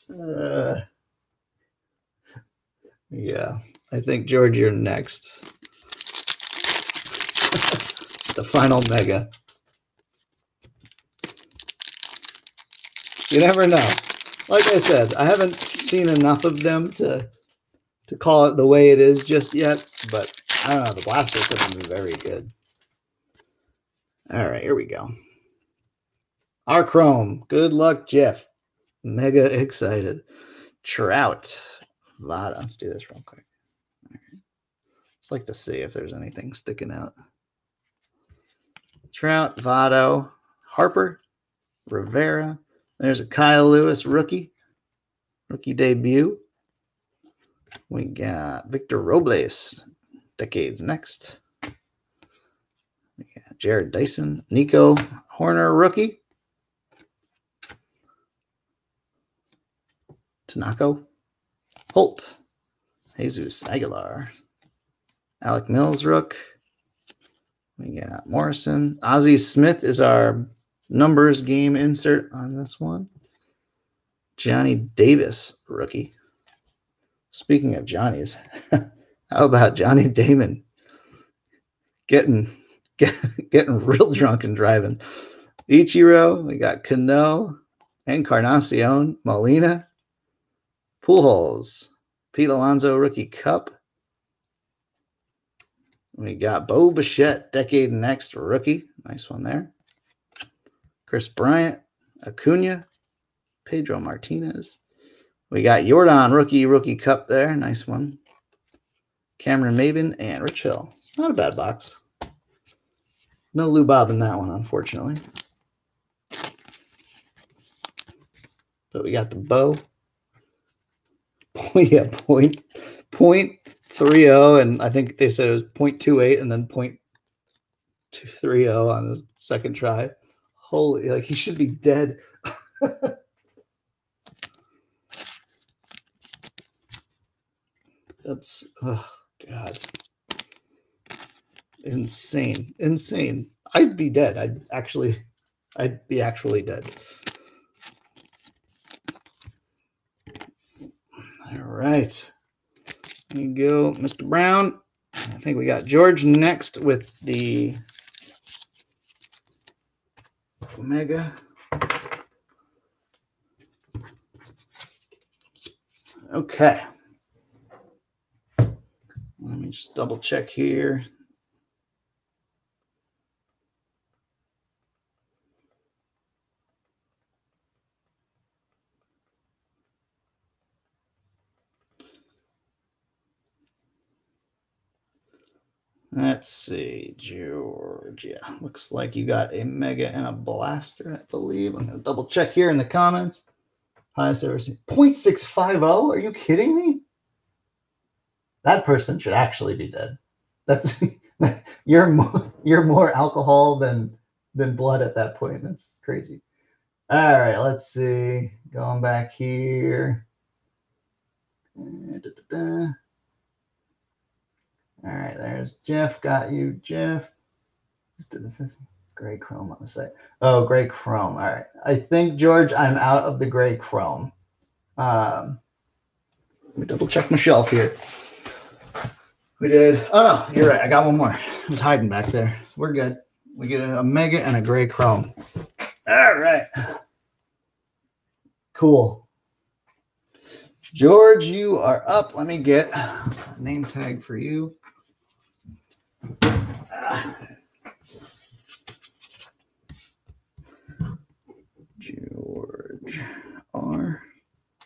S1: uh, yeah, I think George, you're next. the final mega. You never know. Like I said, I haven't seen enough of them to to call it the way it is just yet, but I don't know. The blasters have been very good. All right, here we go. Our Chrome. Good luck, Jeff. Mega excited. Trout. Votto. Let's do this real quick. Just like to see if there's anything sticking out. Trout, Votto, Harper, Rivera. There's a Kyle Lewis rookie, rookie debut. We got Victor Robles, decades next. We got Jarrod Dyson, Nico Hoerner, rookie. Tanako, Holt, Jesus Aguilar, Alec Mills rook. We got Morrison. Ozzie Smith is our numbers game insert on this one. Johnny Davis, rookie. Speaking of Johnny's, how about Johnny Damon getting get, getting real drunk and driving? Ichiro, we got Cano, Encarnacion, Molina, Pujols, Pete Alonso Rookie Cup. We got Bo Bichette, Decade Next Rookie. Nice one there. Kris Bryant, Acuna, Pedro Martinez. We got Jordan Rookie Rookie Cup there. Nice one. Cameron Maybin and Rich Hill. Not a bad box. No Lou Bob in that one, unfortunately. But we got the bow. yeah, point point three oh, and I think they said it was point two eight, and then point two three oh on the second try. Holy, like he should be dead. That's oh god. Insane. Insane. I'd be dead. I'd actually I'd be actually dead. All right. There you go, Mr. Brown. I think we got George next with the Omega. Okay. Let me just double check here. Let's see, Georgia. Looks like you got a mega and a blaster, I believe. I'm going to double check here in the comments. Highest ever seen 0.650. Are you kidding me? That person should actually be dead. That's you're more, you're more alcohol than than blood at that point. That's crazy. All right, let's see. Going back here. Da, da, da. All right, there's Jeff. Got you, Jeff. Just did the gray chrome on the site. Oh, gray chrome. All right. I think George, I'm out of the gray chrome. Um, let me double check my shelf here. We did. Oh no, you're right. I got one more. It was hiding back there. We're good. We get a, a mega and a gray chrome. All right. Cool. George, you are up. Let me get a name tag for you. George R.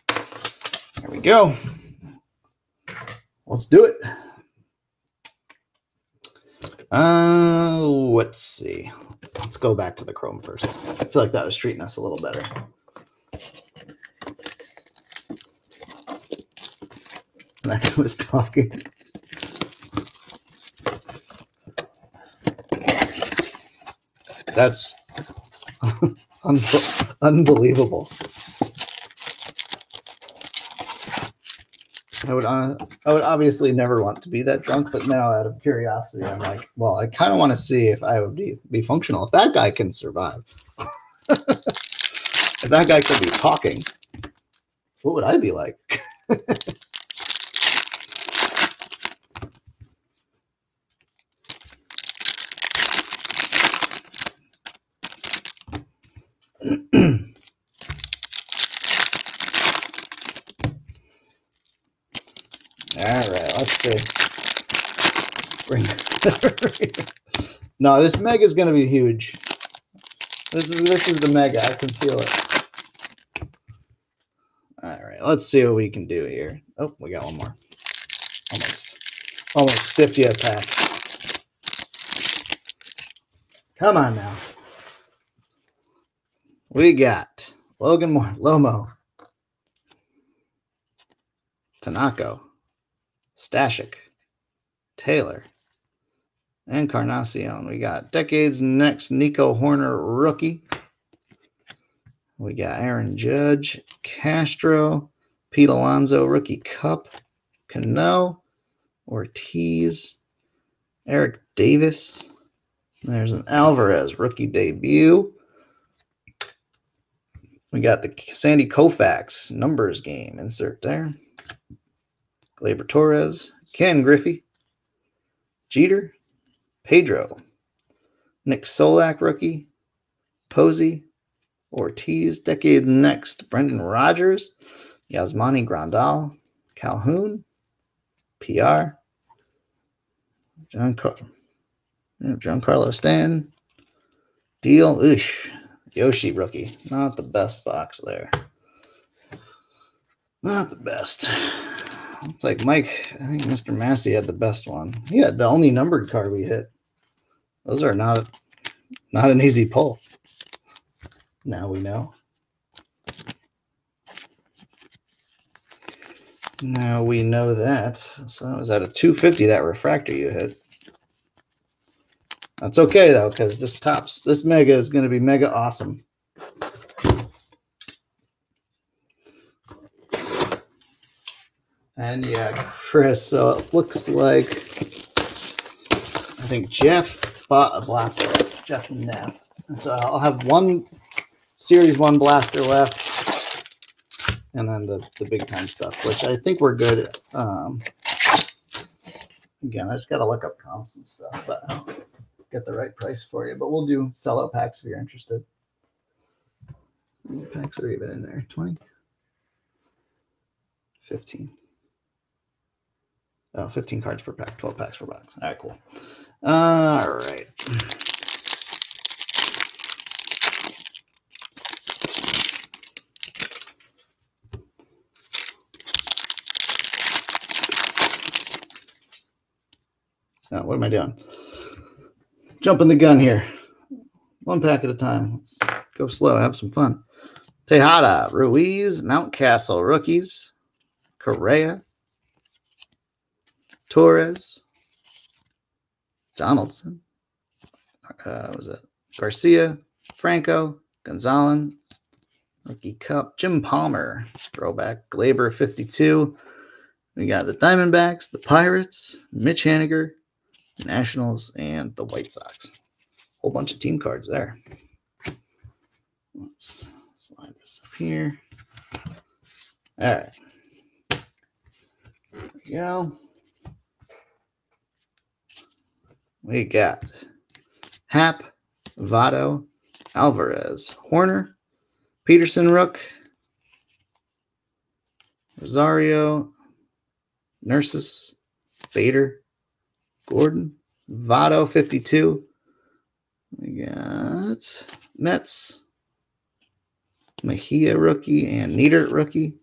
S1: There we go. Let's do it. Uh, let's see. Let's go back to the Chrome first. I feel like that was treating us a little better. I was talking. That's un- unbelievable. I would, I would obviously never want to be that drunk, but now out of curiosity, I'm like, well, I kind of want to see if I would be, be functional. If that guy can survive, if that guy could be talking, what would I be like? All Bring no, this mega is going to be huge. This is this is the mega. I can feel it. All right, let's see what we can do here. Oh, we got one more. Almost, almost stiffed you a pack. Come on now. We got Logan Moore, Lomo, Tanako, Stashik, Taylor, Encarnacion. We got Decades Next Nico Hoerner rookie. We got Aaron Judge, Castro, Pete Alonso rookie cup, Cano, Ortiz, Eric Davis. There's an Alvarez rookie debut. We got the Sandy Koufax numbers game insert there. Gleyber Torres, Ken Griffey, Jeter, Pedro, Nick Solak rookie, Posey, Ortiz, decade next, Brendan Rodgers, Yasmani Grandal, Calhoun, PR, John John Carlos Stan, Deal, Oosh, Yoshi rookie. Not the best box there. Not the best. Looks like Mike, I think Mr. Massey had the best one. He had the only numbered card we hit. Those are not not an easy pull. Now we know. Now we know that. So is that a 250 that refractor you hit? That's okay though, because this Topps this mega is going to be mega awesome. And yeah, Chris. So it looks like I think Jeff bought a blaster. Jeff and Neff. So I'll have one series one blaster left, and then the the big time stuff, which I think we're good. Um, again, I just got to look up comps and stuff, but I'll get the right price for you. But we'll do sellout packs if you're interested. Packs are even in there? 20? 15. Oh, 15 cards per pack, 12 packs per box. All right, cool. Uh, all right. Now, what am I doing? Jumping the gun here. One pack at a time. Let's go slow, have some fun. Tejada, Ruiz, Mountcastle rookies, Correa, Torres, Donaldson, uh, was it Garcia, Franco, Gonzalez, Rookie Cup, Jim Palmer, throwback, Gleyber 52. We got the Diamondbacks, the Pirates, Mitch Haniger, Nationals, and the White Sox. Whole bunch of team cards there. Let's slide this up here. All right. There we go. We got Happ, Votto, Alvarez, Hoerner, Peterson Rook, Rosario, Nurses, Bader, Gordon, Votto 52. We got Mets, Mejia rookie, and Nieder rookie,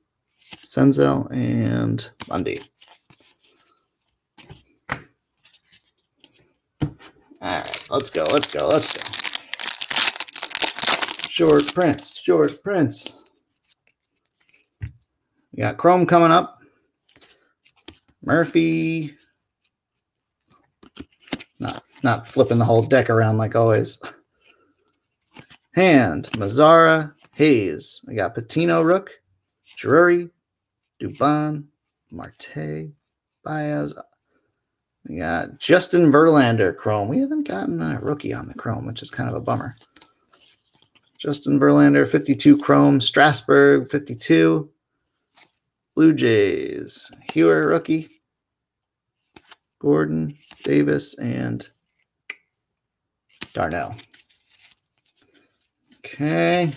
S1: Senzel, and Bundy. All right, let's go. Let's go. Let's go. Short prints. Short prints. We got Chrome coming up. Murphy. Not not flipping the whole deck around like always. Hand, Mazara, Hayes. We got Patino Rook, Drury, Dubon, Marte, Baez. We got Justin Verlander Chrome. We haven't gotten a rookie on the Chrome, which is kind of a bummer. Justin Verlander, 52 Chrome. Strasburg, 52. Blue Jays, Hewer rookie. Gordon, Davis, and Darnell. Okay.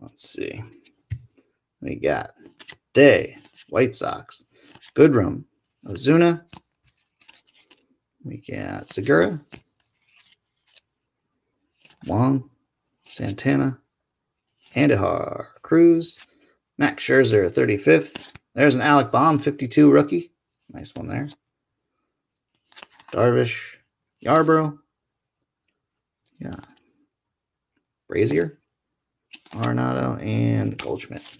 S1: Let's see. We got Day, White Sox, Goodrum, Ozuna. We got Segura, Wong, Santana, Andujar, Cruz, Max Scherzer, 35th. There's an Alec Bohm, 52 rookie. Nice one there. Darvish, Yarbrough. Yeah. Brazier, Arenado, and Goldschmidt.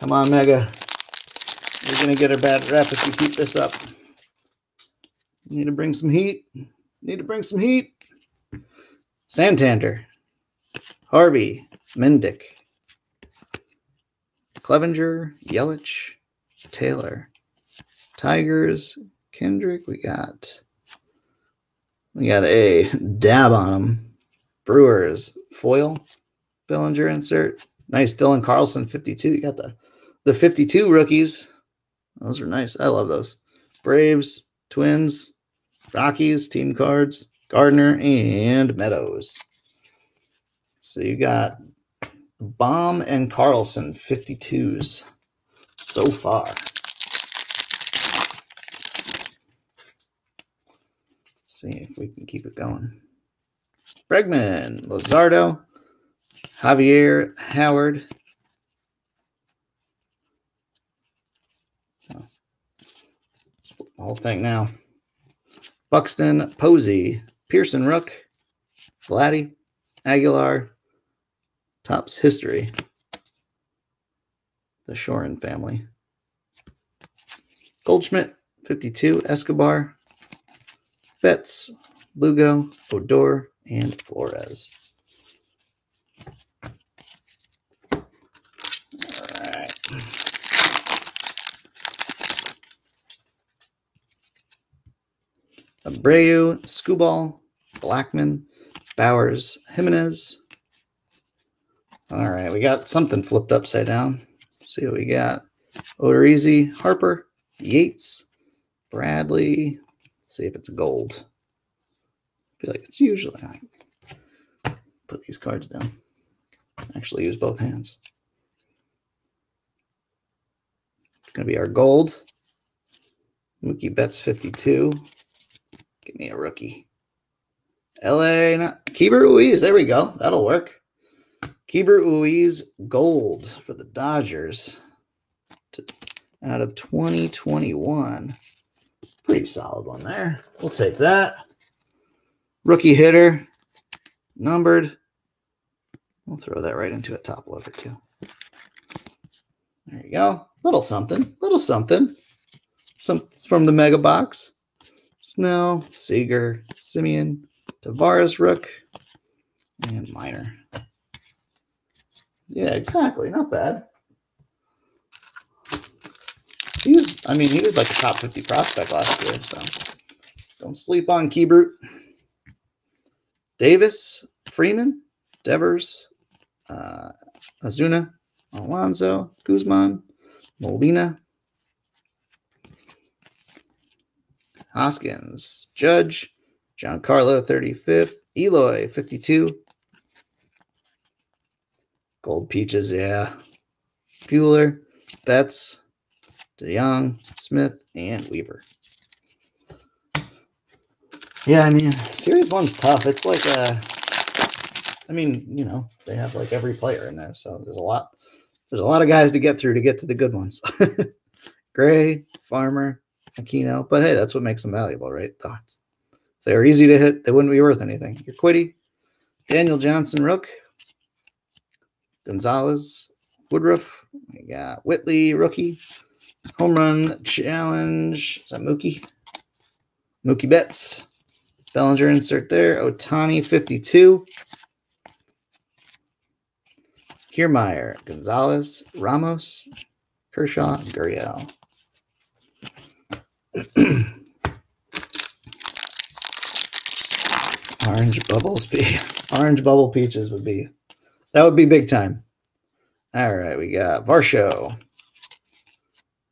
S1: Come on, Mega. You're going to get a bad rep if you keep this up. Need to bring some heat. Need to bring some heat. Santander, Harvey, Mendick, Clevenger, Yelich, Taylor, Tigers, Kendrick. We got we got a dab on them. Brewers, foil, Bellinger insert. Nice Dylan Carlson, 52. You got the the 52 rookies. Those are nice. I love those. Braves, Twins, Rockies, team cards, Gardner, and Meadows. So you got Bohm and Carlson 52s so far. See if we can keep it going. Bregman, Luzardo, Javier Howard. Whole thing now. Buxton, Posey, Pearson Rook, Vladdy, Aguilar, Topps History, the Shorin family. Goldschmidt, 52, Escobar, Betts, Lugo, Odor, and Flores. Abreu, Skubal, Blackmon, Bowers, Jimenez. All right, we got something flipped upside down. Let's see what we got. Odorizzi, Harper, Yates, Bradley. Let's see if it's gold. I feel like it's usually. I put these cards down. Actually, use both hands. It's going to be our gold. Mookie Betts 52. Give me a rookie. LA, not, Keibert Ruiz. There we go. That'll work. Keibert Ruiz gold for the Dodgers to, out of 2021. Pretty solid one there. We'll take that. Rookie hitter, numbered. We'll throw that right into a top loader too. There you go. Little something. Little something. Some from the mega box. Snell, Seager, Semien, Taveras Rook, and Minor. Yeah, exactly. Not bad. He was, I mean, he was like a top 50 prospect last year, so don't sleep on Keibert. Davis, Freeman, Devers, uh, Ozuna, Alonso, Guzman, Molina, Hoskins, Judge, Giancarlo 35th, Eloy 52, Gold Peaches, yeah, Buehler, Betts, DeYoung, Smith, and Weaver. Yeah, I mean, Series One's tough. It's like a I mean, you know, they have like every player in there, so there's a lot. There's a lot of guys to get through to get to the good ones. Gray, Farmer, Aquino, but hey, that's what makes them valuable, right? Thoughts. If they were easy to hit, they wouldn't be worth anything. Urquidy, Daniel Johnson, Rook, Gonzalez, Woodruff. We got Whitley, rookie, home run challenge. Is that Mookie? Mookie Betts. Bellinger insert there. Ohtani 52. Kiermaier, Gonzalez, Ramos, Kershaw, Gurriel. Orange bubbles be orange bubble peaches would be that would be big time. All right, we got Varsho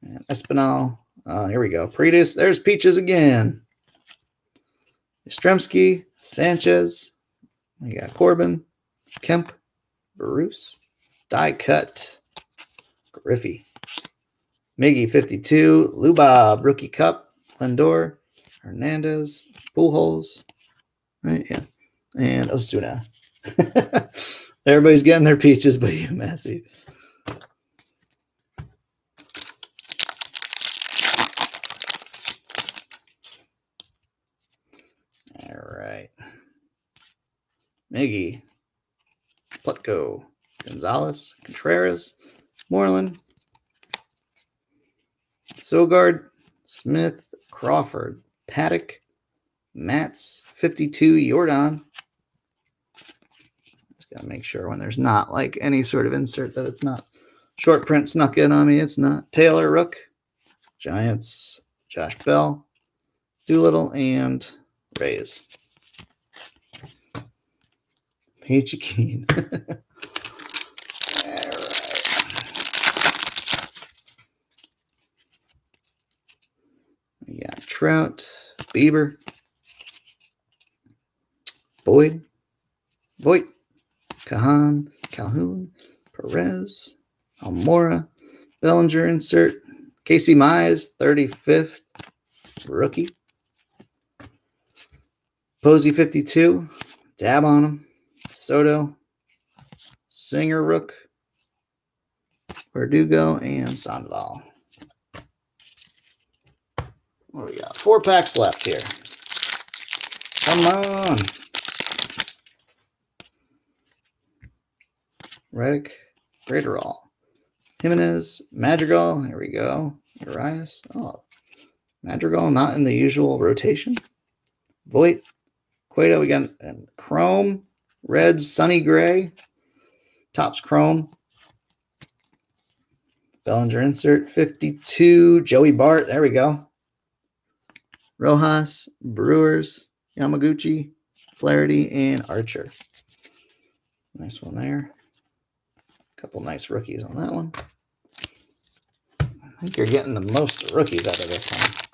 S1: and Espinal. Uh, here we go. Pretus. There's peaches again. Stremski, Sanchez. We got Corbin, Kemp, Bruce, Die Cut, Griffey, Miggy 52, Lubob, Rookie Cup, Lindor, Hernandez, Pujols, right? Yeah, and Osuna. Everybody's getting their peaches, but you, Massey. All right. Miggy, Plutko, Gonzalez, Contreras, Moreland, Sogard, Smith, Crawford, Paddock, Mats, 52, Jordan. Just got to make sure when there's not like any sort of insert that it's not short print snuck in on me. It's not. Taylor, Rook, Giants, Josh Bell, Doolittle, and Rays. Peachy Keen. All right. We got Trout, Bieber, Boyd, Boyd, Kahan, Calhoun, Perez, Almora, Bellinger insert, Casey Mize, 35th rookie. Posey 52, dab on him. Soto, Singer Rook, Verdugo, and Sandoval. What do we got? Four packs left here. Come on. Reddick, Graterol, Jimenez, Madrigal. Here we go. Urias. Oh, Madrigal not in the usual rotation. Voit, Cueto. We got and Chrome, Red, Sonny Gray, Topps Chrome. Bellinger insert 52. Joey Bart. There we go. Rojas, Brewers, Yamaguchi, Flaherty, and Archer. Nice one there. A Couple nice rookies on that one. I think you're getting the most rookies out of this one.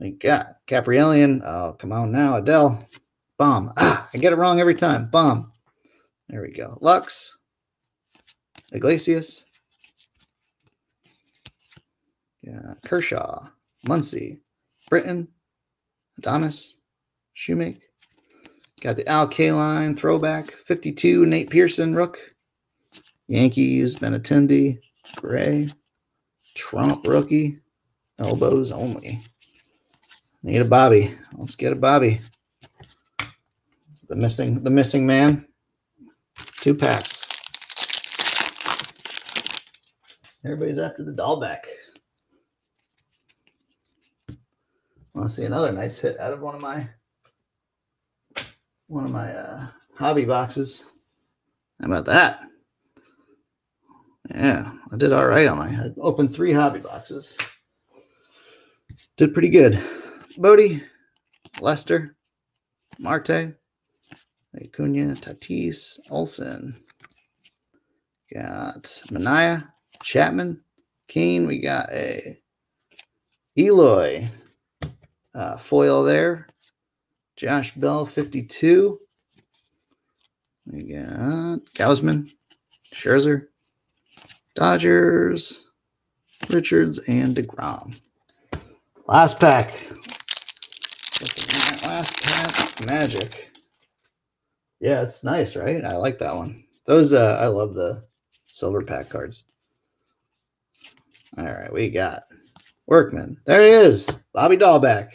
S1: We got Caprielian. Oh, come on now. Adell. Bohm. Ah, I get it wrong every time. Bohm. There we go. Lux. Iglesias. Yeah. Kershaw. Muncy. Britton. Adames. Shoemake. Got the Al Kaline throwback. 52. Nate Pearson. Rook. Yankees. Benintendi. Gray. Tromp rookie. Elbows only. Need a Bobby. Let's get a Bobby. The missing the missing man. Two packs. Everybody's after the doll to see another nice hit out of one of my one of my uh, hobby boxes. How about that? Yeah, I did all right on my. I opened three hobby boxes. Did pretty good. Bote, Lester, Marte, Acuna, Tatis, Olson. Got Manaea, Chapman, Cain. We got a Eloy uh, foil there. Josh Bell, 52. We got Gausman, Scherzer, Dodgers, Richards, and DeGrom. Last pack. Last Pack Magic. Yeah, it's nice, right? I like that one. Those, uh, I love the silver pack cards. All right, we got Workman. There he is, Bobby Dalbec.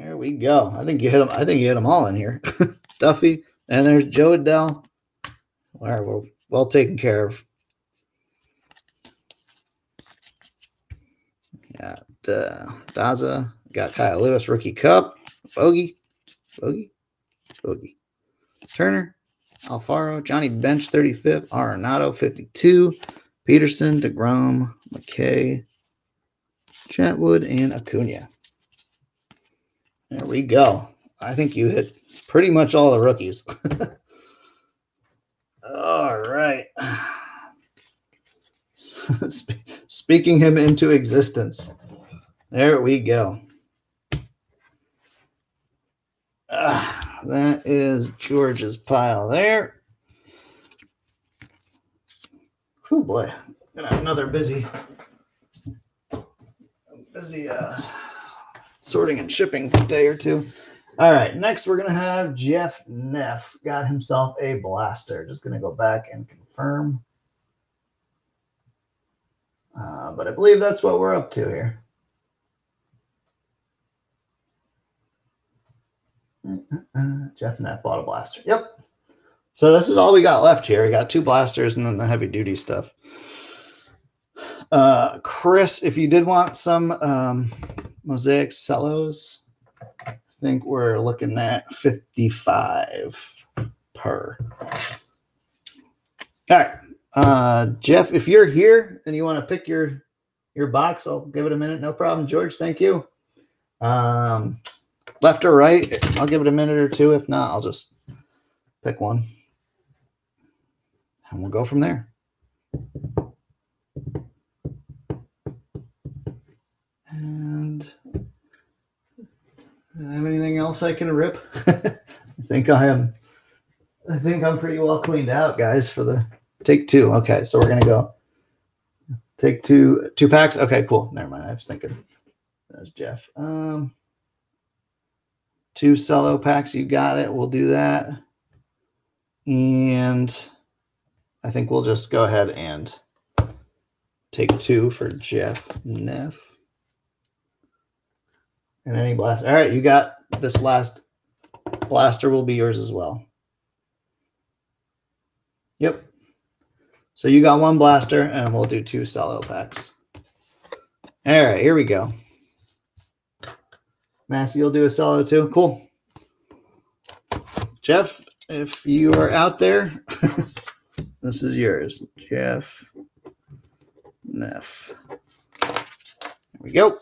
S1: There we go. I think you hit him. I think you hit them all in here. Duffy, and there's Jo Adell. All right, we're well taken care of. Got uh, Daza. Got Kyle Lewis, rookie cup. Bogey. Bogey. Bogey. Turner. Alfaro. Johnny Bench, 35th. Arenado, 52. Peterson, DeGrom, McKay, Chatwood, and Acuna. There we go. I think you hit pretty much all the rookies. all right. Speaking him into existence. There we go. Ah, that is George's pile there. Oh boy, gonna have another busy, busy uh, sorting and shipping day or two. All right, next we're gonna have Jeff Neff got himself a blaster. Just gonna go back and confirm. Uh, but I believe that's what we're up to here. Uh, Jeff Neff bought a blaster. Yep. So this is all we got left here. We got two blasters and then the heavy duty stuff. Uh, Chris, if you did want some um, mosaic cellos, I think we're looking at 55 per. All right. Uh, Jeff, if you're here and you want to pick your your box, I'll give it a minute. No problem. George, thank you. Um, left or right, I'll give it a minute or two. If not, I'll just pick one and we'll go from there. And Have anything else I can rip? I think I am. I think I'm pretty well cleaned out, guys, for the take two. Okay, so we're gonna go take two two packs. Okay, cool. Never mind. I was thinking there's Jeff. Um two cello packs, you got it. We'll do that. And I think we'll just go ahead and take two for Jeff Neff. And any blast. All right, you got this last blaster will be yours as well. Yep. So you got one blaster, and we'll do two cello packs. All right, here we go. Massey, you'll do a cello too. Cool. Jeff, if you are out there, This is yours, Jeff Neff. There we go.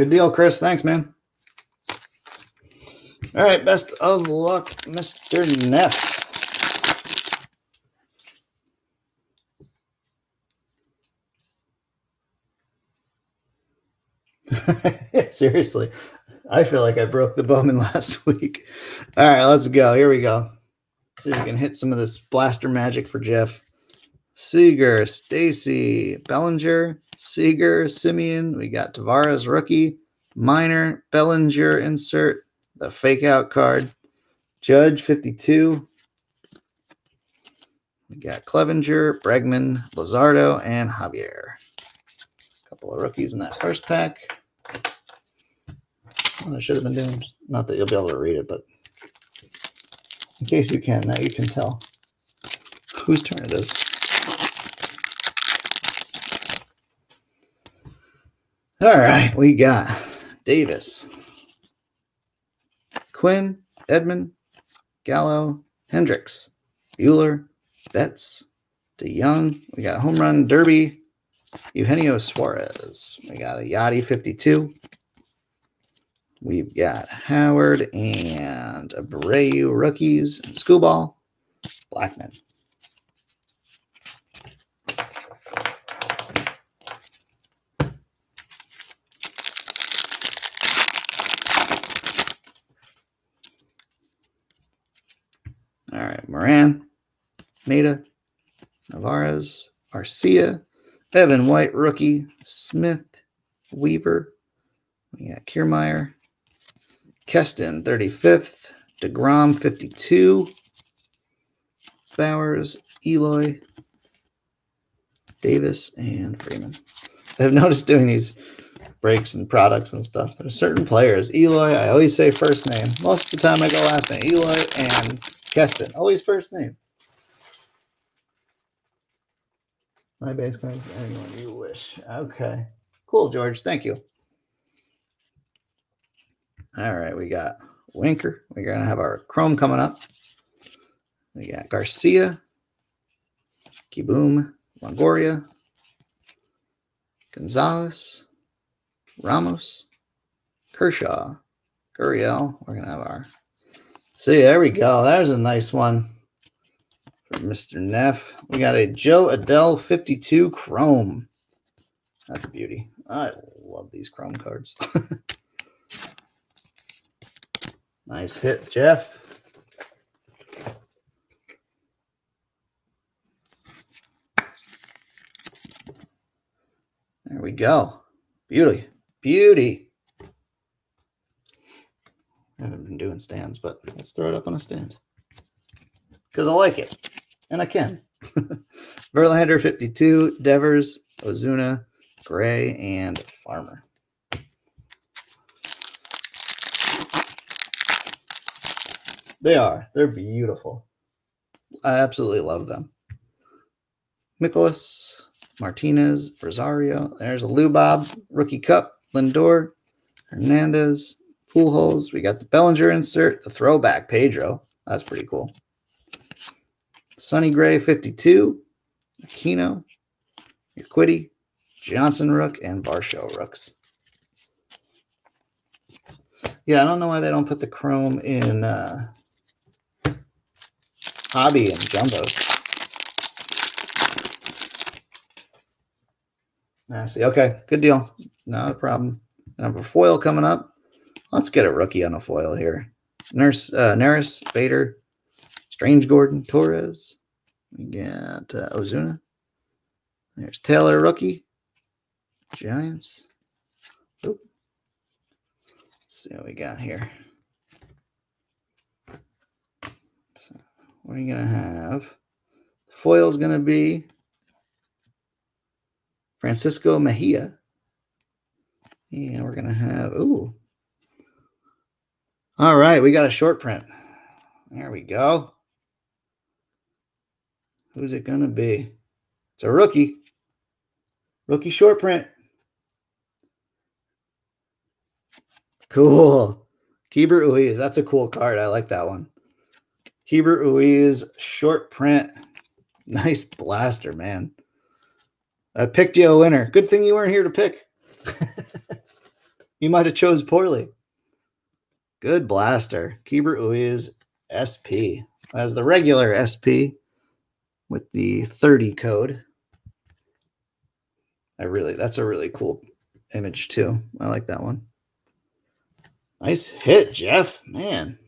S1: Good deal, Chris. Thanks, man. All right, best of luck, Mr. Neff. Seriously, I feel like I broke the Bowman last week. All right, let's go. Here we go. See if we can hit some of this blaster magic for Jeff. Seager, Stacy, Bellinger, Seager, Semien. We got Taveras, rookie, Minor, Bellinger, insert, the fake out card. Judge 52. We got Clevenger, Bregman, Luzardo, and Javier. A couple of rookies in that first pack. What I should have been doing, not that you'll be able to read it, but in case you can, now you can tell whose turn it is. All right, we got Davis, Quinn, Edman, Gallo, Hendricks, Buehler, Betts, DeJong. We got home run derby, Eugenio Suarez. We got a Yachty 52. We've got Howard and Abreu rookies and Skubal, Blackmon. right, Moran, Maeda, Narvaez, Arcia, Evan White, rookie, Smith, Weaver. We got Kiermaier, Keston, 35th, DeGrom, 52, Bowers, Eloy, Davis, and Freeman. I've noticed doing these breaks and products and stuff. There's certain players. Eloy, I always say first name. Most of the time I go last name. Eloy and Keston, always first name. My base cards, anyone you wish. Okay. Cool, George. Thank you. All right, we got Winker. We're going to have our Chrome coming up. We got Garcia, Kieboom, Longoria, Gonzalez, Ramos, Kershaw, Gurriel. We're going to have our. See, there we go. There's a nice one from Mr. Neff. We got a Jo Adell 52 Chrome. That's a beauty. I love these Chrome cards. nice hit, Jeff. There we go. Beauty. Beauty. I haven't been doing stands, but let's throw it up on a stand. Because I like it. And I can. Verlander 52, Devers, Ozuna, Gray, and Farmer. They are. They're beautiful. I absolutely love them. Nicholas, Martinez, Rosario. There's a Lubob, Rookie Cup, Lindor, Hernandez, Pujols. We got the Bellinger insert, the throwback Pedro. That's pretty cool. Sonny Gray, 52, Aquino, Quiddy, Johnson Rook, and Varsho Rooks. Yeah, I don't know why they don't put the chrome in uh, hobby and jumbo. I see. Okay, good deal. Not a problem. A foil coming up. Let's get a rookie on a foil here. Nurse, uh, Neris, Bader, Strange Gordon, Torres. We got uh, Ozuna. There's Taylor, rookie. Giants. Oop. Let's see what we got here. So, what are you going to have? The foil is going to be Francisco Mejia. And we're going to have, ooh. All right, we got a short print. There we go. Who's it going to be? It's a rookie. Rookie short print. Cool. Keibert Ruiz. That's a cool card. I like that one. Keibert Ruiz short print. Nice blaster, man. I picked you a winner. Good thing you weren't here to pick. you might have chose poorly. Good blaster. Keibert Ruiz SP. As the regular SP with the 30 code. I really, that's a really cool image too. I like that one. Nice hit, Jeff. Man.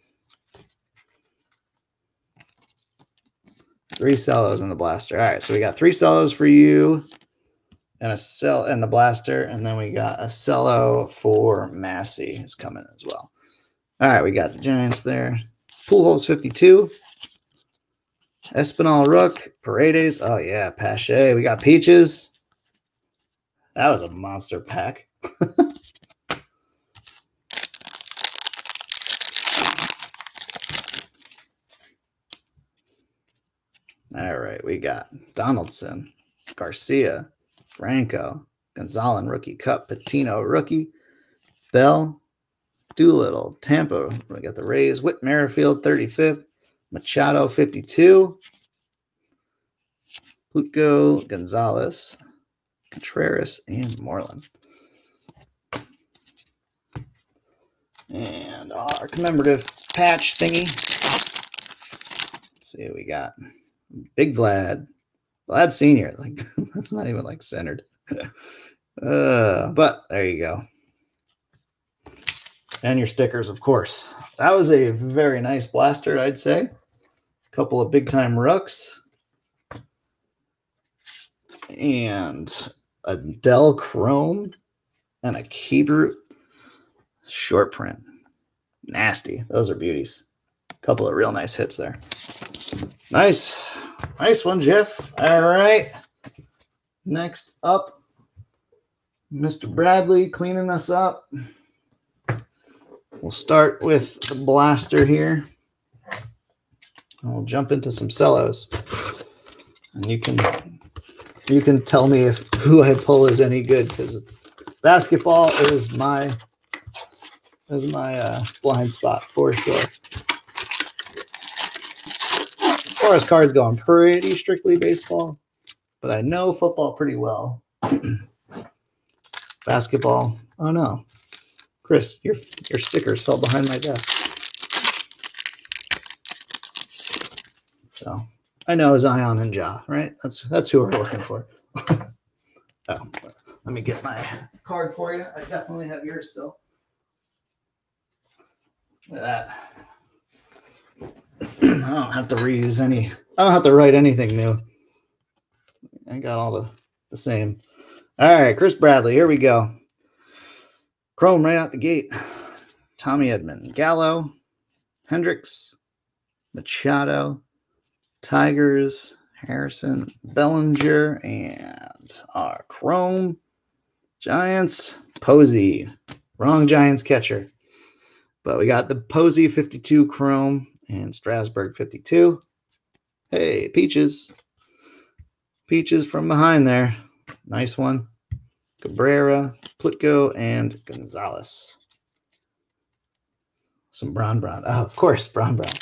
S1: Three cellos in the blaster. All right, so we got three cellos for you and a cell and the blaster, and then we got a cello for Massey is coming as well. All right, we got the Giants there. Pujols 52. Espinal Rook, Paredes. Oh yeah, Pache. We got Peaches. That was a monster pack. All right, we got Donaldson, Garcia, Franco, Gonzalez rookie cup, Patino rookie, Bell, Doolittle, Tampa. We got the Rays, Whit Merrifield, 35th, Machado, 52, Plutko, Gonzalez, Contreras, and Moreland. And our commemorative patch thingy. Let's see what we got. Big Vlad. Vlad Senior. Like that's not even like centered. uh, but there you go. And your stickers, of course. That was a very nice blaster, I'd say. A couple of big time rucks, and a Dell Chrome, and a Keybroot short print. Nasty. Those are beauties. A Couple of real nice hits there. Nice. Nice one, Jeff. All right. Next up, Mr. Bradley cleaning us up. We'll start with the blaster here. And we'll jump into some cellos. And you can you can tell me if who I pull is any good because basketball is my is my uh, blind spot for sure. As far as cards go, I'm pretty strictly baseball, but I know football pretty well. basketball, oh no. Chris, your your stickers fell behind my desk. So I know Zion and Ja, right? That's that's who we're looking for. oh, let me get my card for you. I definitely have yours still. Look at that. I don't have to reuse any. I don't have to write anything new. I got all the the same. All right, Chris Bradley. Here we go. Chrome right out the gate. Tommy Edman, Gallo, Hendricks, Machado, Tigers, Harrison, Bellinger, and our Chrome Giants, Posey. Wrong Giants catcher. But we got the Posey 52 Chrome and Strasburg 52. Hey, Peaches. Peaches from behind there. Nice one. Cabrera, Plutko, and Gonzalez. Some Brown Brown. Oh, of course, Brown Brown.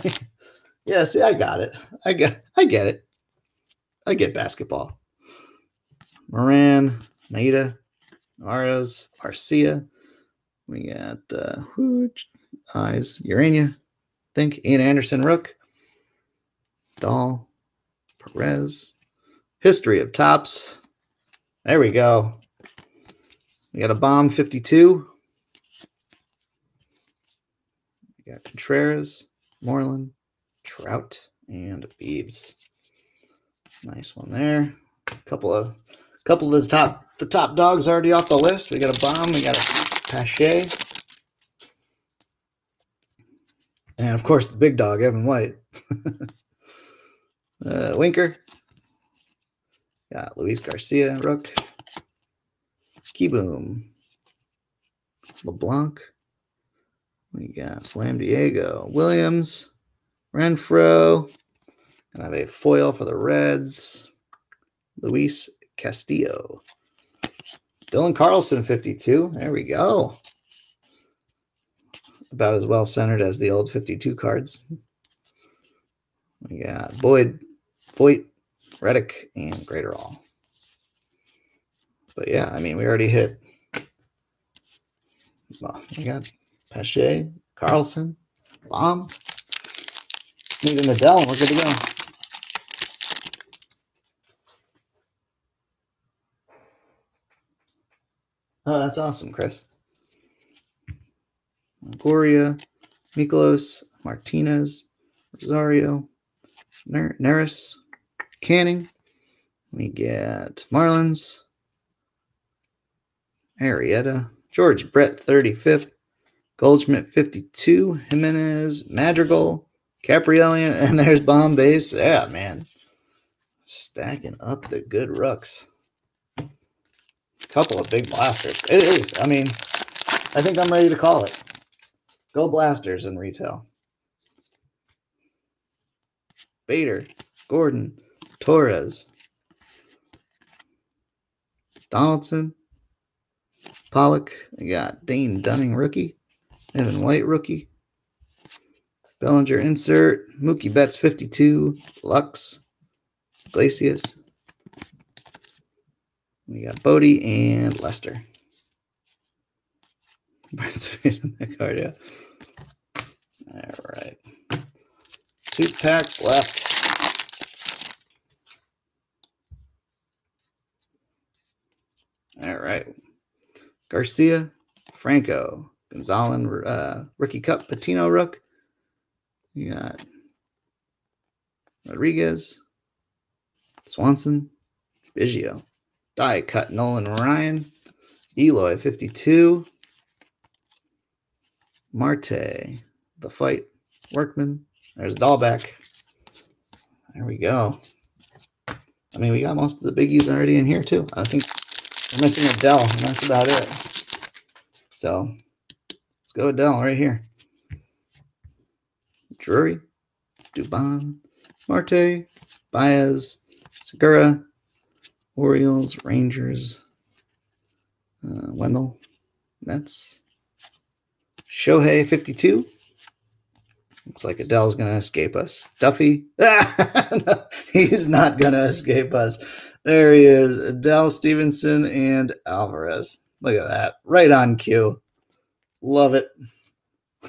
S1: yeah, see, I got it. I get I get it. I get basketball. Moran, Maeda, Aras, Arcia. We got uh eyes, Urania, think Ian Anderson Rook, Dahl, Perez, History of Topps. There we go. We got a Bohm 52. We got Contreras, Moreland, Trout, and Beebs. Nice one there. A couple of couple of the top the top dogs already off the list. We got a Bohm, we got a Pache. And of course the big dog, Evan White. uh, Winker. Got Luis Garcia, Rook. Kieboom. LeBlanc. We got Slam Diego, Williams, Renfroe. And I have a foil for the Reds. Luis Castillo. Dylan Carlson, 52. There we go. About as well centered as the old 52 cards. We got Boyd, Voit, Reddick, and Greater All. But yeah, I mean, we already hit. Well, we got Pache, Carlson, Bohm. Need an Adell, we're good to go. Oh, that's awesome, Chris. Goria, Mikolas, Martinez, Rosario, Ner- Neris, Canning. We get Marlins, Arrieta, George Brett, 35th, Goldschmidt 52, Jimenez, Madrigal, Caprielian, and there's Bohm Base. Yeah, man. Stacking up the good rucks. Couple of big blasters. It is. I mean, I think I'm ready to call it. Go blasters in retail. Bader, Gordon, Torres, Donaldson, Pollock. We got Dane Dunning, rookie. Evan White, rookie. Bellinger insert. Mookie Betts 52. Lux. Glacius. We got Bodie and Lester. in that card, yeah. All right. Two packs left. All right. Garcia, Franco, Gonzalez, uh, Rookie Cup, Patino Rook. You got Rodriguez, Swanson, Biggio, Die Cut, Nolan Ryan, Eloy, 52, Marte, The Fight, Workman. There's Dalbec. There we go. I mean, we got most of the biggies already in here, too. I think we're missing a Dell, and that's about it. So let's go Dell right here. Drury, Dubon, Marte, Baez, Segura, Orioles, Rangers, uh, Wendell, Mets, Shohei 52. Looks like Adell's going to escape us. Duffy. no, he's not going to escape us. There he is. Adell Stevenson and Alvarez. Look at that. Right on cue. Love it.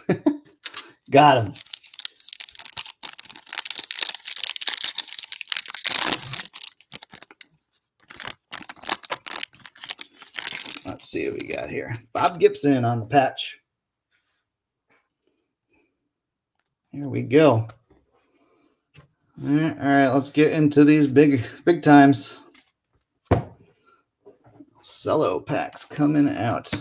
S1: Got him. Let's see what we got here. Bob Gibson on the patch. Here we go. All right, let's get into these big big times. Cello packs coming out.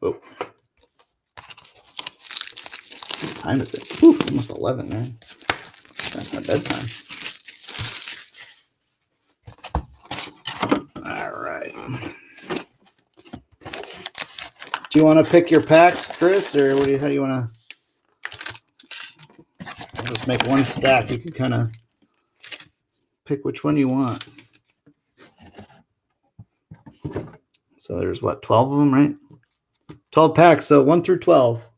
S1: Oh. What time is it? Whew, almost 11, man. That's my bedtime. All right. You want to pick your packs, Chris, or what do you, how do you want to? I'll just make one stack. You can kind of pick which one you want. So there's what, 12 of them, right? 12 packs, so 1 through 12.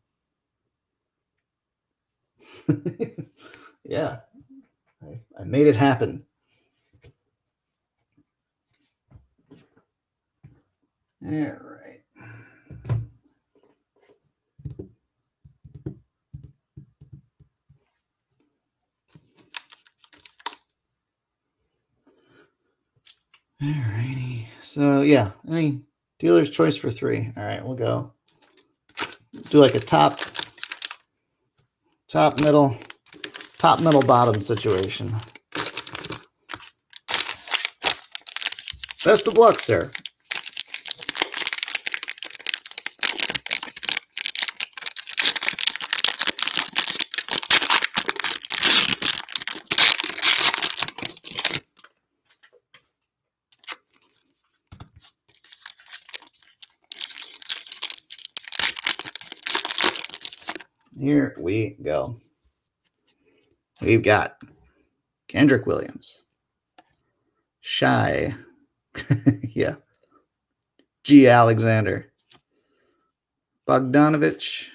S1: yeah, I, I made it happen. All right. All righty. So yeah, any dealer's choice for three. All right, we'll go. Do like a top, top middle, top middle bottom situation. Best of luck, sir. Here we go. We've got Kendrick Williams, Shy, yeah, G. Alexander, Bogdanovich,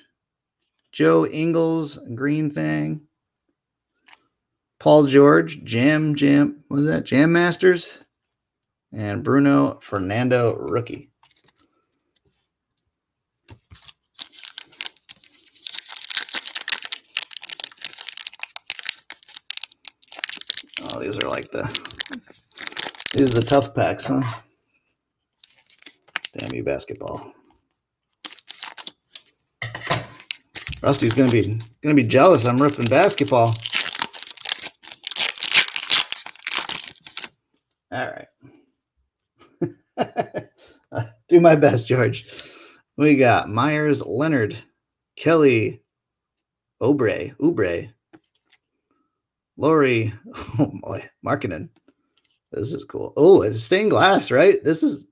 S1: Joe Ingles, Green Thing, Paul George, Jam Jam, what was that? Jam Masters, and Bruno Fernando, rookie. Oh, these are like the these are the tough packs, huh? Damn you, basketball. Rusty's gonna be gonna be jealous. I'm ripping basketball. All right. Do my best, George. We got Myers, Leonard, Kelly, Obre, Ubre, Lori, oh boy, Markkanen. This is cool. Oh, it's stained glass, right? This is.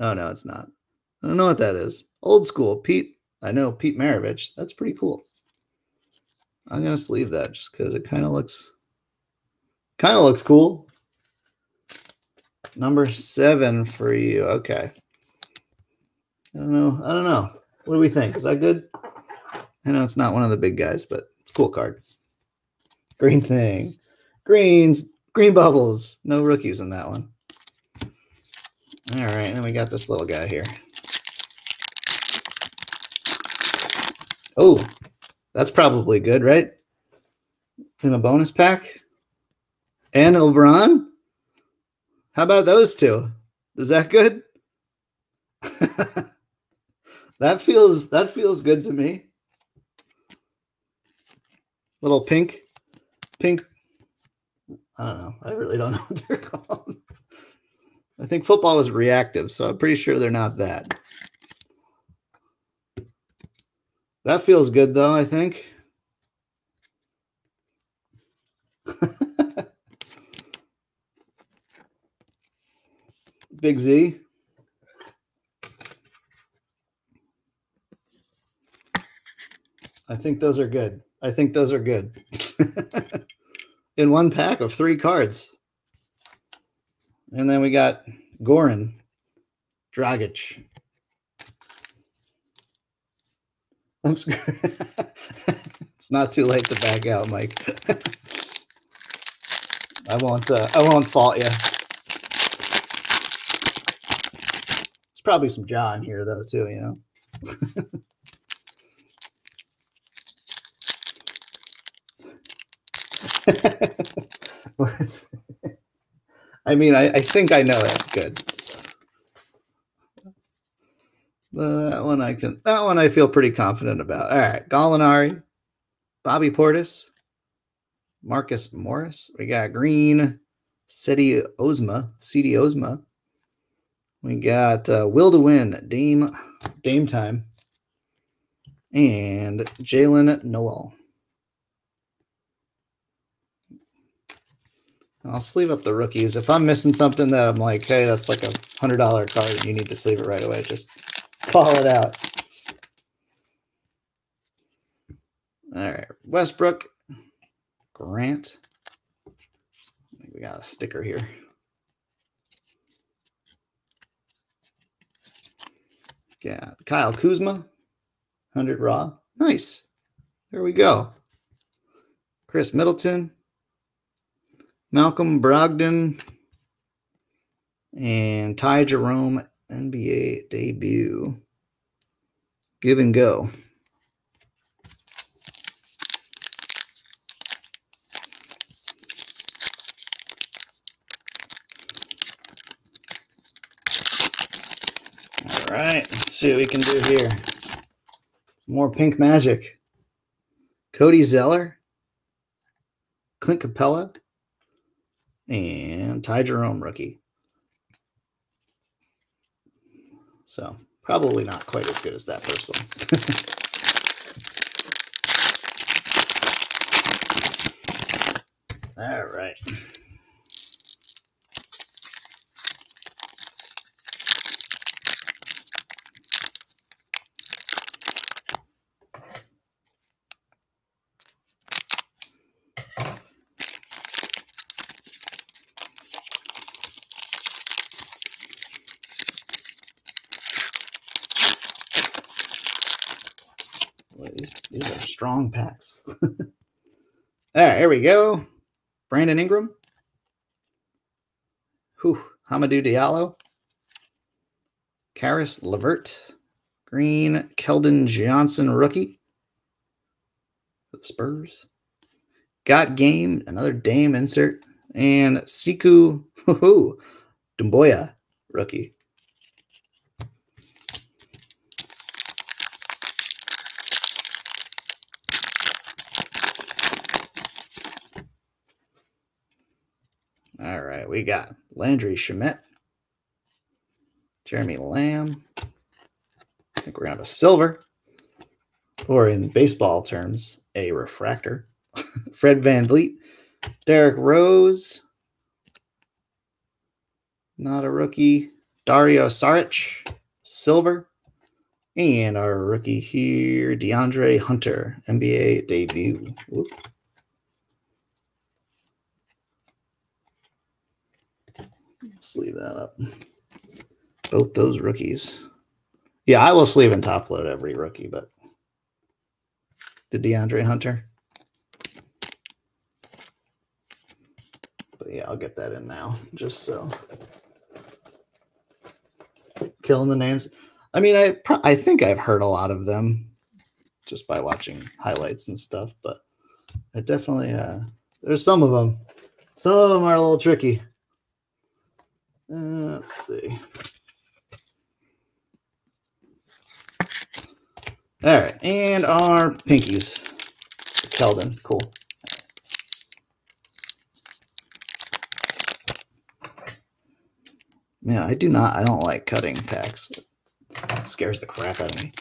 S1: Oh no, it's not. I don't know what that is. Old school. Pete. I know Pete Maravich. That's pretty cool. I'm gonna sleeve that just because it kind of looks, kind of looks cool. Number seven for you. Okay. I don't know. I don't know. What do we think? Is that good? I know it's not one of the big guys, but it's a cool card. Green thing. Greens. Green bubbles. No rookies in that one. All right. And we got this little guy here. Oh, that's probably good, right? in a bonus pack. And LeBron. How about those two? Is that good? that feels that feels good to me. Little pink, pink. I don't know. I really don't know what they're called. I think football is reactive, so I'm pretty sure they're not that. That feels good though, I think. Big Z. I think those are good. I think those are good. In one pack of three cards. And then we got Goran Dragic. I'm scared. it's not too late to back out, Mike. I won't. Uh, I won't fault you. It's probably some John here, though, too. You know. I mean, I, I think I know that's good. That one I can. That one I feel pretty confident about. All right, Gallinari, Bobby Portis, Marcus Morris. We got Green, Cedi Osma, CD Osma. We got uh, Will to Win, Dame, Dame Time, and Jalen Noel. I'll sleeve up the rookies. If I'm missing something that I'm like, hey, that's like a hundred dollar card, you need to sleeve it right away. Just call it out. All right, Westbrook, Grant. I think we got a sticker here. Got Kyle Kuzma, 100 raw. Nice. There we go. Khris Middleton, Malcolm Brogdon, and Ty Jerome NBA debut. Give and go. All right, let's see what we can do here. More pink magic. Cody Zeller, Clint Capela, and Ty Jerome rookie. So probably not quite as good as that first one. All right. Are strong packs. All right, here we go. Brandon Ingram. Whew. Hamidou Diallo. Caris LeVert. Green. Keldon Johnson, rookie. The Spurs. Got game. Another Dame insert. And Sekou Doumbouya, rookie. All right, we got Landry Shamet, Jeremy Lamb. I think we're gonna have a silver, or in baseball terms, a refractor. Fred Van VanVleet, Derrick Rose, not a rookie. Dario Saric, silver. And our rookie here, DeAndre Hunter, NBA debut. Whoop. Sleeve that up. Both those rookies. Yeah, I will sleeve and top load every rookie, but the DeAndre Hunter. But yeah, I'll get that in now, just so. Killing the names. I mean, I I think I've heard a lot of them just by watching highlights and stuff, but I definitely uh there's some of them. Some of them are a little tricky. Let's see. All right, and our pinkies. Keldon, cool. Man, I do not. I don't like cutting packs. It scares the crap out of me.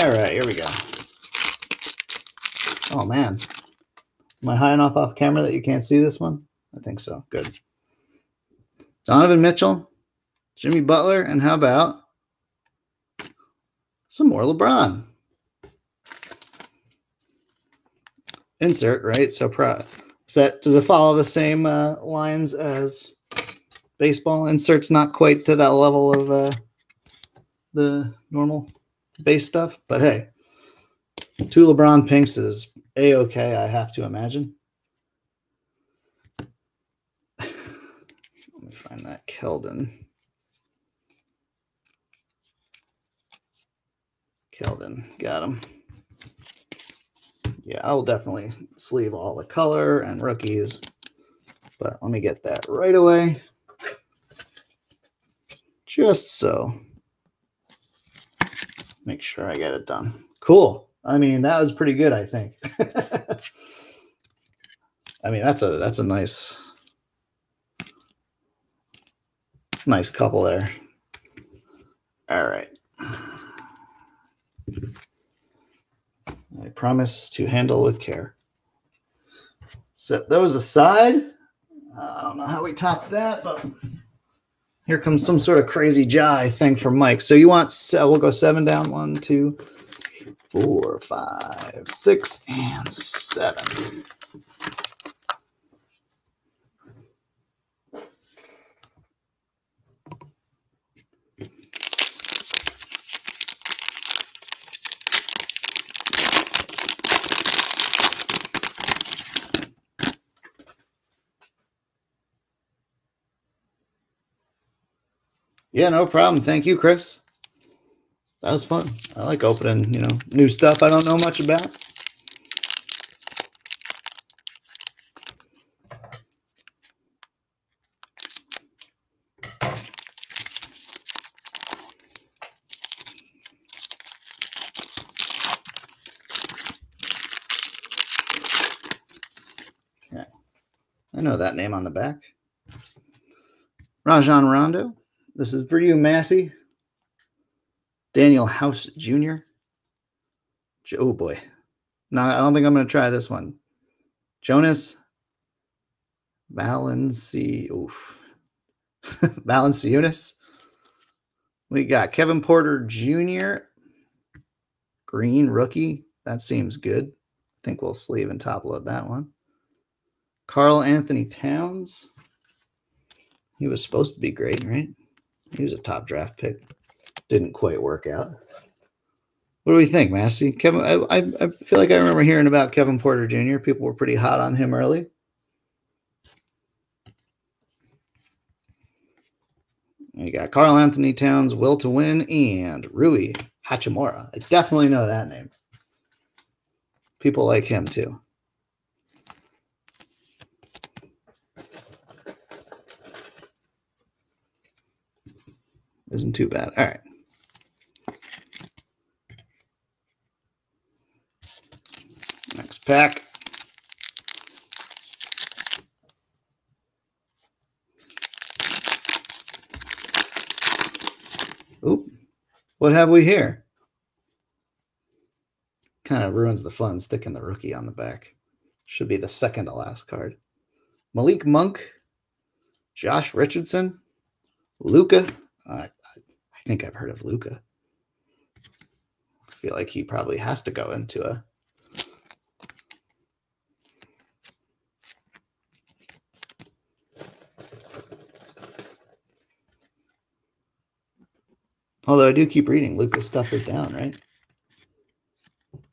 S1: All right, here we go. Oh man, am I high enough off camera that you can't see this one? I think so. Good. Donovan Mitchell, Jimmy Butler, and how about some more LeBron? Insert right. So pro. Does it follow the same uh, lines as baseball? Inserts not quite to that level of uh, the normal base stuff, but hey, two LeBron pinks is a okay. I have to imagine. Let me find that Keldon. Keldon, got him. Yeah, I will definitely sleeve all the color and rookies, but let me get that right away. Just so. Make sure I get it done. Cool. I mean, that was pretty good, I think. I mean, that's a that's a nice nice couple there. All right. I promise to handle with care. Set those aside. I don't know how we top that, but here comes some sort of crazy jai thing from Mike. So you want, so we'll go seven down. One, two, four, five, six, and seven. Yeah, no problem. Thank you, Chris. That was fun. I like opening, you know, new stuff I don't know much about. I know that name on the back. Rajon Rondo. This is for you, Massey. Danuel House Jr. Oh boy. No, I don't think I'm going to try this one. Jonas Valenci. Oof. Valanciunas. We got Kevin Porter Jr. Green rookie. That seems good. I think we'll sleeve and top load that one. Karl-Anthony Towns. He was supposed to be great, right? He was a top draft pick. Didn't quite work out. What do we think, Massey? Kevin, I, I, feel like I remember hearing about Kevin Porter Jr. People were pretty hot on him early. You got Karl-Anthony Towns, Will to Win, and Rui Hachimura. I definitely know that name. People like him too. Isn't too bad. All right. Next pack. Oop. What have we here? Kind of ruins the fun sticking the rookie on the back. Should be the second to last card. Malik Monk, Josh Richardson, Luka. I, I think I've heard of Luka. I feel like he probably has to go into a Although I do keep reading, Lucas stuff is down, right?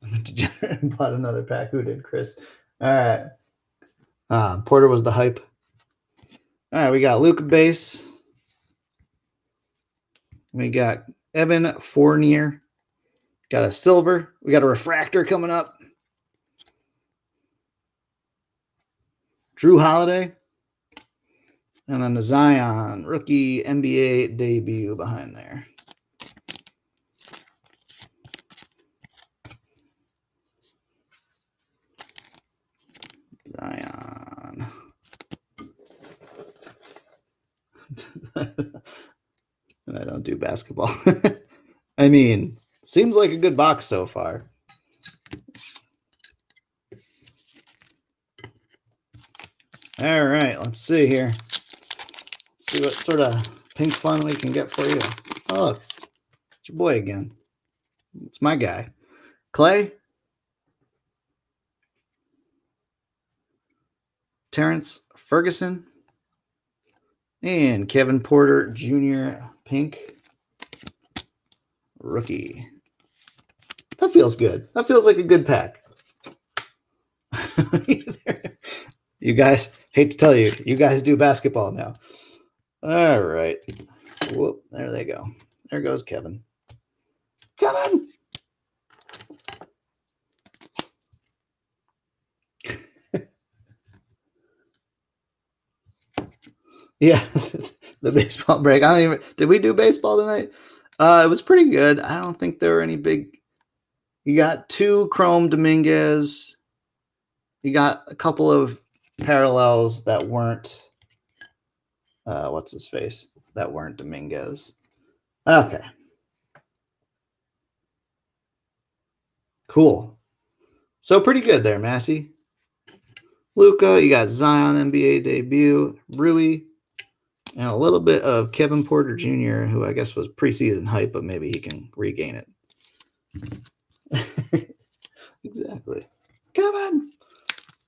S1: Bought another pack. Who did, Chris? All right. Uh, Porter was the hype. All right, we got Luke base. We got Evan Fournier, Got a silver. We got a refractor coming up. Jrue Holiday. And then the Zion rookie NBA debut behind there. Zion. and I don't do basketball. I mean, seems like a good box so far. All right, let's see here. Let's see what sort of pink fun we can get for you. Oh, look, it's your boy again. It's my guy. Klay. Terrence Ferguson. And Kevin Porter Jr. Pink. Rookie. That feels good. That feels like a good pack. you guys, hate to tell you, you guys do basketball now. All right. Whoop, there they go. There goes Kevin. Kevin! Yeah, the baseball break. I don't even. Did we do baseball tonight? Uh, it was pretty good. I don't think there were any big. You got two Chrome Dominguez. You got a couple of parallels that weren't. Uh, what's his face? That weren't Dominguez. Okay. Cool. So pretty good there, Massey. Luca, you got Zion NBA debut, Rui, and a little bit of Kevin Porter Jr., who I guess was preseason hype, but maybe he can regain it. exactly. Kevin.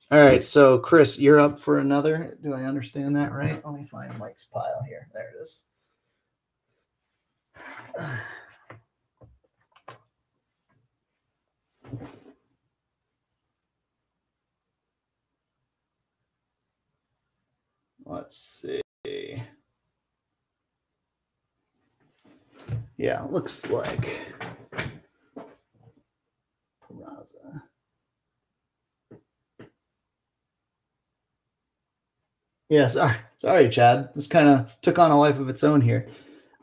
S1: All right, so Chris, you're up for another. Do I understand that right? Let me find Mike's pile here. There it is. Let's see. Yeah, looks like Peraza. Yeah, sorry, sorry, Chad. This kind of took on a life of its own here.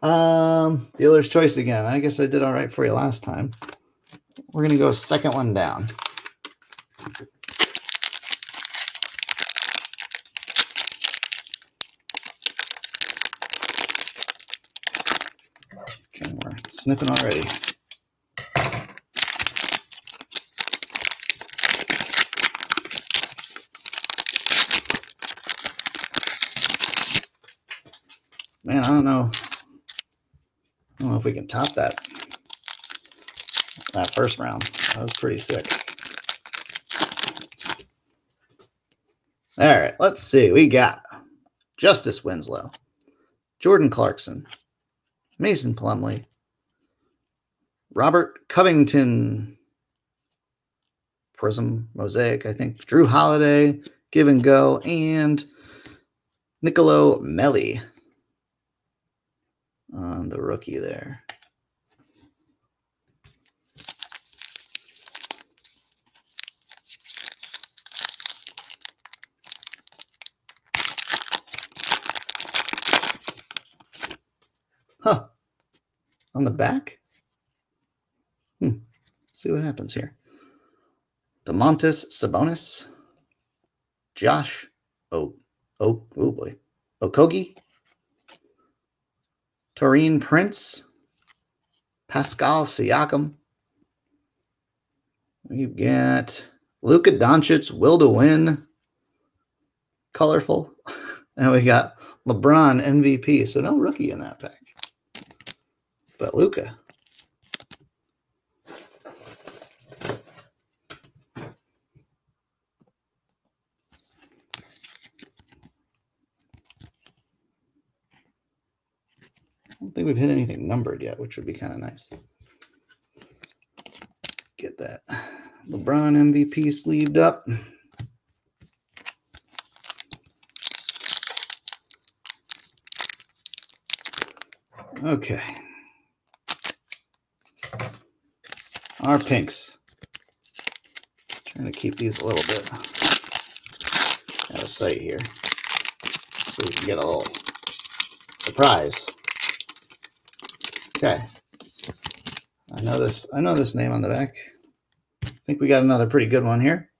S1: Um, dealer's choice again. I guess I did all right for you last time. We're gonna go second one down. Okay, already. Man, I don't know. I don't know if we can top that. That first round. That was pretty sick. All right, let's see. We got Justice Winslow, Jordan Clarkson, Mason Plumlee, Robert Covington, Prizm Mosaic, I think, Jrue Holiday, Give and Go, and Nicolo Melli on the rookie there. Huh. On the back? Hmm. Let's see what happens here. Domantas Sabonis. Josh. Oh, oh, oh boy. Okogie. Taurean Prince. Pascal Siakam. We've got Luka Doncic, Will to Win. Colorful. And we got LeBron MVP. So no rookie in that pack. But Luka. Think we've hit anything numbered yet, which would be kind of nice. Get that LeBron MVP sleeved up. Okay. our pinks. Trying to keep these a little bit out of sight here. So we can get a little surprise. Okay. I know this I know this name on the back. I think we got another pretty good one here.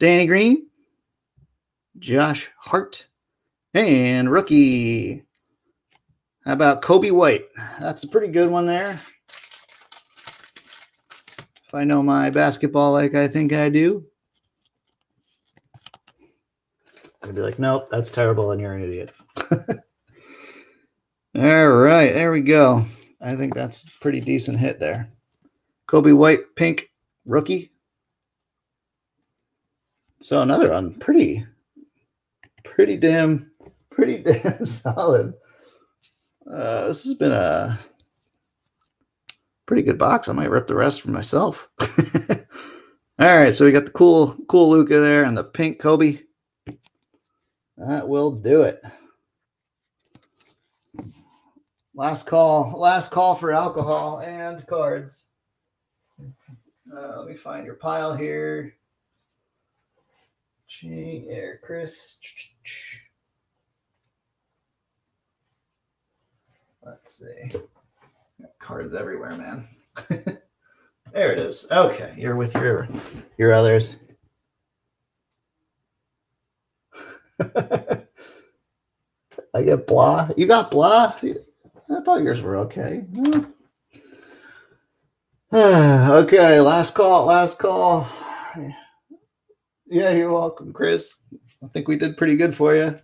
S1: Danny Green, Josh Hart, and rookie. How about Coby White? That's a pretty good one there. If I know my basketball like I think I do, I'd be like, nope, that's terrible, and you're an idiot. All right, there we go. I think that's pretty decent hit there. Coby White, pink rookie. So another one, pretty, pretty damn, pretty damn solid. Uh, this has been a pretty good box. I might rip the rest for myself. All right, so we got the cool, cool Luka there and the pink Coby. That will do it. Last call, last call for alcohol and cards. Uh, let me find your pile here. G Air Chris. Let's see. Cards everywhere, man. there it is. Okay, you're with your your others. I get blah. You got blah. I thought yours were okay. Hmm. okay, last call. Last call. Yeah, you're welcome, Chris. I think we did pretty good for you.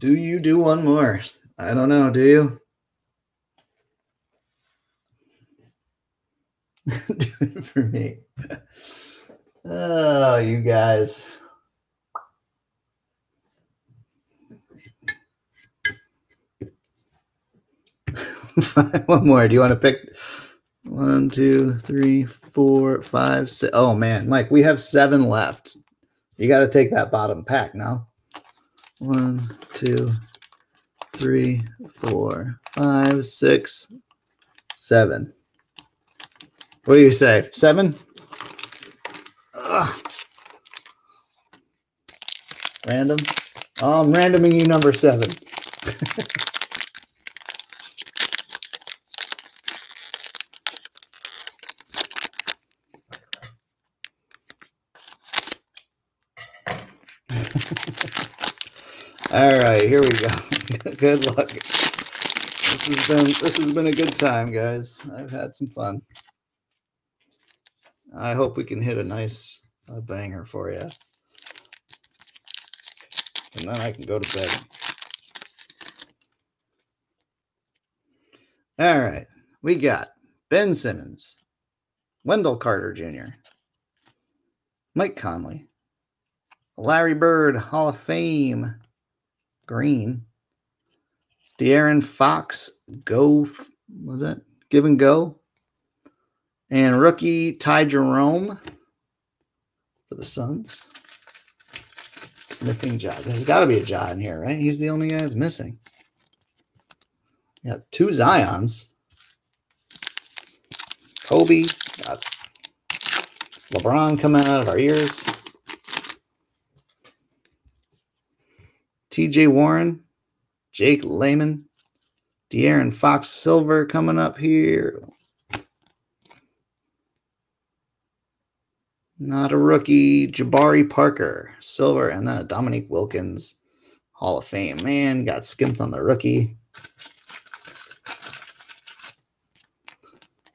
S1: Do you do one more? I don't know. Do you? do it for me. Oh, you guys. one more. Do you want to pick one, two, three, four, five, six? Oh man, Mike, we have seven left. You got to take that bottom pack now. One, two, three, four, five, six, seven. What do you say? Seven? Ugh. Random? Oh, I'm randoming you number seven. All right, here we go. good luck. This has been this has been a good time, guys. I've had some fun. I hope we can hit a nice banger for you. And then I can go to bed. All right. We got Ben Simmons, Wendell Carter Jr., Mike Conley, Larry Bird, Hall of Fame, Green. De'Aaron Fox, go, was that give and go? And rookie Ty Jerome for the Suns. Sniffing job. There's got to be a Ja in here, right? He's the only guy that's missing. Have two Zions. Kobe. Got LeBron coming out of our ears. TJ Warren, Jake Layman, De'Aaron Fox Silver coming up here. Not a rookie. Jabari Parker, Silver, and then a Dominique Wilkins Hall of Fame. Man, got skimped on the rookie.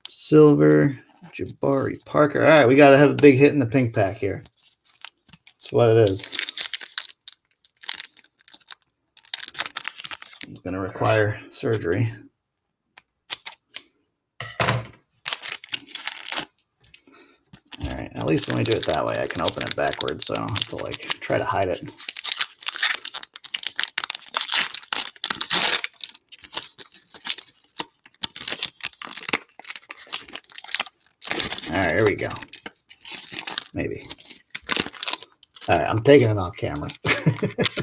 S1: Silver, Jabari Parker. All right, we got to have a big hit in the pink pack here. That's what it is. Going to require surgery. All right, at least when we do it that way, I can open it backwards so I don't have to like try to hide it. All right, here we go. Maybe. All right, I'm taking it off camera.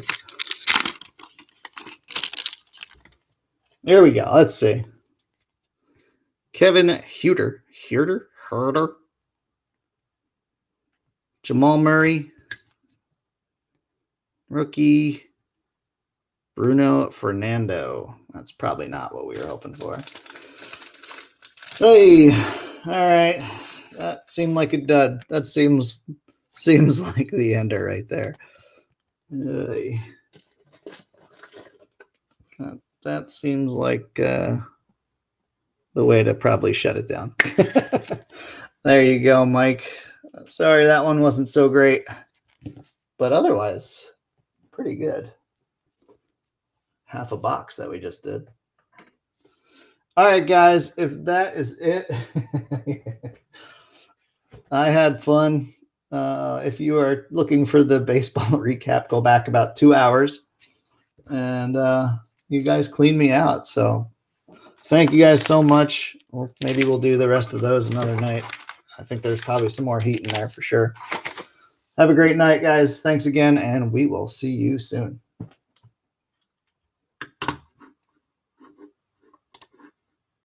S1: Here we go. Let's see. Kevin Huter. Huter? Herder? Jamal Murray. Rookie. Bruno Fernando. That's probably not what we were hoping for. Hey, all right. That seemed like a dud. That seems seems like the ender right there. Hey. That, that seems like uh, the way to probably shut it down. there you go, Mike. Sorry that one wasn't so great, but otherwise, pretty good. Half a box that we just did. All right, guys, if that is it, I had fun. Uh, if you are looking for the baseball recap, go back about two hours and uh, you guys cleaned me out. So thank you guys so much. Well, maybe we'll do the rest of those another night. I think there's probably some more heat in there for sure. Have a great night, guys. Thanks again, and we will see you soon.